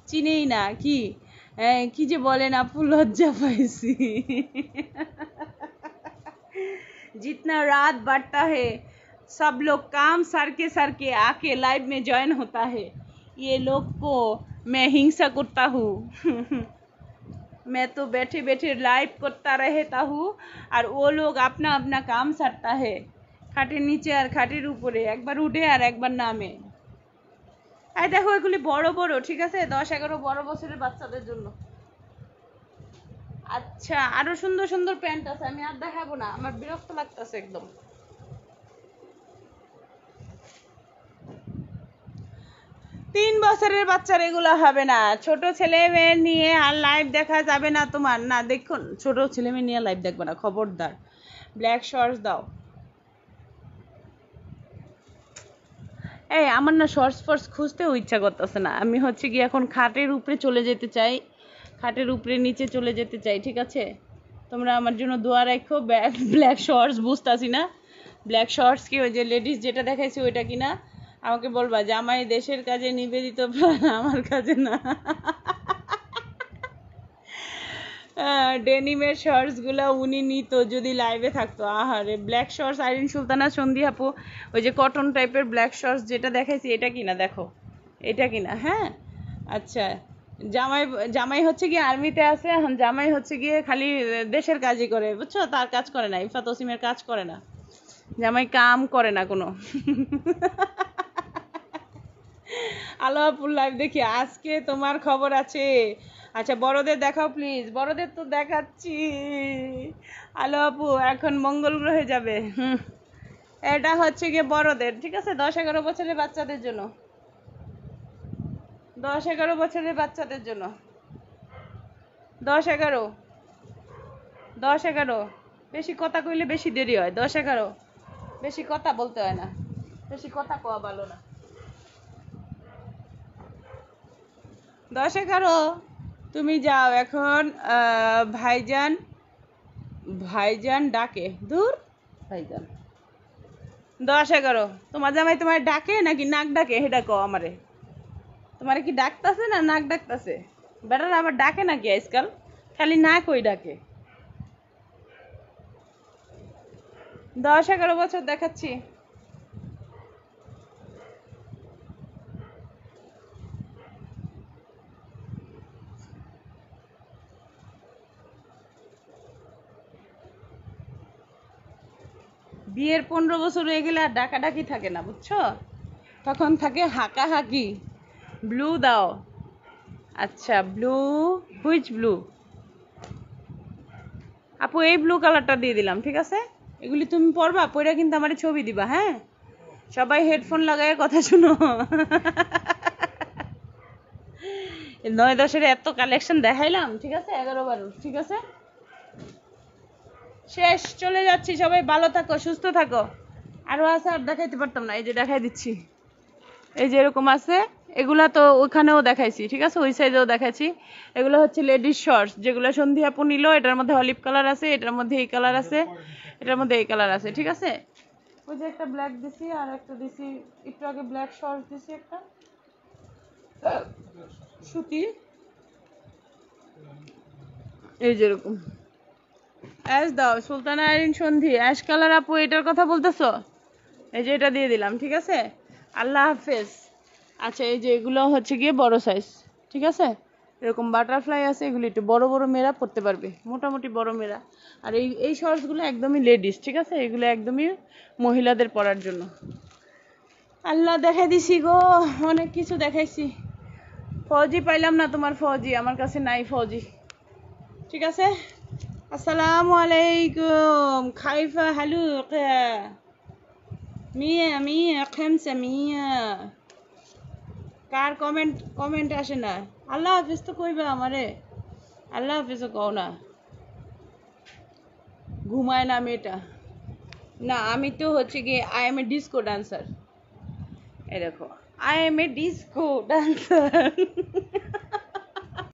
চিনেই না, কি? কি যে বলে না আপু, লজ্জা পাইছি। জিতনা রাত বাড়তা হে। सब लोग काम सर के सर के आके लाइव में ज्वाइन होता है ये लोग को मैं हिंसा करता हूँ मैं तो बैठे बैठे लाइव करता रहता हूँ और वो लोग अपना अपना काम सारता है খাটের নিচে আর খাটের উপরে একবার উঠে আর একবার নামে এই দেখো এগুলি বড় বড় ঠিক আছে দশ এগারো বড় বছরের বাচ্চাদের জন্য আচ্ছা আরো সুন্দর সুন্দর প্যান্ট আছে আমি আর দেখাবো না আমার বিরক্ত লাগতেছে একদম তিন বছরের বাচ্চার এগুলো হবে না। ছোট ছেলে মেয়ে নিয়ে আর লাইভ দেখা যাবে না তোমার। না, দেখুন, ছোট ছেলে মেয়ে নিয়ে লাইভ দেখবে না। খবরদার। ব্ল্যাক শর্টস দাও। এই, আমার না শর্টস ফর্টস খুঁজতেও ইচ্ছা করতেছে না। আমি হচ্ছে কি এখন খাটের উপরে চলে যেতে চাই। খাটের উপরে নিচে চলে যেতে চাই, ঠিক আছে? তোমরা আমার জন্য দোয়া রাখো। ব্ল্যাক শর্টস বুঝতেছি না। ব্ল্যাক শর্টস কি ওই যে লেডিস যেটা দেখাইছি ওইটা কিনা? আমাকে বলবা জামাই দেশের কাজে নিবেদিত আমার কাজে না। ডেনিমের শর্টসগুলা উনি নিত যদি লাইভে থাকতো। আহারে ব্ল্যাক শর্টস আইরিন সুলতানা, সন্ধি আপু, ওই যে কটন টাইপের ব্ল্যাক শর্টস যেটা দেখাইছি, এটা কিনা দেখো। এটা কিনা হ্যাঁ? আচ্ছা জামাই জামাই হচ্ছে গিয়ে আর্মিতে আছে, এখন জামাই হচ্ছে গিয়ে খালি দেশের কাজই করে, বুঝছ? তার কাজ করে না, ইফাত ওসিমের কাজ করে না। জামাই কাম করে না কোনো। আলো আপুর লাইভ দেখি, আজকে তোমার খবর আছে। আচ্ছা বড়দের দেখাও প্লিজ বড়দের তো দেখাচ্ছি। আলো আপু এখন মঙ্গল গ্রহে যাবে। এটা হচ্ছে গিয়ে বড়দের, ঠিক আছে? দশ এগারো বছরের বাচ্চাদের জন্য। দশ এগারো বছরের বাচ্চাদের জন্য। দশ এগারো। দশ এগারো। বেশি কথা কইলে বেশি দেরি হয়। দশ এগারো। বেশি কথা বলতে হয় না। বেশি কথা কোয়া ভালো না। দশ এগারো। তুমি যাও এখন ভাইজান ভাইজান ডাকে। দূর? ভাইজান। দশ এগারো। তোমার জামাই তোমার ডাকে নাকি নাক ডাকে? সেটা কও আমারে। তোমার কি ডাকতাছে না নাক ডাকতাছে? বেটার আবার ডাকে নাকি আজকাল? খালি নাক ওই ডাকে। দশ এগারো বছর দেখাচ্ছি। বিয়ের পনেরো বছর হয়ে গেলে আর ডাকাডাকি থাকে না, বুঝছ? তখন থাকে হাঁকা হাঁকি ব্লু দাও। আচ্ছা ব্লু হুইচ ব্লু আপু, এই ব্লু কালারটা দিয়ে দিলাম, ঠিক আছে? এগুলি তুমি পরবা পরে কিন্তু আমার ছবি দিবা হ্যাঁ? সবাই হেডফোন লাগায় কথা শুনো। নয় দশের এত কালেকশন দেখাইলাম, ঠিক আছে? এগারো বারো, ঠিক আছে? শেষ, চলে যাচ্ছি, সবাই ভালো থাকো, সুস্থ থাকো। আরও আছে, আর দেখাইতে পারতাম না, এই যে দেখাই দিচ্ছি। এই যে এরকম আছে, এগুলা তো ওখানেও দেখাইছি, ঠিক আছে? ওই সাইডেও দেখাইছি। এগুলো হচ্ছে লেডিস শর্টস যেগুলো সন্ধি আপু এটার মধ্যে অলিভ কালার আছে, এটার মধ্যে এই কালার আছে, এটার মধ্যে এই কালার আছে, ঠিক আছে? ওই যে একটা ব্ল্যাক দিছি, আর একটা দিছি, একটু আগে ব্ল্যাক শর্টস দিছি একটা। সুতি। এই যেরকম অ্যাশ দাও, সুলতানা আইরিন সন্ধি। অ্যাশ কালার আপু, এটার কথা বলতেছো? এই যে এটা দিয়ে দিলাম, ঠিক আছে? আল্লাহ হাফেজ। আচ্ছা এই যে এগুলো হচ্ছে গিয়ে বড় সাইজ ঠিক আছে? এরকম বাটারফ্লাই আছে, এগুলি একটু বড় বড় মেয়েরা পরতে পারবে, মোটামুটি বড় মেয়েরা। আর এই এই শর্টসগুলো একদমই লেডিস ঠিক আছে? এগুলো একদমই মহিলাদের পরার জন্য। আল্লাহ দেখাই দিছি গো, অনেক কিছু দেখাইছি। ফৌজি পাইলাম না তোমার ফৌজি, আমার কাছে নাই ফৌজি, ঠিক আছে? আসসালামু আলাইকুম খাইফা হ্যালো মিয়া মিয়া খামসা মিয়া কার কমেন্ট কমেন্ট আসে না। আল্লাহ হাফিজ তো কইবা আমারে। আল্লাহ হাফিজ কও না। ঘুমায় না মেয়েটা। না, আমি তো হচ্ছে গিয়ে I am a disco dancer এই দেখো I am a disco dancer